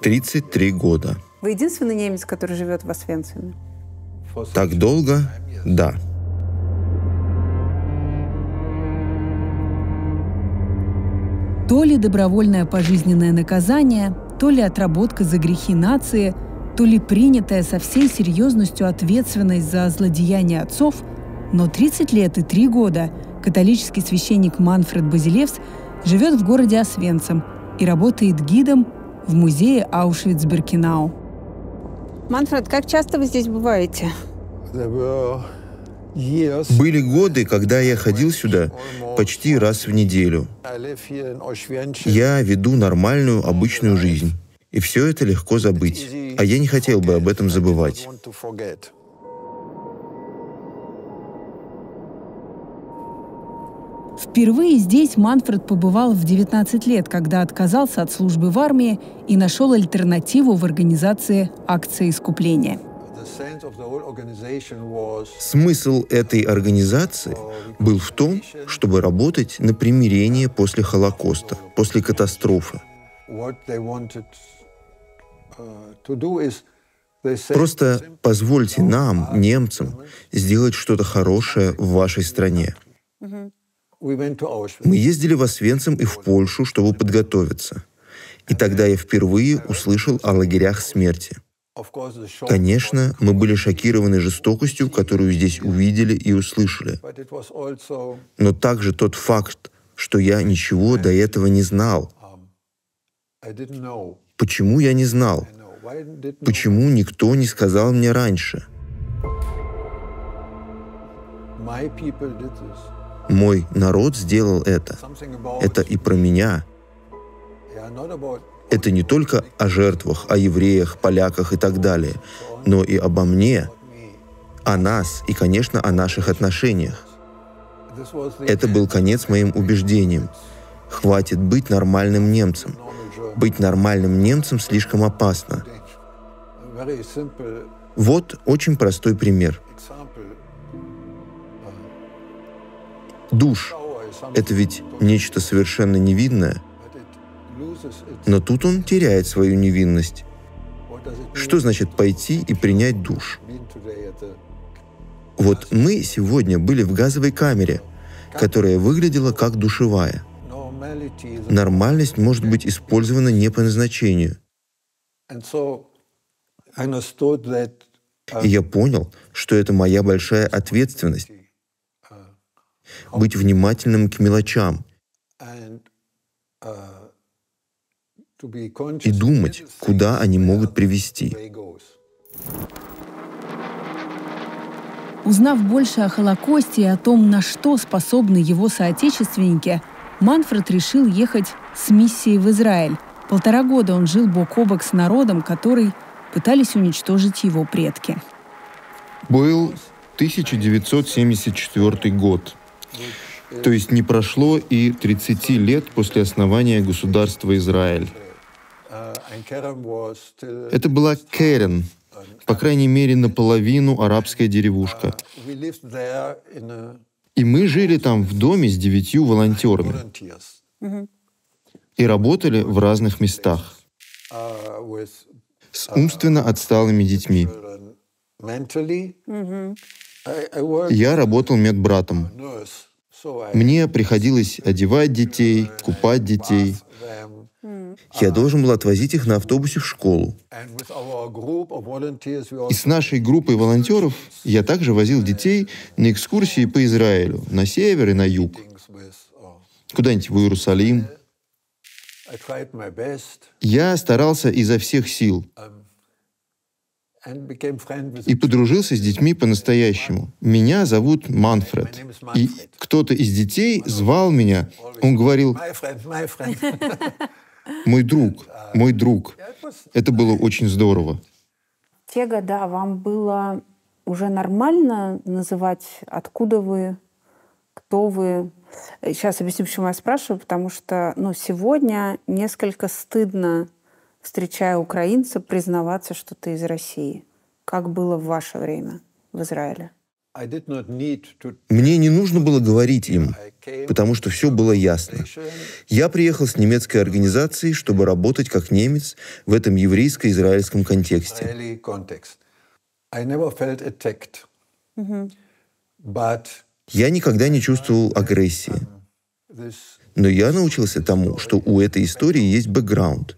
33 года. Вы единственный немец, который живет в Освенциме? Так долго? Да. То ли добровольное пожизненное наказание, то ли отработка за грехи нации, то ли принятая со всей серьезностью ответственность за злодеяния отцов, но 30 лет и 3 года католический священник Манфред Базилевс живет в городе Освенцим и работает гидом в музее Аушвиц-Биркенау. Манфред, как часто вы здесь бываете? Были годы, когда я ходил сюда почти раз в неделю. Я веду нормальную, обычную жизнь. И все это легко забыть. А я не хотел бы об этом забывать. Впервые здесь Манфред побывал в 19 лет, когда отказался от службы в армии и нашел альтернативу в организации акции искупления. Смысл этой организации был в том, чтобы работать на примирение после Холокоста, после катастрофы. Просто позвольте нам, немцам, сделать что-то хорошее в вашей стране. Мы ездили в Освенцим и в Польшу, чтобы подготовиться. И тогда я впервые услышал о лагерях смерти. Конечно, мы были шокированы жестокостью, которую здесь увидели и услышали. Но также тот факт, что я ничего до этого не знал. Почему я не знал? Почему никто не сказал мне раньше? Мой народ сделал это. Это и про меня. Это не только о жертвах, о евреях, поляках и так далее, но и обо мне, о нас и, конечно, о наших отношениях. Это был конец моим убеждениям. Хватит быть нормальным немцем. Быть нормальным немцем слишком опасно. Вот очень простой пример. Душ — это ведь нечто совершенно невидное. Но тут он теряет свою невинность. Что значит пойти и принять душ? Вот мы сегодня были в газовой камере, которая выглядела как душевая. Нормальность может быть использована не по назначению. И я понял, что это моя большая ответственность — быть внимательным к мелочам и думать, куда они могут привести. Узнав больше о Холокосте и о том, на что способны его соотечественники, Манфред решил ехать с миссией в Израиль. Полтора года он жил бок о бок с народом, который пытались уничтожить его предки. Был 1974 год. То есть не прошло и 30 лет после основания государства Израиль. Это была Керен, по крайней мере, наполовину арабская деревушка. И мы жили там в доме с девятью волонтерами. И работали в разных местах. С умственно отсталыми детьми. Я работал медбратом. Мне приходилось одевать детей, купать детей. Я должен был отвозить их на автобусе в школу. И с нашей группой волонтеров я также возил детей на экскурсии по Израилю, на север и на юг. Куда-нибудь в Иерусалим. Я старался изо всех сил и подружился с детьми по-настоящему. Меня зовут Манфред. И кто-то из детей звал меня. Он говорил, мой друг, мой друг. Это было очень здорово. Те года вам было уже нормально называть, откуда вы, кто вы? Сейчас объясню, почему я спрашиваю, потому что ну, сегодня несколько стыдно встречая украинца, признаваться, что ты из России? Как было в ваше время в Израиле? Мне не нужно было говорить им, потому что все было ясно. Я приехал с немецкой организацией, чтобы работать как немец в этом еврейско-израильском контексте. Я никогда не чувствовал агрессии. Но я научился тому, что у этой истории есть бэкграунд.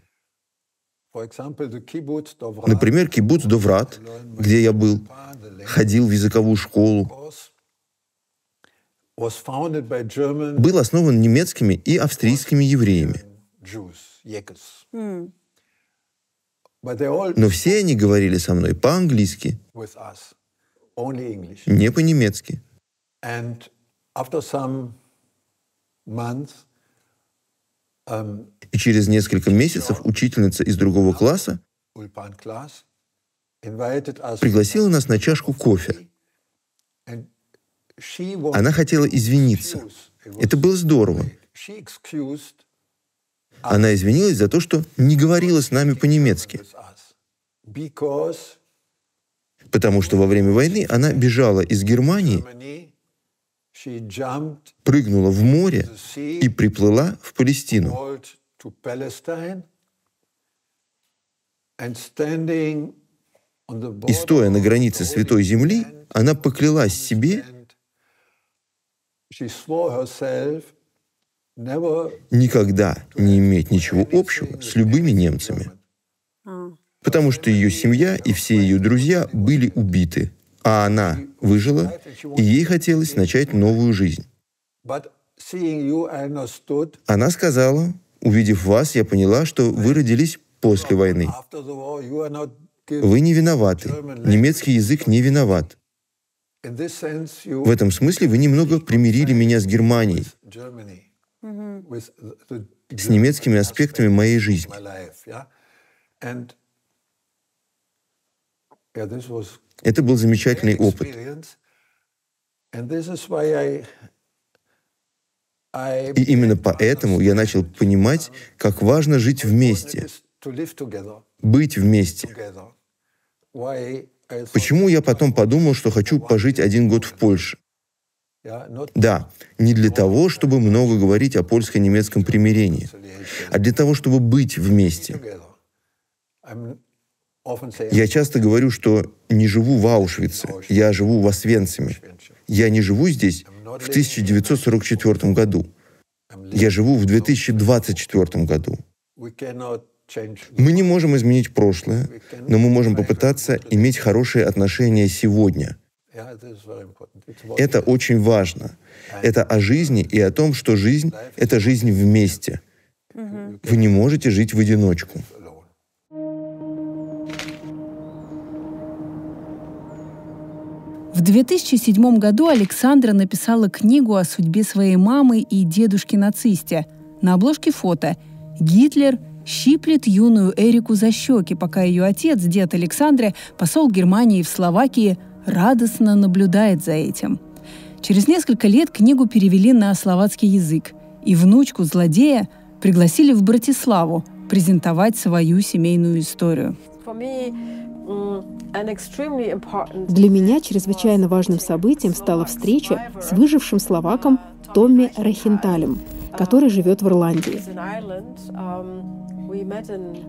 Например, кибуц Доврат, где я был, ходил в языковую школу, был основан немецкими и австрийскими евреями. Но все они говорили со мной по-английски, не по-немецки. И через несколько месяцев учительница из другого класса пригласила нас на чашку кофе. Она хотела извиниться. Это было здорово. Она извинилась за то, что не говорила с нами по-немецки. Потому что во время войны она бежала из Германии прыгнула в море и приплыла в Палестину. И стоя на границе Святой Земли, она поклялась себе никогда не иметь ничего общего с любыми немцами, потому что ее семья и все ее друзья были убиты а она выжила, и ей хотелось начать новую жизнь. Она сказала, увидев вас, я поняла, что вы родились после войны. Вы не виноваты. Немецкий язык не виноват. В этом смысле вы немного примирили меня с Германией, с немецкими аспектами моей жизни. Это был замечательный опыт. И именно поэтому я начал понимать, как важно жить вместе, быть вместе. Почему я потом подумал, что хочу пожить один год в Польше? Да, не для того, чтобы много говорить о польско-немецком примирении, а для того, чтобы быть вместе. Я часто говорю, что не живу в Аушвице, я живу в Освенциме. Я не живу здесь в 1944 году. Я живу в 2024 году. Мы не можем изменить прошлое, но мы можем попытаться иметь хорошие отношения сегодня. Это очень важно. Это о жизни и о том, что жизнь — это жизнь вместе. Вы не можете жить в одиночку. 2007 году Александра написала книгу о судьбе своей мамы и дедушки-нацисте. На обложке фото Гитлер щиплет юную Эрику за щеки, пока ее отец, дед Александры, посол Германии в Словакии, радостно наблюдает за этим. Через несколько лет книгу перевели на словацкий язык, и внучку злодея пригласили в Братиславу презентовать свою семейную историю. Для меня чрезвычайно важным событием стала встреча с выжившим словаком Томми Рахенталем, который живет в Ирландии.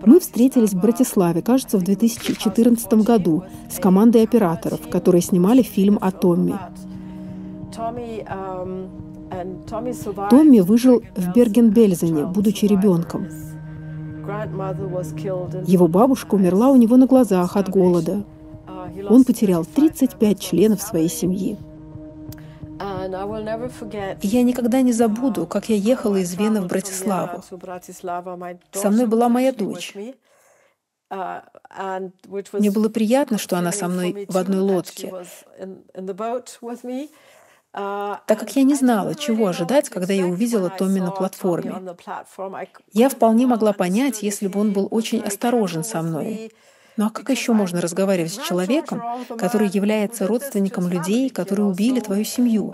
Мы встретились в Братиславе, кажется, в 2014 году с командой операторов, которые снимали фильм о Томми. Томми выжил в Берген-Бельзене, будучи ребенком. Его бабушка умерла у него на глазах от голода. Он потерял 35 членов своей семьи. Я никогда не забуду, как я ехала из Вены в Братиславу. Со мной была моя дочь. Мне было приятно, что она со мной в одной лодке. Так как я не знала, чего ожидать, когда я увидела Томми на платформе. Я вполне могла понять, если бы он был очень осторожен со мной. Ну а как еще можно разговаривать с человеком, который является родственником людей, которые убили твою семью?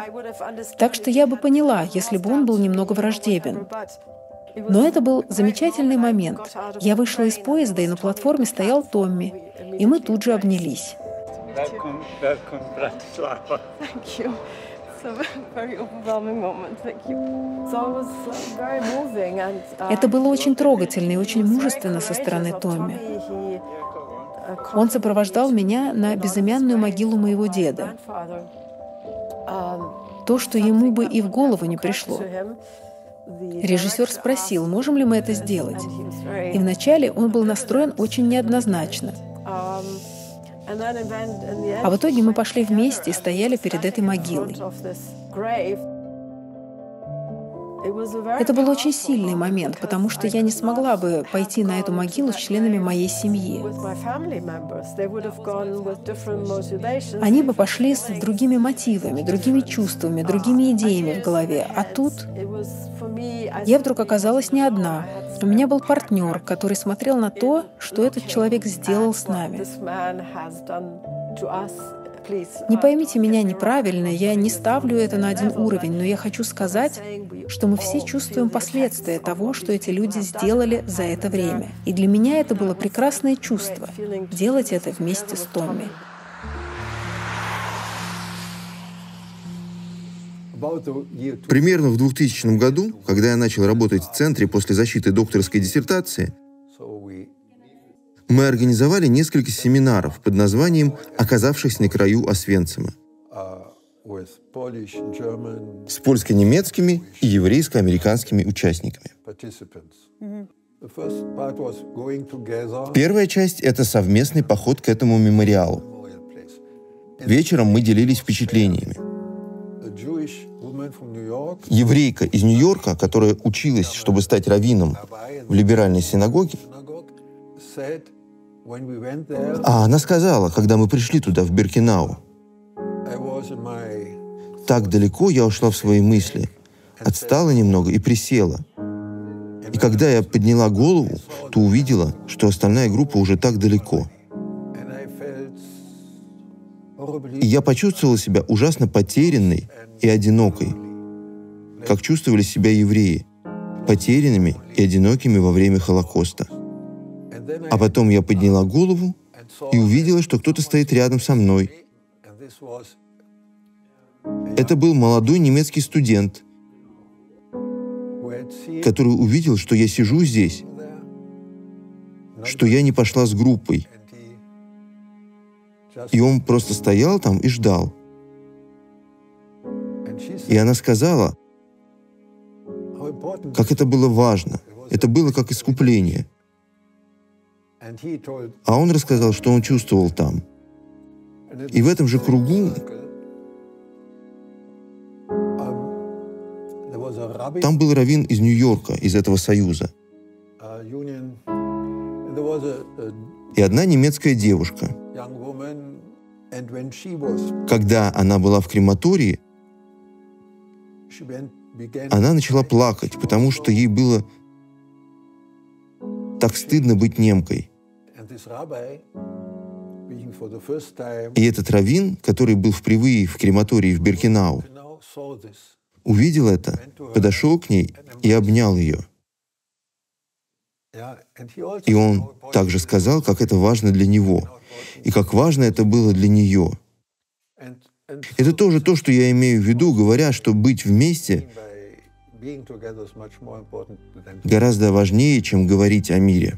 Так что я бы поняла, если бы он был немного враждебен. Но это был замечательный момент. Я вышла из поезда, и на платформе стоял Томми, и мы тут же обнялись. Это было очень трогательно и очень мужественно со стороны Томми. Он сопровождал меня на безымянную могилу моего деда. То, что ему бы и в голову не пришло. Режиссер спросил, можем ли мы это сделать. И вначале он был настроен очень неоднозначно. А в итоге мы пошли вместе и стояли перед этой могилой. Это был очень сильный момент, потому что я не смогла бы пойти на эту могилу с членами моей семьи. Они бы пошли с другими мотивами, другими чувствами, другими идеями в голове. А тут я вдруг оказалась не одна. У меня был партнер, который смотрел на то, что этот человек сделал с нами. Не поймите меня неправильно, я не ставлю это на один уровень, но я хочу сказать, что мы все чувствуем последствия того, что эти люди сделали за это время. И для меня это было прекрасное чувство — делать это вместе с Томми. Примерно в 2000 году, когда я начал работать в центре после защиты докторской диссертации, мы организовали несколько семинаров под названием «Оказавшись на краю Освенцима» с польско-немецкими и еврейско-американскими участниками. Первая часть — это совместный поход к этому мемориалу. Вечером мы делились впечатлениями. Еврейка из Нью-Йорка, которая училась, чтобы стать раввином в либеральной синагоге, а она сказала, когда мы пришли туда, в Беркинау, так далеко я ушла в свои мысли, отстала немного и присела. И когда я подняла голову, то увидела, что остальная группа уже так далеко. И я почувствовала себя ужасно потерянной и одинокой, как чувствовали себя евреи, потерянными и одинокими во время Холокоста. А потом я подняла голову и увидела, что кто-то стоит рядом со мной. Это был молодой немецкий студент, который увидел, что я сижу здесь, что я не пошла с группой, И он просто стоял там и ждал. И она сказала, как это было важно. Это было как искупление. А он рассказал, что он чувствовал там. И в этом же кругу там был раввин из Нью-Йорка, из этого союза. И одна немецкая девушка. Когда она была в крематории, она начала плакать, потому что ей было так стыдно быть немкой. И этот раввин, который был впервые в крематории в Беркинау, увидел это, подошел к ней и обнял ее. И он также сказал, как это важно для него, и как важно это было для нее. Это тоже то, что я имею в виду, говоря, что быть вместе гораздо важнее, чем говорить о мире.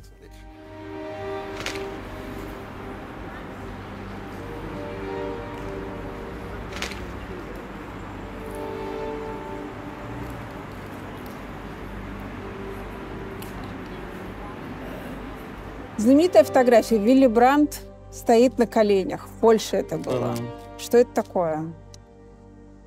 Знаменитая фотография Вилли Брандт стоит на коленях. В Польше это было. Mm. Что это такое?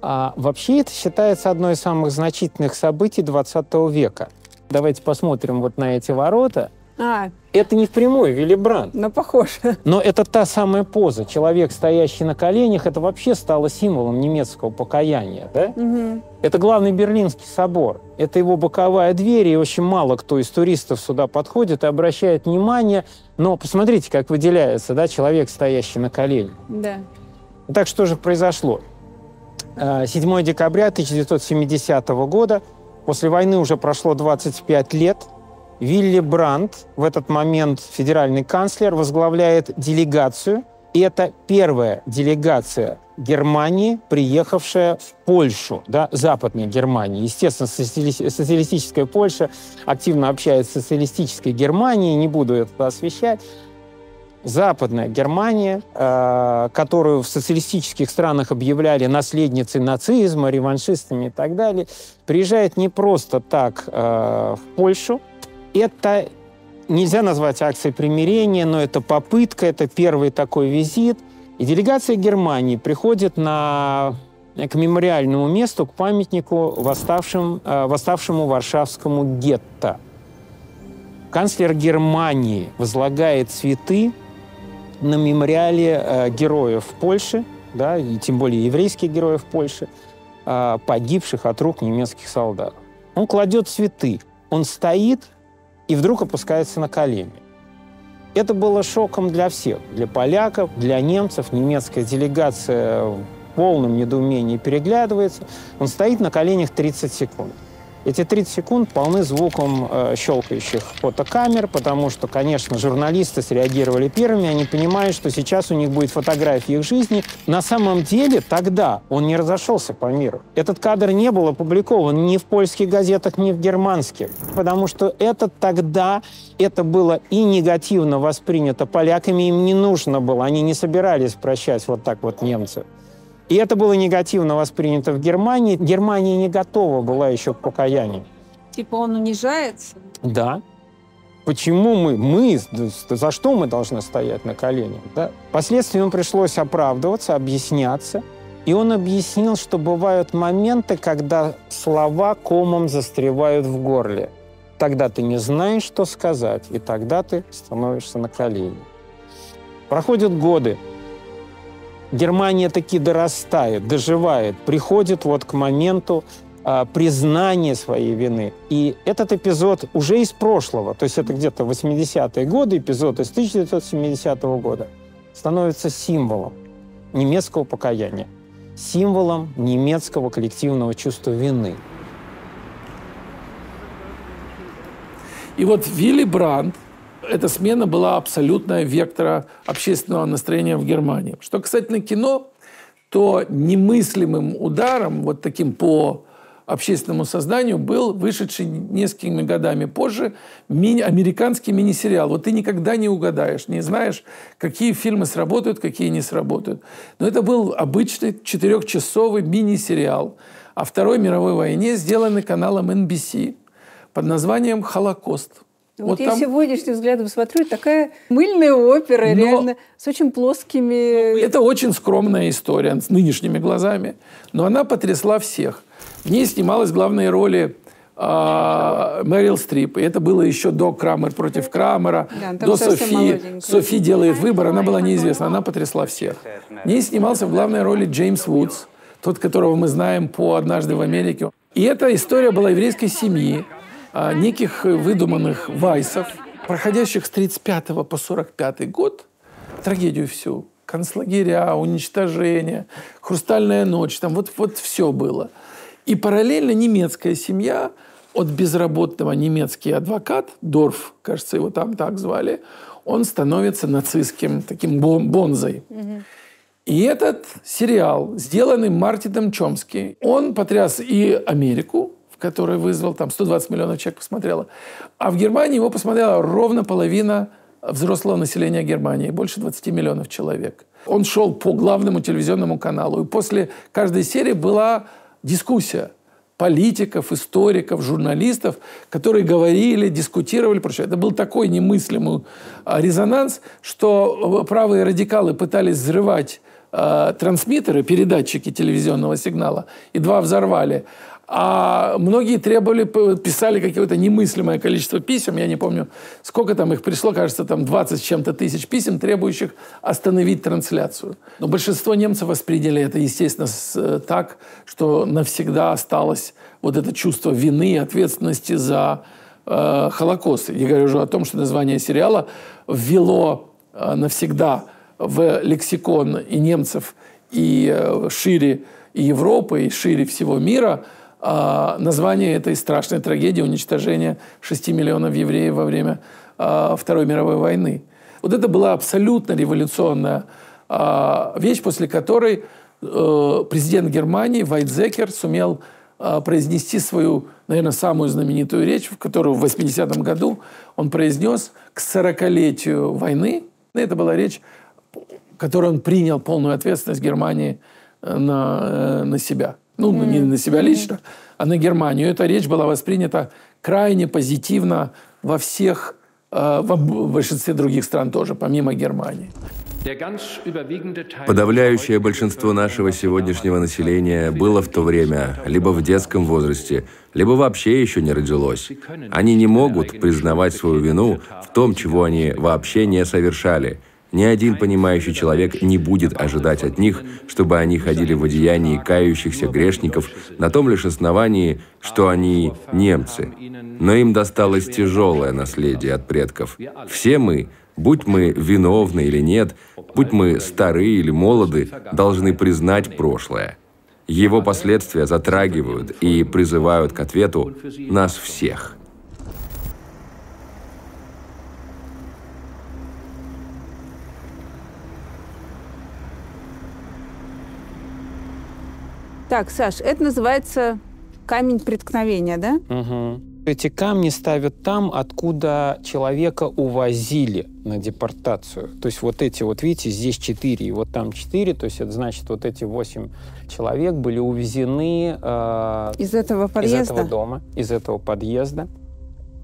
А, вообще это считается одной из самых значительных событий 20 века. Давайте посмотрим вот на эти ворота. А. Это не впрямую Вилли Брандт. Но похоже. Но это та самая поза. Человек, стоящий на коленях, это вообще стало символом немецкого покаяния. Да? Угу. Это главный Берлинский собор. Это его боковая дверь, и очень мало кто из туристов сюда подходит и обращает внимание. Но посмотрите, как выделяется да, человек, стоящий на коленях. Да. Так что же произошло? 7 декабря 1970 года, после войны уже прошло 25 лет, Вилли Брандт, в этот момент федеральный канцлер, возглавляет делегацию. И это первая делегация Германии, приехавшая в Польшу, да, Западной Германии. Естественно, социалистическая Польша активно общается с социалистической Германией, не буду это освещать. Западная Германия, э, которую в социалистических странах объявляли наследницей нацизма, реваншистами и так далее, приезжает не просто так э, в Польшу. Это нельзя назвать акцией примирения, но это попытка, это первый такой визит. И делегация Германии приходит на, к мемориальному месту, к памятнику восставшим, э, восставшему Варшавскому гетто. Канцлер Германии возлагает цветы на мемориале э, героев Польши, да, и тем более еврейских героев Польши, э, погибших от рук немецких солдат. Он кладет цветы, он стоит и вдруг опускается на колени. Это было шоком для всех, для поляков, для немцев. Немецкая делегация в полном недоумении переглядывается. Он стоит на коленях 30 секунд. Эти 30 секунд полны звуком э, щелкающих фотокамер, потому что, конечно, журналисты среагировали первыми, они понимают, что сейчас у них будет фотография их жизни. На самом деле тогда он не разошелся по миру. Этот кадр не был опубликован ни в польских газетах, ни в германских, потому что это тогда, это было и негативно воспринято поляками, им не нужно было, они не собирались прощать вот так вот немцев. И это было негативно воспринято в Германии. Германия не готова была еще к покаянию. Типа он унижается? Да. Почему мы, мы, за что мы должны стоять на коленях? Да? Впоследствии ему пришлось оправдываться, объясняться. И он объяснил, что бывают моменты, когда слова комом застревают в горле. Тогда ты не знаешь, что сказать, и тогда ты становишься на колени. Проходят годы, Германия таки дорастает, доживает, приходит вот к моменту а, признания своей вины. И этот эпизод уже из прошлого, то есть это где-то 80-е годы, эпизод из 1970 года, становится символом немецкого покаяния, символом немецкого коллективного чувства вины. И вот Вилли Брандт эта смена была абсолютная вектора общественного настроения в Германии. Что касательно кино, то немыслимым ударом, вот таким по общественному созданию был вышедший несколькими годами позже мини, американский мини-сериал. Вот ты никогда не угадаешь, не знаешь, какие фильмы сработают, какие не сработают. Но это был обычный четырехчасовый мини-сериал о Второй мировой войне, сделанный каналом NBC под названием «Холокост». Вот, вот я там... сегодняшним взглядом смотрю, такая мыльная опера, Но... реально, с очень плоскими... Это очень скромная история с нынешними глазами, но она потрясла всех. В ней снималась главные роли а, Мэрил Стрип. И это было еще до Крамер против Крамера, да, до Софи. Софи делает выбор, она была неизвестна, она потрясла всех. В ней снимался в главной роли Джеймс Вудс, тот, которого мы знаем по «Однажды в Америке». И эта история была еврейской семьи, неких выдуманных вайсов, проходящих с 35 по 45 год, трагедию всю, концлагеря, уничтожение, хрустальная ночь, там вот, вот все было. И параллельно немецкая семья от безработного немецкий адвокат, Дорф, кажется, его там так звали, он становится нацистским таким бонзой. И этот сериал, сделанный Мартином Чомски, он потряс и Америку, который вызвал, там 120 миллионов человек посмотрело. А в Германии его посмотрела ровно половина взрослого населения Германии, больше 20 миллионов человек. Он шел по главному телевизионному каналу. И после каждой серии была дискуссия политиков, историков, журналистов, которые говорили, дискутировали. Прочее. Это был такой немыслимый а, резонанс, что правые радикалы пытались взрывать э, трансмиттеры, передатчики телевизионного сигнала, и два взорвали. А многие требовали, писали какое-то немыслимое количество писем, я не помню, сколько там их пришло, кажется, там 20 с чем-то тысяч писем, требующих остановить трансляцию. Но большинство немцев восприняли это, естественно, с, так, что навсегда осталось вот это чувство вины и ответственности за э, Холокост. Я говорю уже о том, что название сериала ввело э, навсегда в лексикон и немцев, и э, шире и Европы, и шире всего мира – а, название этой страшной трагедии уничтожения 6 миллионов евреев во время а, Второй мировой войны. Вот это была абсолютно революционная а, вещь, после которой э, президент Германии Вайтзекер сумел произнести свою, наверное, самую знаменитую речь, в которую в 80-м году он произнес к 40-летию войны. Это была речь, которой он принял полную ответственность Германии э, на, э, на себя. Ну, mm-hmm. не на себя лично, а на Германию. Эта речь была воспринята крайне позитивно во всех, э, в большинстве других стран тоже, помимо Германии. Подавляющее большинство нашего сегодняшнего населения было в то время либо в детском возрасте, либо вообще еще не родилось. Они не могут признавать свою вину в том, чего они вообще не совершали – ни один понимающий человек не будет ожидать от них, чтобы они ходили в одеянии кающихся грешников на том лишь основании, что они немцы. Но им досталось тяжелое наследие от предков. Все мы, будь мы виновны или нет, будь мы стары или молоды, должны признать прошлое. Его последствия затрагивают и призывают к ответу нас всех – Так, Саш, это называется камень преткновения, да? Угу. Эти камни ставят там, откуда человека увозили на депортацию. То есть вот эти вот, видите, здесь четыре, и вот там четыре, то есть это значит, вот эти восемь человек были увезены э, из этого подъезда, из этого дома, из этого подъезда.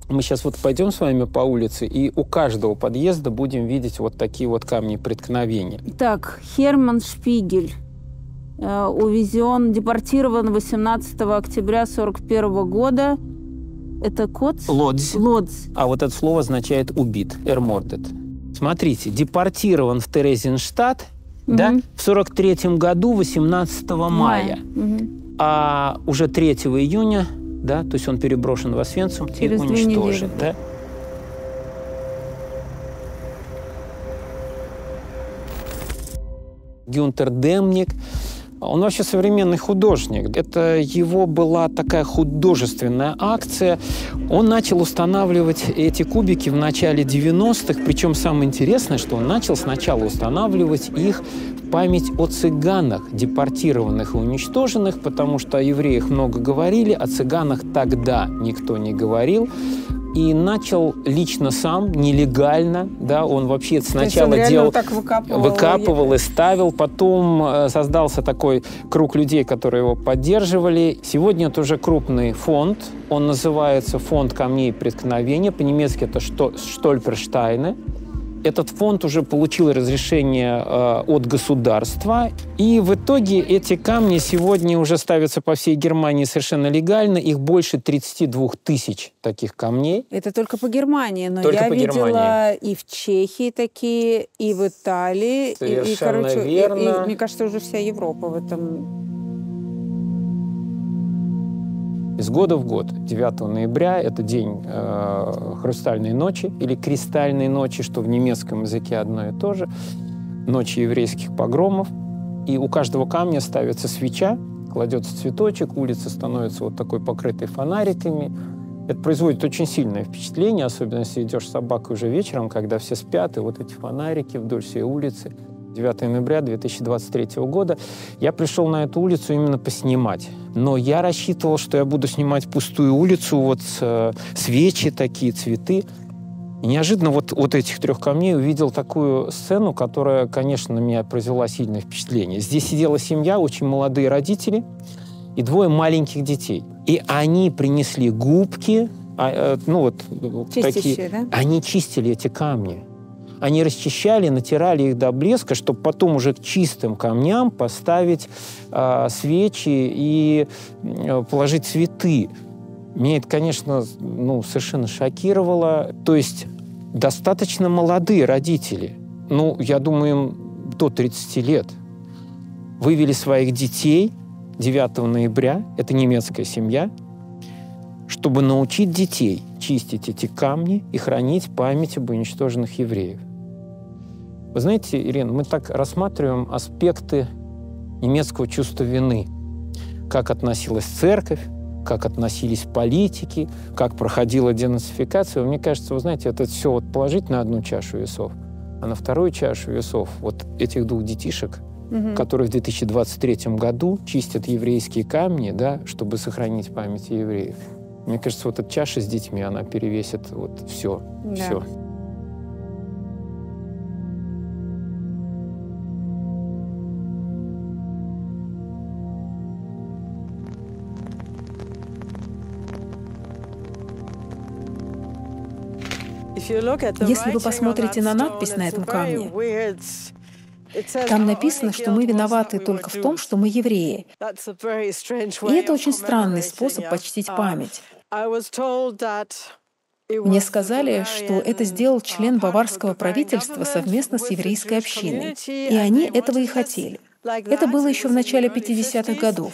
Мы сейчас вот пойдем с вами по улице, и у каждого подъезда будем видеть вот такие вот камни преткновения. Так, Херман Шпигель. Э, увезен, депортирован 18 октября 1941 года. Это код? Лодз. Лодз. А вот это слово означает убит, ermordet. Смотрите, депортирован в Терезинштадт, угу. да, в 43 году 18 мая. Угу. А уже 3 июня, да, то есть он переброшен в Освенцим и уничтожен, да. Гюнтер Демник он вообще современный художник. Это его была такая художественная акция. Он начал устанавливать эти кубики в начале 90-х. Причем самое интересное, что он начал сначала устанавливать их память о цыганах, депортированных и уничтоженных, потому что о евреях много говорили, о цыганах тогда никто не говорил и начал лично сам, нелегально, да, он вообще сначала он делал, так выкапывал, выкапывал и ставил, потом э, создался такой круг людей, которые его поддерживали. Сегодня это уже крупный фонд, он называется «Фонд камней преткновения», по-немецки это «Штольперштайны». Этот фонд уже получил разрешение э, от государства, и в итоге эти камни сегодня уже ставятся по всей Германии совершенно легально. Их больше 32 тысяч таких камней. Это только по Германии, но только я видела Германии. и в Чехии такие, и в Италии, и, и, Совершенно короче, и- верно. и, мне кажется, уже вся Европа в этом. Из года в год, 9 ноября, это день э, хрустальной ночи или кристальной ночи, что в немецком языке одно и то же, ночи еврейских погромов. И у каждого камня ставится свеча, кладется цветочек, улица становится вот такой покрытой фонариками. Это производит очень сильное впечатление, особенно если идешь с собакой уже вечером, когда все спят, и вот эти фонарики вдоль всей улицы. 9 ноября 2023 года. Я пришел на эту улицу именно поснимать. Но я рассчитывал, что я буду снимать пустую улицу, вот э, свечи такие, цветы. И неожиданно вот, вот этих трех камней увидел такую сцену, которая, конечно, на меня произвела сильное впечатление. Здесь сидела семья, очень молодые родители и двое маленьких детей. И они принесли губки, а, э, ну вот Чистящие, такие. да? Они чистили эти камни. Они расчищали, натирали их до блеска, чтобы потом уже к чистым камням поставить а, свечи и м, положить цветы. Меня это, конечно, ну, совершенно шокировало. То есть достаточно молодые родители, ну, я думаю, им до 30 лет, вывели своих детей 9 ноября, это немецкая семья, чтобы научить детей чистить эти камни и хранить память об уничтоженных евреев. Вы знаете, Ирина, мы так рассматриваем аспекты немецкого чувства вины. Как относилась церковь, как относились политики, как проходила денацификация. Мне кажется, вы знаете, это все вот положить на одну чашу весов, а на вторую чашу весов вот этих двух детишек, Мгм. которые в 2023 году чистят еврейские камни, да, чтобы сохранить память евреев. Мне кажется, вот эта чаша с детьми, она перевесит вот все, Да. все. Если вы посмотрите на надпись на этом камне, там написано, что мы виноваты только в том, что мы евреи. И это очень странный способ почтить память. Мне сказали, что это сделал член баварского правительства совместно с еврейской общиной. И они этого и хотели. Это было еще в начале 50-х годов.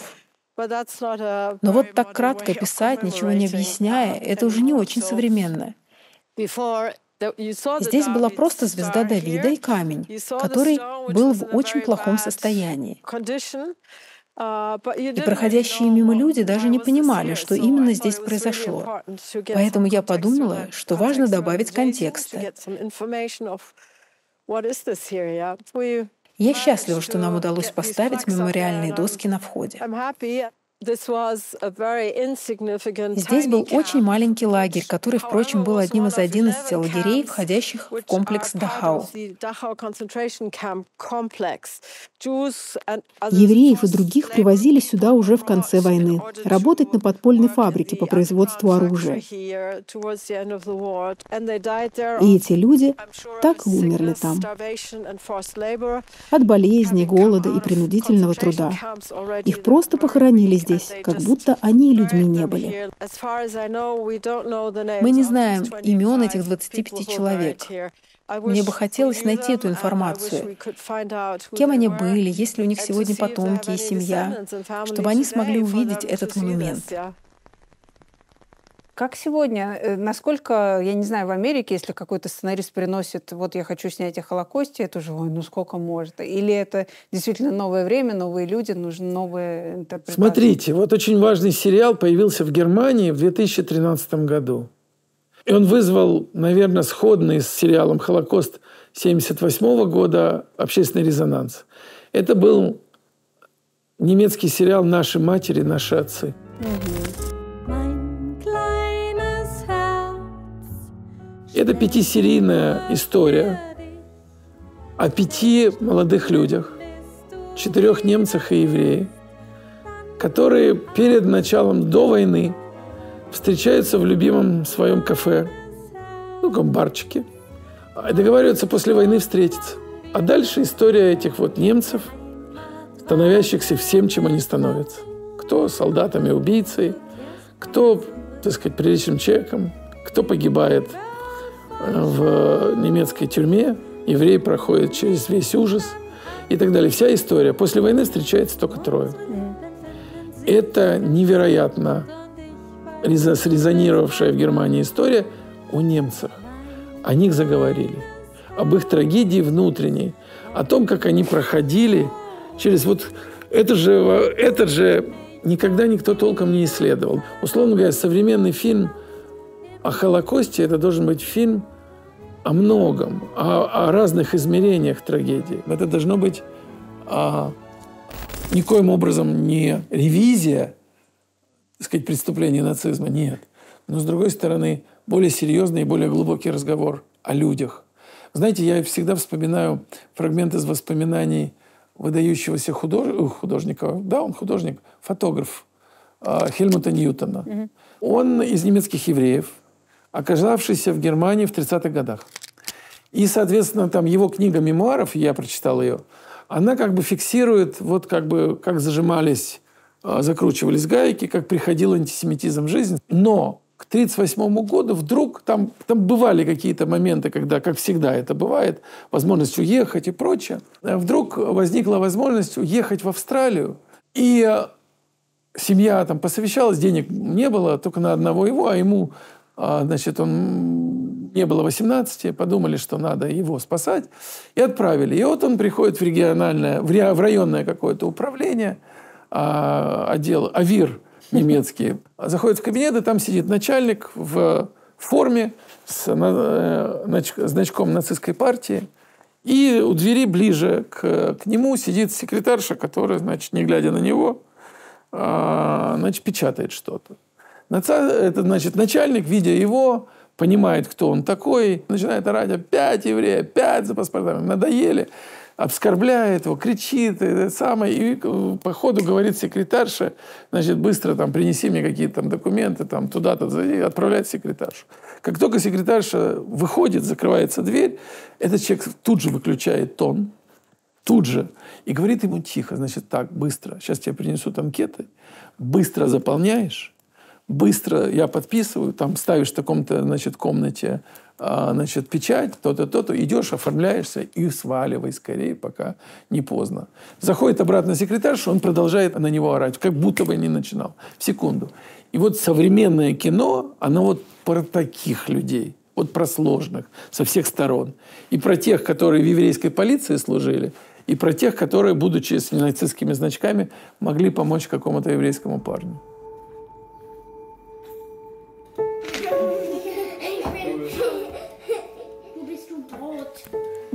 Но вот так кратко писать, ничего не объясняя, это уже не очень современно. Здесь была просто звезда Давида и камень, который был в очень плохом состоянии. И проходящие мимо люди даже не понимали, что именно здесь произошло. Поэтому я подумала, что важно добавить контекста. Я счастлива, что нам удалось поставить мемориальные доски на входе. Здесь был очень маленький лагерь, который, впрочем, был одним из 11 лагерей, входящих в комплекс Дахау. Евреев и других привозили сюда уже в конце войны, работать на подпольной фабрике по производству оружия. И эти люди так и умерли там. От болезней, голода и принудительного труда. Их просто похоронили здесь, как будто они людьми не были. Мы не знаем имен этих 25 человек. Мне бы хотелось найти эту информацию. Кем они были, есть ли у них сегодня потомки и семья, чтобы они смогли увидеть этот монумент. Как сегодня, э, насколько, я не знаю, в Америке, если какой-то сценарист приносит, вот я хочу снять о Холокосте, это уже, ой, ну сколько может? Или это действительно новое время, новые люди, нужны новые интерпретации? Смотрите, вот очень важный сериал появился в Германии в 2013 году. И он вызвал, наверное, сходный с сериалом «Холокост» 1978 года общественный резонанс. Это был немецкий сериал «Наши матери, наши отцы». Это пятисерийная история о пяти молодых людях, четырех немцах и евреях, которые перед началом до войны встречаются в любимом своем кафе, ну, барчике, и договариваются после войны встретиться. А дальше история этих вот немцев, становящихся всем, чем они становятся. Кто солдатами, убийцей, кто, так сказать, приличным человеком, кто погибает э, в немецкой тюрьме, еврей проходит через весь ужас и так далее. Вся история. После войны встречается только трое. Это невероятно срезонировавшая в Германии история о немцах. О них заговорили. Об их трагедии внутренней. О том, как они проходили через вот... Это же, это же никогда никто толком не исследовал. Условно говоря, современный фильм о Холокосте – это должен быть фильм о многом, о, о разных измерениях трагедии. Это должно быть а, никоим образом не ревизия, так сказать, преступления нацизма, нет. Но, с другой стороны, более серьезный и более глубокий разговор о людях. Знаете, я всегда вспоминаю фрагмент из воспоминаний выдающегося худож... художника, да, он художник, фотограф а, Хельмута Ньютона. Mm-hmm. Он из немецких евреев, оказавшийся в Германии в 30-х годах. И, соответственно, там его книга мемуаров, я прочитал ее, она как бы фиксирует, вот как бы, как зажимались, закручивались гайки, как приходил антисемитизм в жизнь. Но к 1938 году вдруг там, там бывали какие-то моменты, когда, как всегда это бывает, возможность уехать и прочее. Вдруг возникла возможность уехать в Австралию. И семья там посовещалась, денег не было, только на одного его, а ему а, значит, он не было 18, подумали, что надо его спасать, и отправили. И вот он приходит в региональное, в районное какое-то управление, а, отдел АВИР немецкий, заходит в кабинет, и там сидит начальник в форме с э, значком нацистской партии, и у двери ближе к, к нему сидит секретарша, которая, значит, не глядя на него, а, значит, печатает что-то. Это значит, начальник, видя его, понимает, кто он такой, начинает орать, опять евреи, опять за паспортами, надоели, обскорбляет его, кричит, это самое, и по ходу говорит секретарша, значит, быстро там принеси мне какие-то там документы, там туда-то, отправляет секретаршу. Как только секретарша выходит, закрывается дверь, этот человек тут же выключает тон, тут же, и говорит ему тихо, значит, так, быстро, сейчас тебе принесут анкеты, быстро заполняешь, быстро я подписываю, там ставишь в таком-то, значит, комнате, значит, печать, то-то, то-то, идешь, оформляешься и сваливай скорее, пока не поздно. Заходит обратно секретарша, он продолжает на него орать, как будто бы не начинал. В секунду. И вот современное кино, оно вот про таких людей, вот про сложных, со всех сторон. И про тех, которые в еврейской полиции служили, и про тех, которые, будучи с нацистскими значками, могли помочь какому-то еврейскому парню.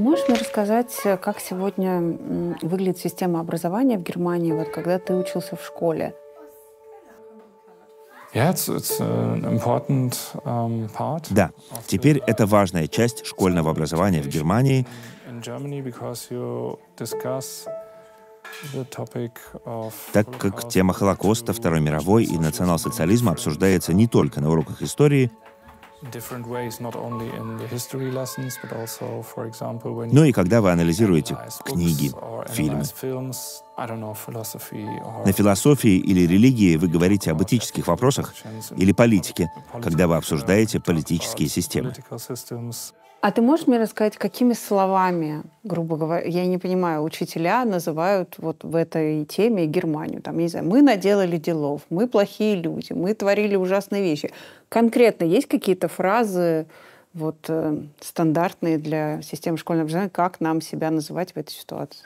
Можешь мне рассказать, как сегодня выглядит система образования в Германии, вот когда ты учился в школе? Um, да, теперь это важная часть школьного образования в Германии. Так как тема Холокоста, Второй мировой и национал-социализма обсуждается не только на уроках истории, ну и когда вы анализируете книги, фильмы. На философии или религии вы говорите об этических вопросах или политике, когда вы обсуждаете политические системы. А ты можешь мне рассказать, какими словами, грубо говоря, я не понимаю, учителя называют вот в этой теме Германию? Там, не знаю, мы наделали делов, мы плохие люди, мы творили ужасные вещи. Конкретно есть какие-то фразы вот, э, стандартные для системы школьного образования, как нам себя называть в этой ситуации?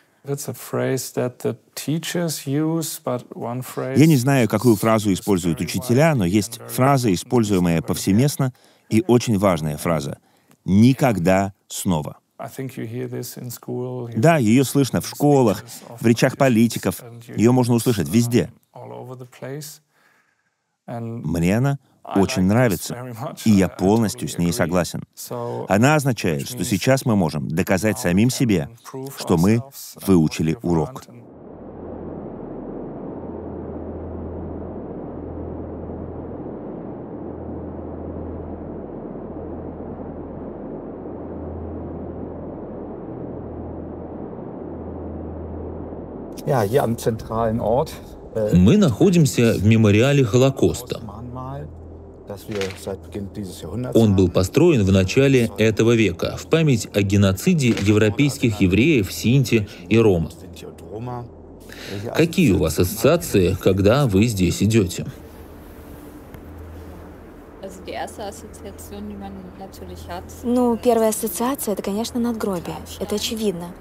Я не знаю, какую фразу используют учителя, но есть фраза, используемая повсеместно, и очень важная фраза — никогда снова. Да, ее слышно в школах, в речах политиков. Ее можно услышать везде. Мне она очень нравится, и я полностью с ней согласен. Она означает, что сейчас мы можем доказать самим себе, что мы выучили урок. Мы находимся в мемориале Холокоста. Он был построен в начале этого века в память о геноциде европейских евреев Синти и Рома. Какие у вас ассоциации, когда вы здесь идете? Ну, первая ассоциация — это, конечно, надгробие. Это очевидно.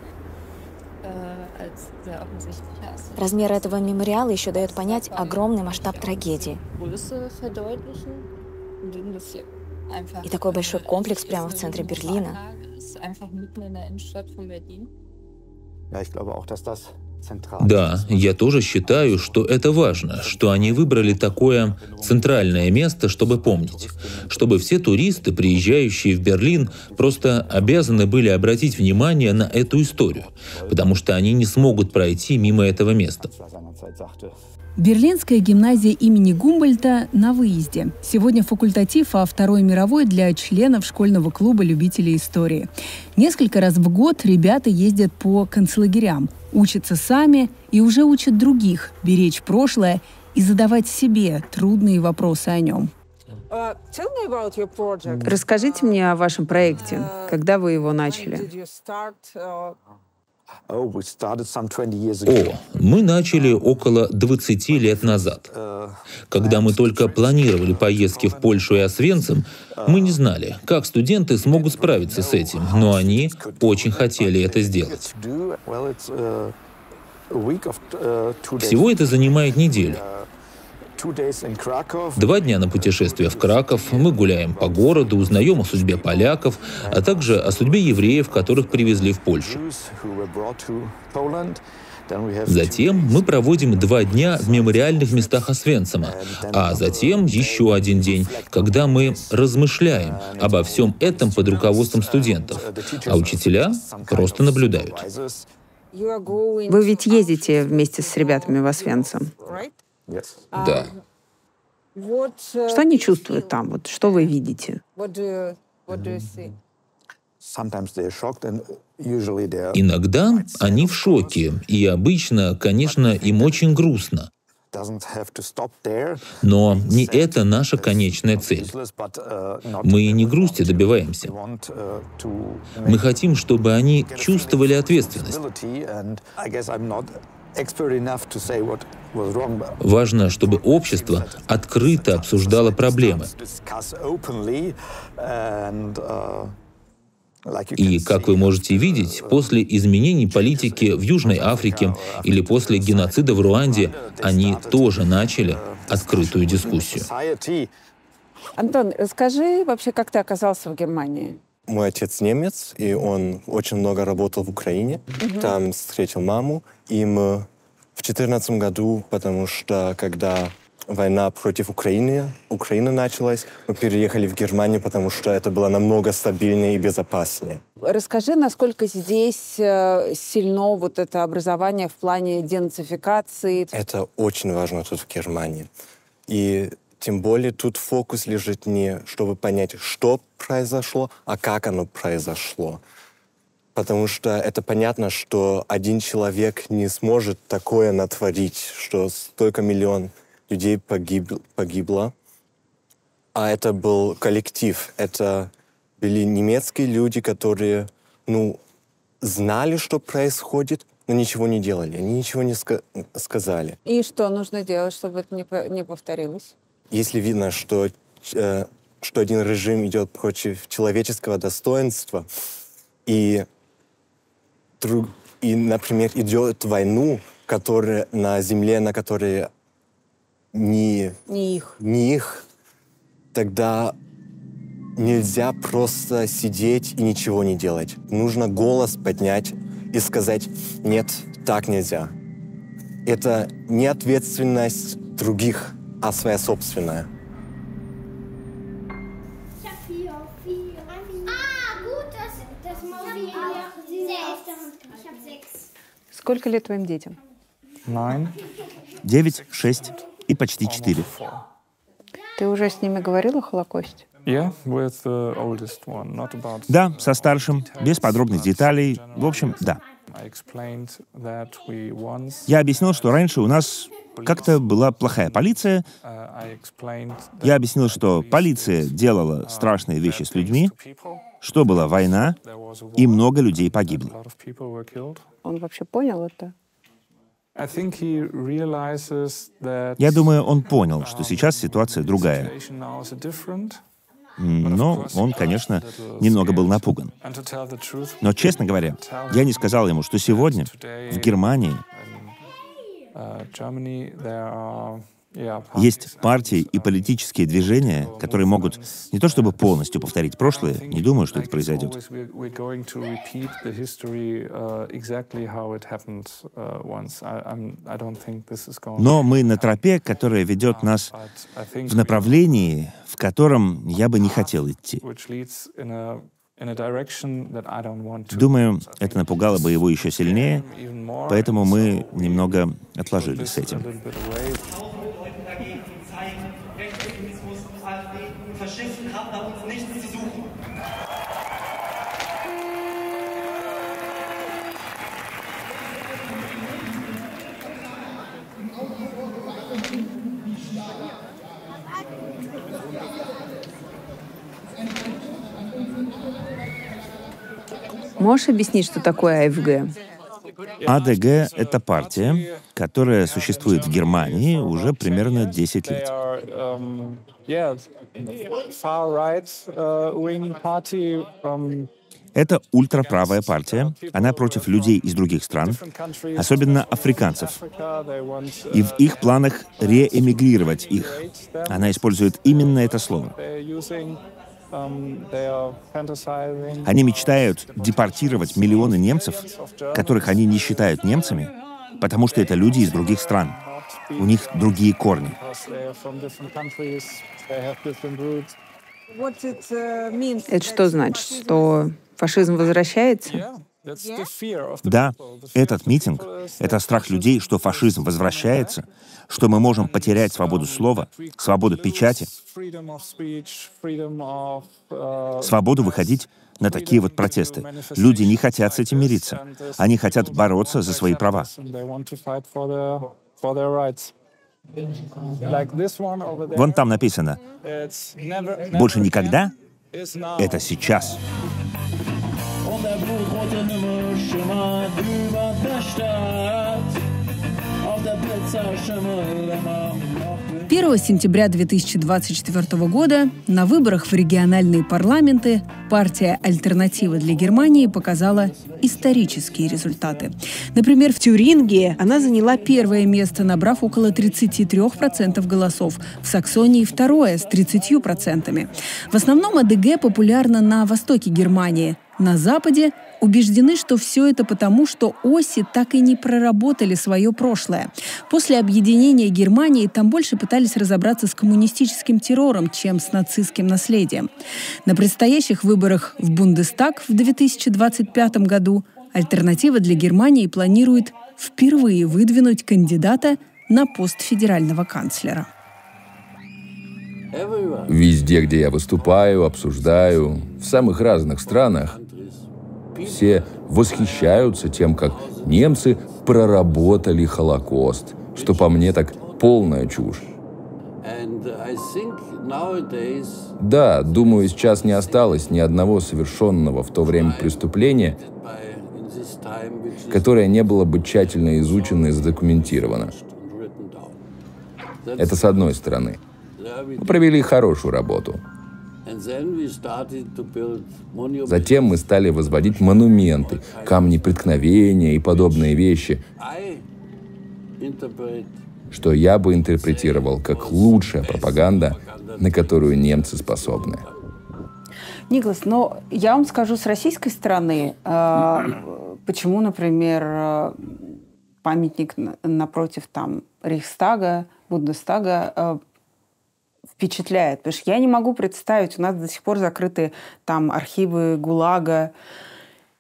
Размер этого мемориала еще дает понять огромный масштаб трагедии. И такой большой комплекс прямо в центре Берлина. Да, я тоже считаю, что это важно, что они выбрали такое центральное место, чтобы помнить, чтобы все туристы, приезжающие в Берлин, просто обязаны были обратить внимание на эту историю, потому что они не смогут пройти мимо этого места. Берлинская гимназия имени Гумбольта на выезде. Сегодня факультатив, а Второй мировой для членов школьного клуба любителей истории. Несколько раз в год ребята ездят по концлагерям, учатся сами и уже учат других беречь прошлое и задавать себе трудные вопросы о нем. Расскажите мне о вашем проекте. Когда вы его начали? О, мы начали около 20 лет назад. Когда мы только планировали поездки в Польшу и Освенцим, мы не знали, как студенты смогут справиться с этим, но они очень хотели это сделать. Всего это занимает неделю. Два дня на путешествие в Краков, мы гуляем по городу, узнаем о судьбе поляков, а также о судьбе евреев, которых привезли в Польшу. Затем мы проводим два дня в мемориальных местах Освенцима, а затем еще один день, когда мы размышляем обо всем этом под руководством студентов, а учителя просто наблюдают. Вы ведь ездите вместе с ребятами в Освенцим? Да. Что они чувствуют там? Вот что вы видите? Иногда они в шоке, и обычно, конечно, им очень грустно. Но не это наша конечная цель. Мы не грусти добиваемся. Мы хотим, чтобы они чувствовали ответственность. Важно, чтобы общество открыто обсуждало проблемы. И, как вы можете видеть, после изменений политики в Южной Африке или после геноцида в Руанде, они тоже начали открытую дискуссию. Антон, расскажи вообще, как ты оказался в Германии? Мой отец немец, и он очень много работал в Украине. Угу. Там встретил маму. И мы в 2014 году, потому что когда война против Украины, Украины началась, мы переехали в Германию, потому что это было намного стабильнее и безопаснее. Расскажи, насколько здесь э, сильно вот это образование в плане денацификации? Это очень важно тут в Германии. И тем более тут фокус лежит не, чтобы понять, что произошло, а как оно произошло. Потому что это понятно, что один человек не сможет такое натворить, что столько миллион людей погиб, погибло. А это был коллектив. Это были немецкие люди, которые, ну, знали, что происходит, но ничего не делали. Они ничего не ска сказали. И что нужно делать, чтобы это не, не повторилось? Если видно, что, э, что один режим идет против человеческого достоинства, и, друг, и, например, идет войну, которая на земле, на которой не, не их. Не их, тогда нельзя просто сидеть и ничего не делать. Нужно голос поднять и сказать «нет, так нельзя». Это не ответственность других, а своя собственная. Сколько лет твоим детям? Девять, шесть и почти четыре. Ты уже с ними говорил о Холокосте? Да, со старшим, без подробных деталей. В общем, да. Я объяснил, что раньше у нас как-то была плохая полиция. Я объяснил, что полиция делала страшные вещи с людьми, что была война, и много людей погибло. Он вообще понял это? Я думаю, он понял, что сейчас ситуация другая. Но он, конечно, немного был напуган. Но, честно говоря, я не сказал ему, что сегодня в Германии есть партии и политические движения, которые могут не то чтобы полностью повторить прошлое, не думаю, что это произойдет. Но мы на тропе, которая ведет нас в направлении, в котором я бы не хотел идти. Думаю, это напугало бы его еще сильнее, поэтому мы немного отложили с этим. Можешь объяснить, что такое АФГ? АДГ — это партия, которая существует в Германии уже примерно 10 лет. Это ультраправая партия. Она против людей из других стран, особенно африканцев. И в их планах реэмигрировать их. Она использует именно это слово. Они мечтают депортировать миллионы немцев, которых они не считают немцами, потому что это люди из других стран. У них другие корни. Это что значит? Что фашизм возвращается? Да, этот митинг — это страх людей, что фашизм возвращается, что мы можем потерять свободу слова, свободу печати, свободу выходить на такие вот протесты. Люди не хотят с этим мириться. Они хотят бороться за свои права. Вон там написано «Больше никогда» — это сейчас. 1 сентября 2024 года на выборах в региональные парламенты партия «Альтернатива для Германии» показала исторические результаты. Например, в Тюрингии она заняла первое место, набрав около 33% голосов. В Саксонии второе с 30%. В основном АДГ популярна на востоке Германии. На Западе убеждены, что все это потому, что оси так и не проработали свое прошлое. После объединения Германии там больше пытались разобраться с коммунистическим террором, чем с нацистским наследием. На предстоящих выборах в Бундестаг в 2025 году альтернатива для Германии планирует впервые выдвинуть кандидата на пост федерального канцлера. Везде, где я выступаю, обсуждаю, в самых разных странах, все восхищаются тем, как немцы проработали Холокост, что по мне так полная чушь. Да, думаю, сейчас не осталось ни одного совершенного в то время преступления, которое не было бы тщательно изучено и задокументировано. Это с одной стороны. Мы провели хорошую работу. Затем мы стали возводить монументы, камни преткновения и подобные вещи, что я бы интерпретировал как лучшая пропаганда, на которую немцы способны. Николас, но я вам скажу с российской стороны, э, почему, например, э, памятник напротив там Рейхстага, Бундестага э, впечатляет. Потому что я не могу представить, у нас до сих пор закрыты там архивы ГУЛАГа,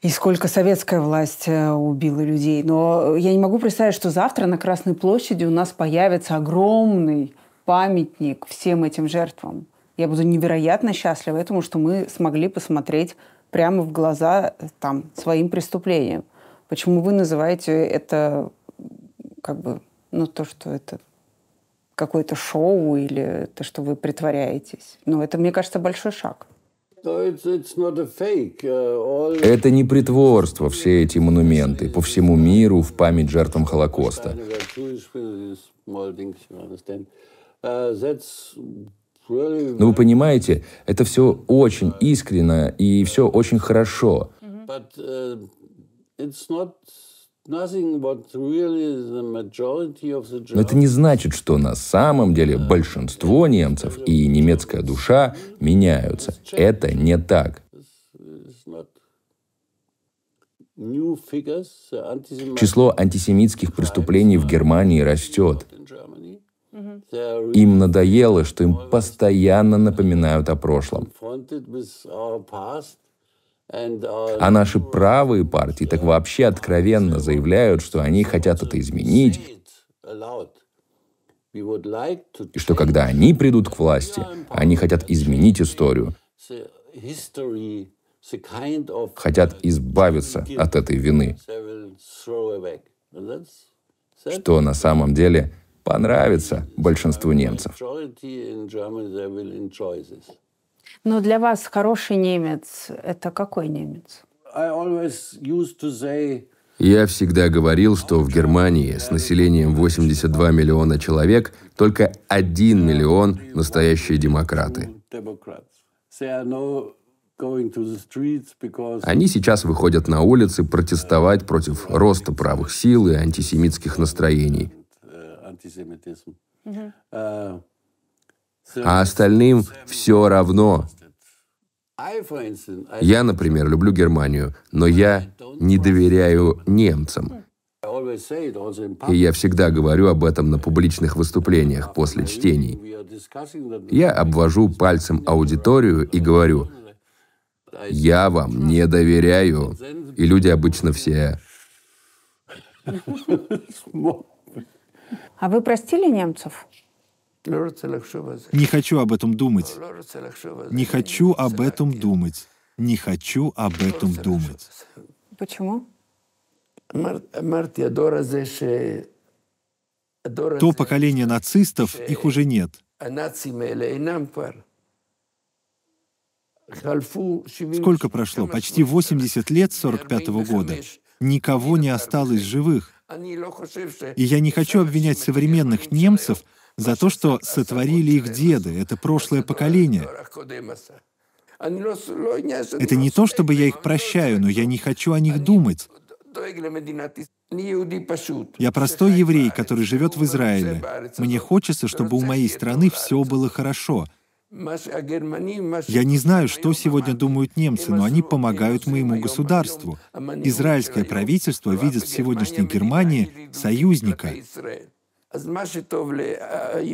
и сколько советская власть э, убила людей. Но я не могу представить, что завтра на Красной площади у нас появится огромный памятник всем этим жертвам. Я буду невероятно счастлива этому, что мы смогли посмотреть прямо в глаза там, своим преступлениям. Почему вы называете это как бы, ну, то, что это какое-то шоу или то, что вы притворяетесь? Ну, это, мне кажется, большой шаг. Uh, Это не притворство, все эти монументы по всему миру в память жертвам Холокоста. Но ну, вы понимаете, это все очень искренно и все очень хорошо. Но это не значит, что на самом деле большинство немцев и немецкая душа меняются. Это не так. Число антисемитских преступлений в Германии растет. Им надоело, что им постоянно напоминают о прошлом. А наши правые партии так вообще откровенно заявляют, что они хотят это изменить, и что когда они придут к власти, они хотят изменить историю, хотят избавиться от этой вины, что на самом деле понравится большинству немцев. Но для вас хороший немец – это какой немец? Я всегда говорил, что в Германии с населением 82 миллиона человек только 1 миллион настоящие демократы. Они сейчас выходят на улицы протестовать против роста правых сил и антисемитских настроений. А остальным все равно. Я, например, люблю Германию, но я не доверяю немцам. И я всегда говорю об этом на публичных выступлениях после чтений. Я обвожу пальцем аудиторию и говорю, я вам не доверяю. И люди обычно все... А вы простили немцев? Не хочу об этом думать. Не хочу об этом думать. Не хочу об этом думать. Почему? То поколение нацистов, их уже нет. Сколько прошло? Почти 80 лет с 45 -го года. Никого не осталось живых. И я не хочу обвинять современных немцев за то, что сотворили их деды, это прошлое поколение. Это не то, чтобы я их прощаю, но я не хочу о них думать. Я простой еврей, который живет в Израиле. Мне хочется, чтобы у моей страны все было хорошо. Я не знаю, что сегодня думают немцы, но они помогают моему государству. Израильское правительство видит в сегодняшней Германии союзника.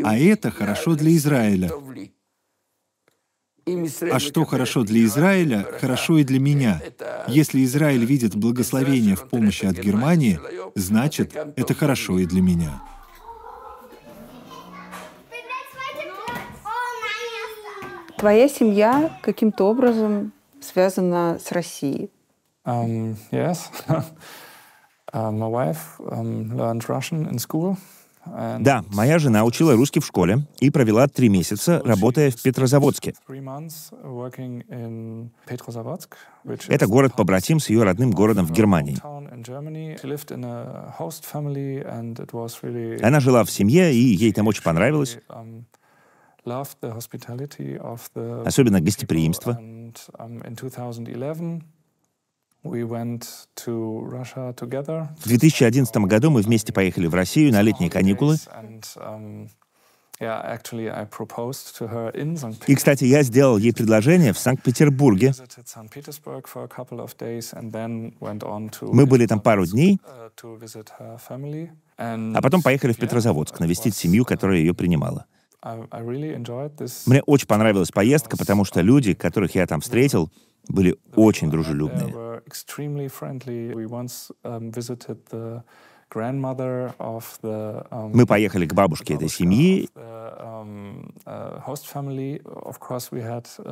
А это хорошо для Израиля. А что хорошо для Израиля, хорошо и для меня. Если Израиль видит благословение в помощи от Германии, значит, это хорошо и для меня. Твоя семья каким-то образом связана с Россией? Um, yes. uh, my wife um, learned Russian in school. Да, моя жена учила русский в школе и провела три месяца, работая в Петрозаводске. Это город-побратим с ее родным городом в Германии. Она жила в семье, и ей там очень понравилось. Особенно гостеприимство. В 2011 году мы вместе поехали в Россию на летние каникулы. И, кстати, я сделал ей предложение в Санкт-Петербурге. Мы были там пару дней, а потом поехали в Петрозаводск навестить семью, которая ее принимала. Мне очень понравилась поездка, потому что люди, которых я там встретил, были очень дружелюбные. Мы поехали к бабушке этой семьи,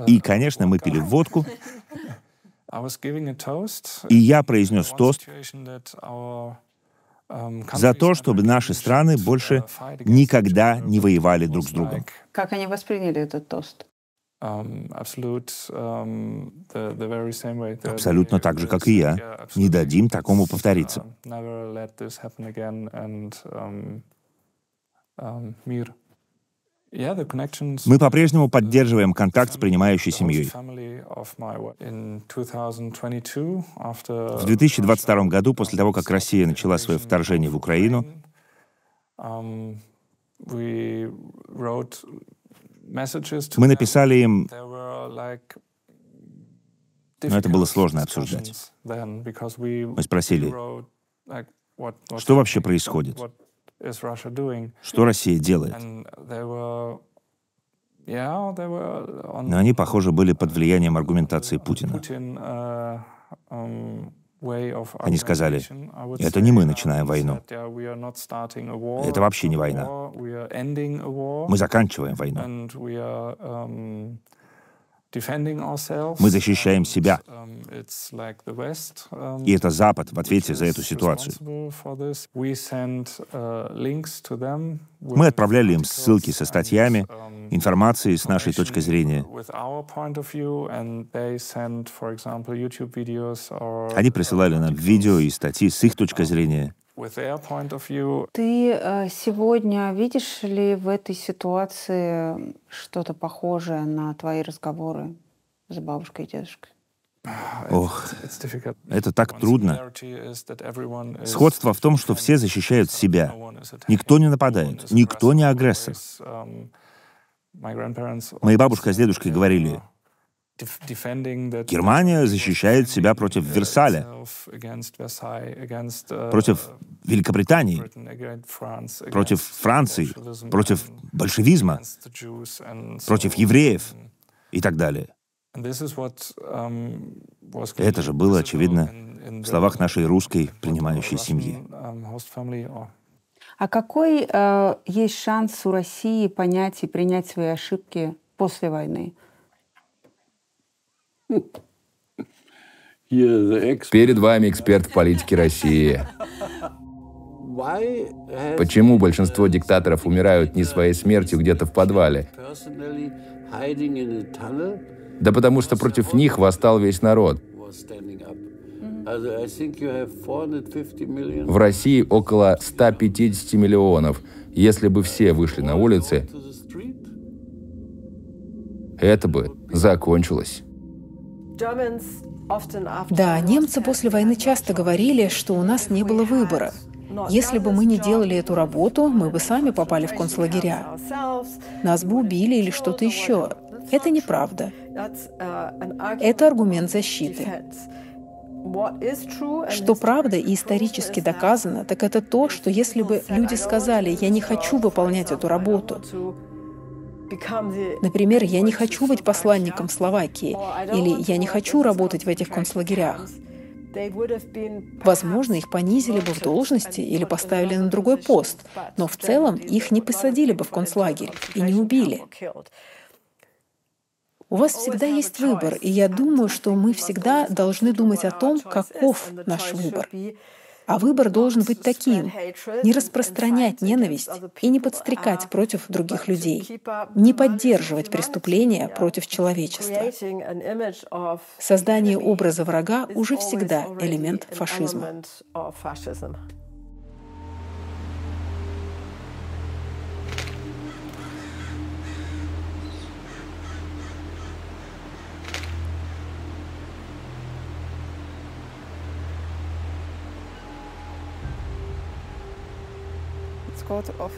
и, конечно, мы пили водку. И я произнес тост за то, чтобы наши страны больше никогда не воевали друг с другом. Как они восприняли этот тост? Абсолютно так же, как и я. Не дадим такому повториться. Мы по-прежнему поддерживаем контакт с принимающей семьей. В 2022 году, после того, как Россия начала свое вторжение в Украину, мы написали им, но это было сложно обсуждать. Мы спросили, что вообще происходит? Что Россия делает? Но они, похоже, были под влиянием аргументации Путина. Они сказали, это не мы начинаем войну. Это вообще не война. Мы заканчиваем войну. Мы защищаем себя. И это Запад в ответе за эту ситуацию. Мы отправляли им ссылки со статьями, информацией с нашей точки зрения. Они присылали нам видео и статьи с их точки зрения. Ты э, сегодня видишь ли в этой ситуации что-то похожее на твои разговоры с бабушкой и дедушкой? Ох, это так трудно. Сходство в том, что все защищают себя. Никто не нападает, никто не агрессор. Мои бабушка с дедушкой говорили, Германия защищает себя против Версаля, против Великобритании, против Франции, против большевизма, против евреев и так далее. Это же было очевидно в словах нашей русской принимающей семьи. А какой э, есть шанс у России понять и принять свои ошибки после войны? Перед вами эксперт в политике России. Почему большинство диктаторов умирают не своей смертью где-то в подвале? Да потому что против них восстал весь народ. В России около 150 миллионов. Если бы все вышли на улицы, это бы закончилось. Да, немцы после войны часто говорили, что у нас не было выбора. Если бы мы не делали эту работу, мы бы сами попали в концлагеря. Нас бы убили или что-то еще. Это неправда. Это аргумент защиты. Что правда и исторически доказано, так это то, что если бы люди сказали «я не хочу выполнять эту работу», Например, я не хочу быть посланником Словакии, или я не хочу работать в этих концлагерях. Возможно, их понизили бы в должности или поставили на другой пост, но в целом их не посадили бы в концлагерь и не убили. У вас всегда есть выбор, и я думаю, что мы всегда должны думать о том, каков наш выбор. А выбор должен быть таким — не распространять ненависть и не подстрекать против других людей, не поддерживать преступления против человечества. Создание образа врага уже всегда элемент фашизма.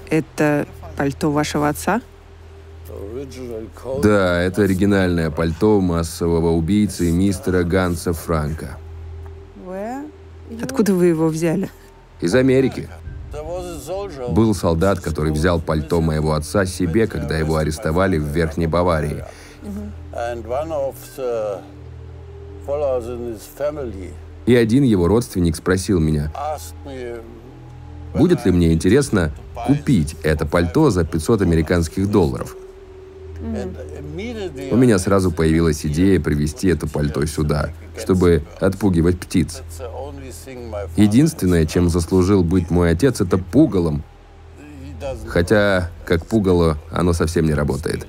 Это пальто вашего отца? Да, это оригинальное пальто массового убийцы мистера Ганса Франка. Откуда вы его взяли? Из Америки. Был солдат, который взял пальто моего отца себе, когда его арестовали в Верхней Баварии. И один его родственник спросил меня, будет ли мне интересно купить это пальто за 500 американских долларов. У меня сразу появилась идея привезти это пальто сюда, чтобы отпугивать птиц. Единственное, чем заслужил быть мой отец, это пугалом. Хотя, как пугало, оно совсем не работает.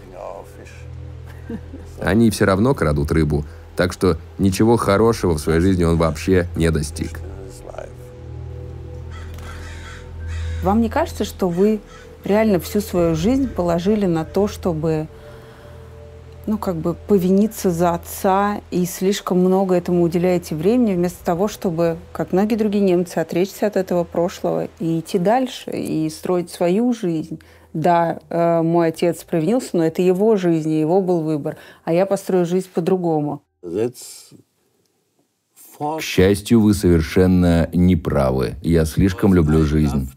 Они все равно крадут рыбу, так что ничего хорошего в своей жизни он вообще не достиг. Вам не кажется, что вы реально всю свою жизнь положили на то, чтобы ну, как бы повиниться за отца и слишком много этому уделяете времени, вместо того, чтобы, как многие другие немцы, отречься от этого прошлого и идти дальше, и строить свою жизнь. Да, э, мой отец провинился, но это его жизнь, и его был выбор, а я построю жизнь по-другому. К счастью, вы совершенно не правы. Я слишком люблю жизнь.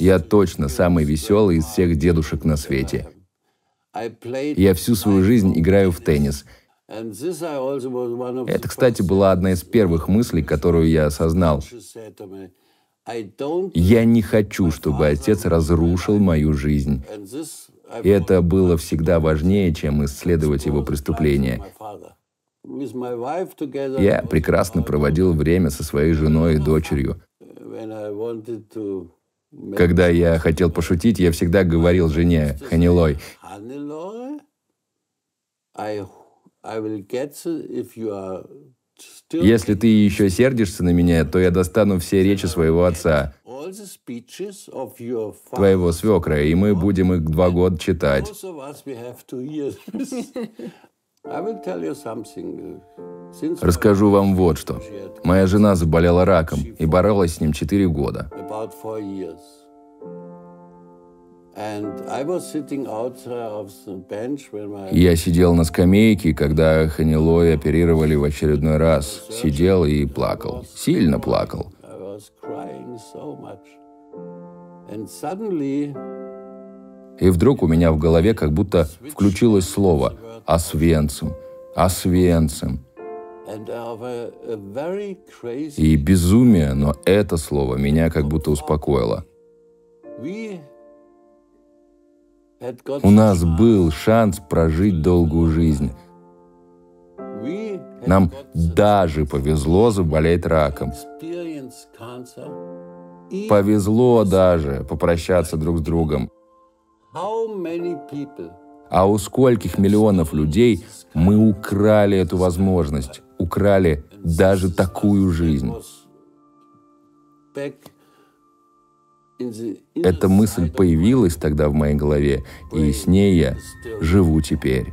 Я точно самый веселый из всех дедушек на свете. Я всю свою жизнь играю в теннис. Это, кстати, была одна из первых мыслей, которую я осознал. Я не хочу, чтобы отец разрушил мою жизнь. И это было всегда важнее, чем исследовать его преступления. Я прекрасно проводил время со своей женой и дочерью. Когда я хотел пошутить, я всегда говорил жене, Ханилой, если ты еще сердишься на меня, то я достану все речи своего отца, твоего свекра, и мы будем их два года читать. Расскажу вам вот что. Моя жена заболела раком и боролась с ним четыре года. Я сидел на скамейке, когда Ханилой оперировали в очередной раз. Сидел и плакал. Сильно плакал. И вдруг у меня в голове как будто включилось слово «Освенцим», «Освенцим». И безумие, но это слово меня как будто успокоило. У нас был шанс прожить долгую жизнь. Нам даже повезло заболеть раком. Повезло даже попрощаться друг с другом. А у скольких миллионов людей мы украли эту возможность, украли даже такую жизнь. Эта мысль появилась тогда в моей голове, и с ней я живу теперь.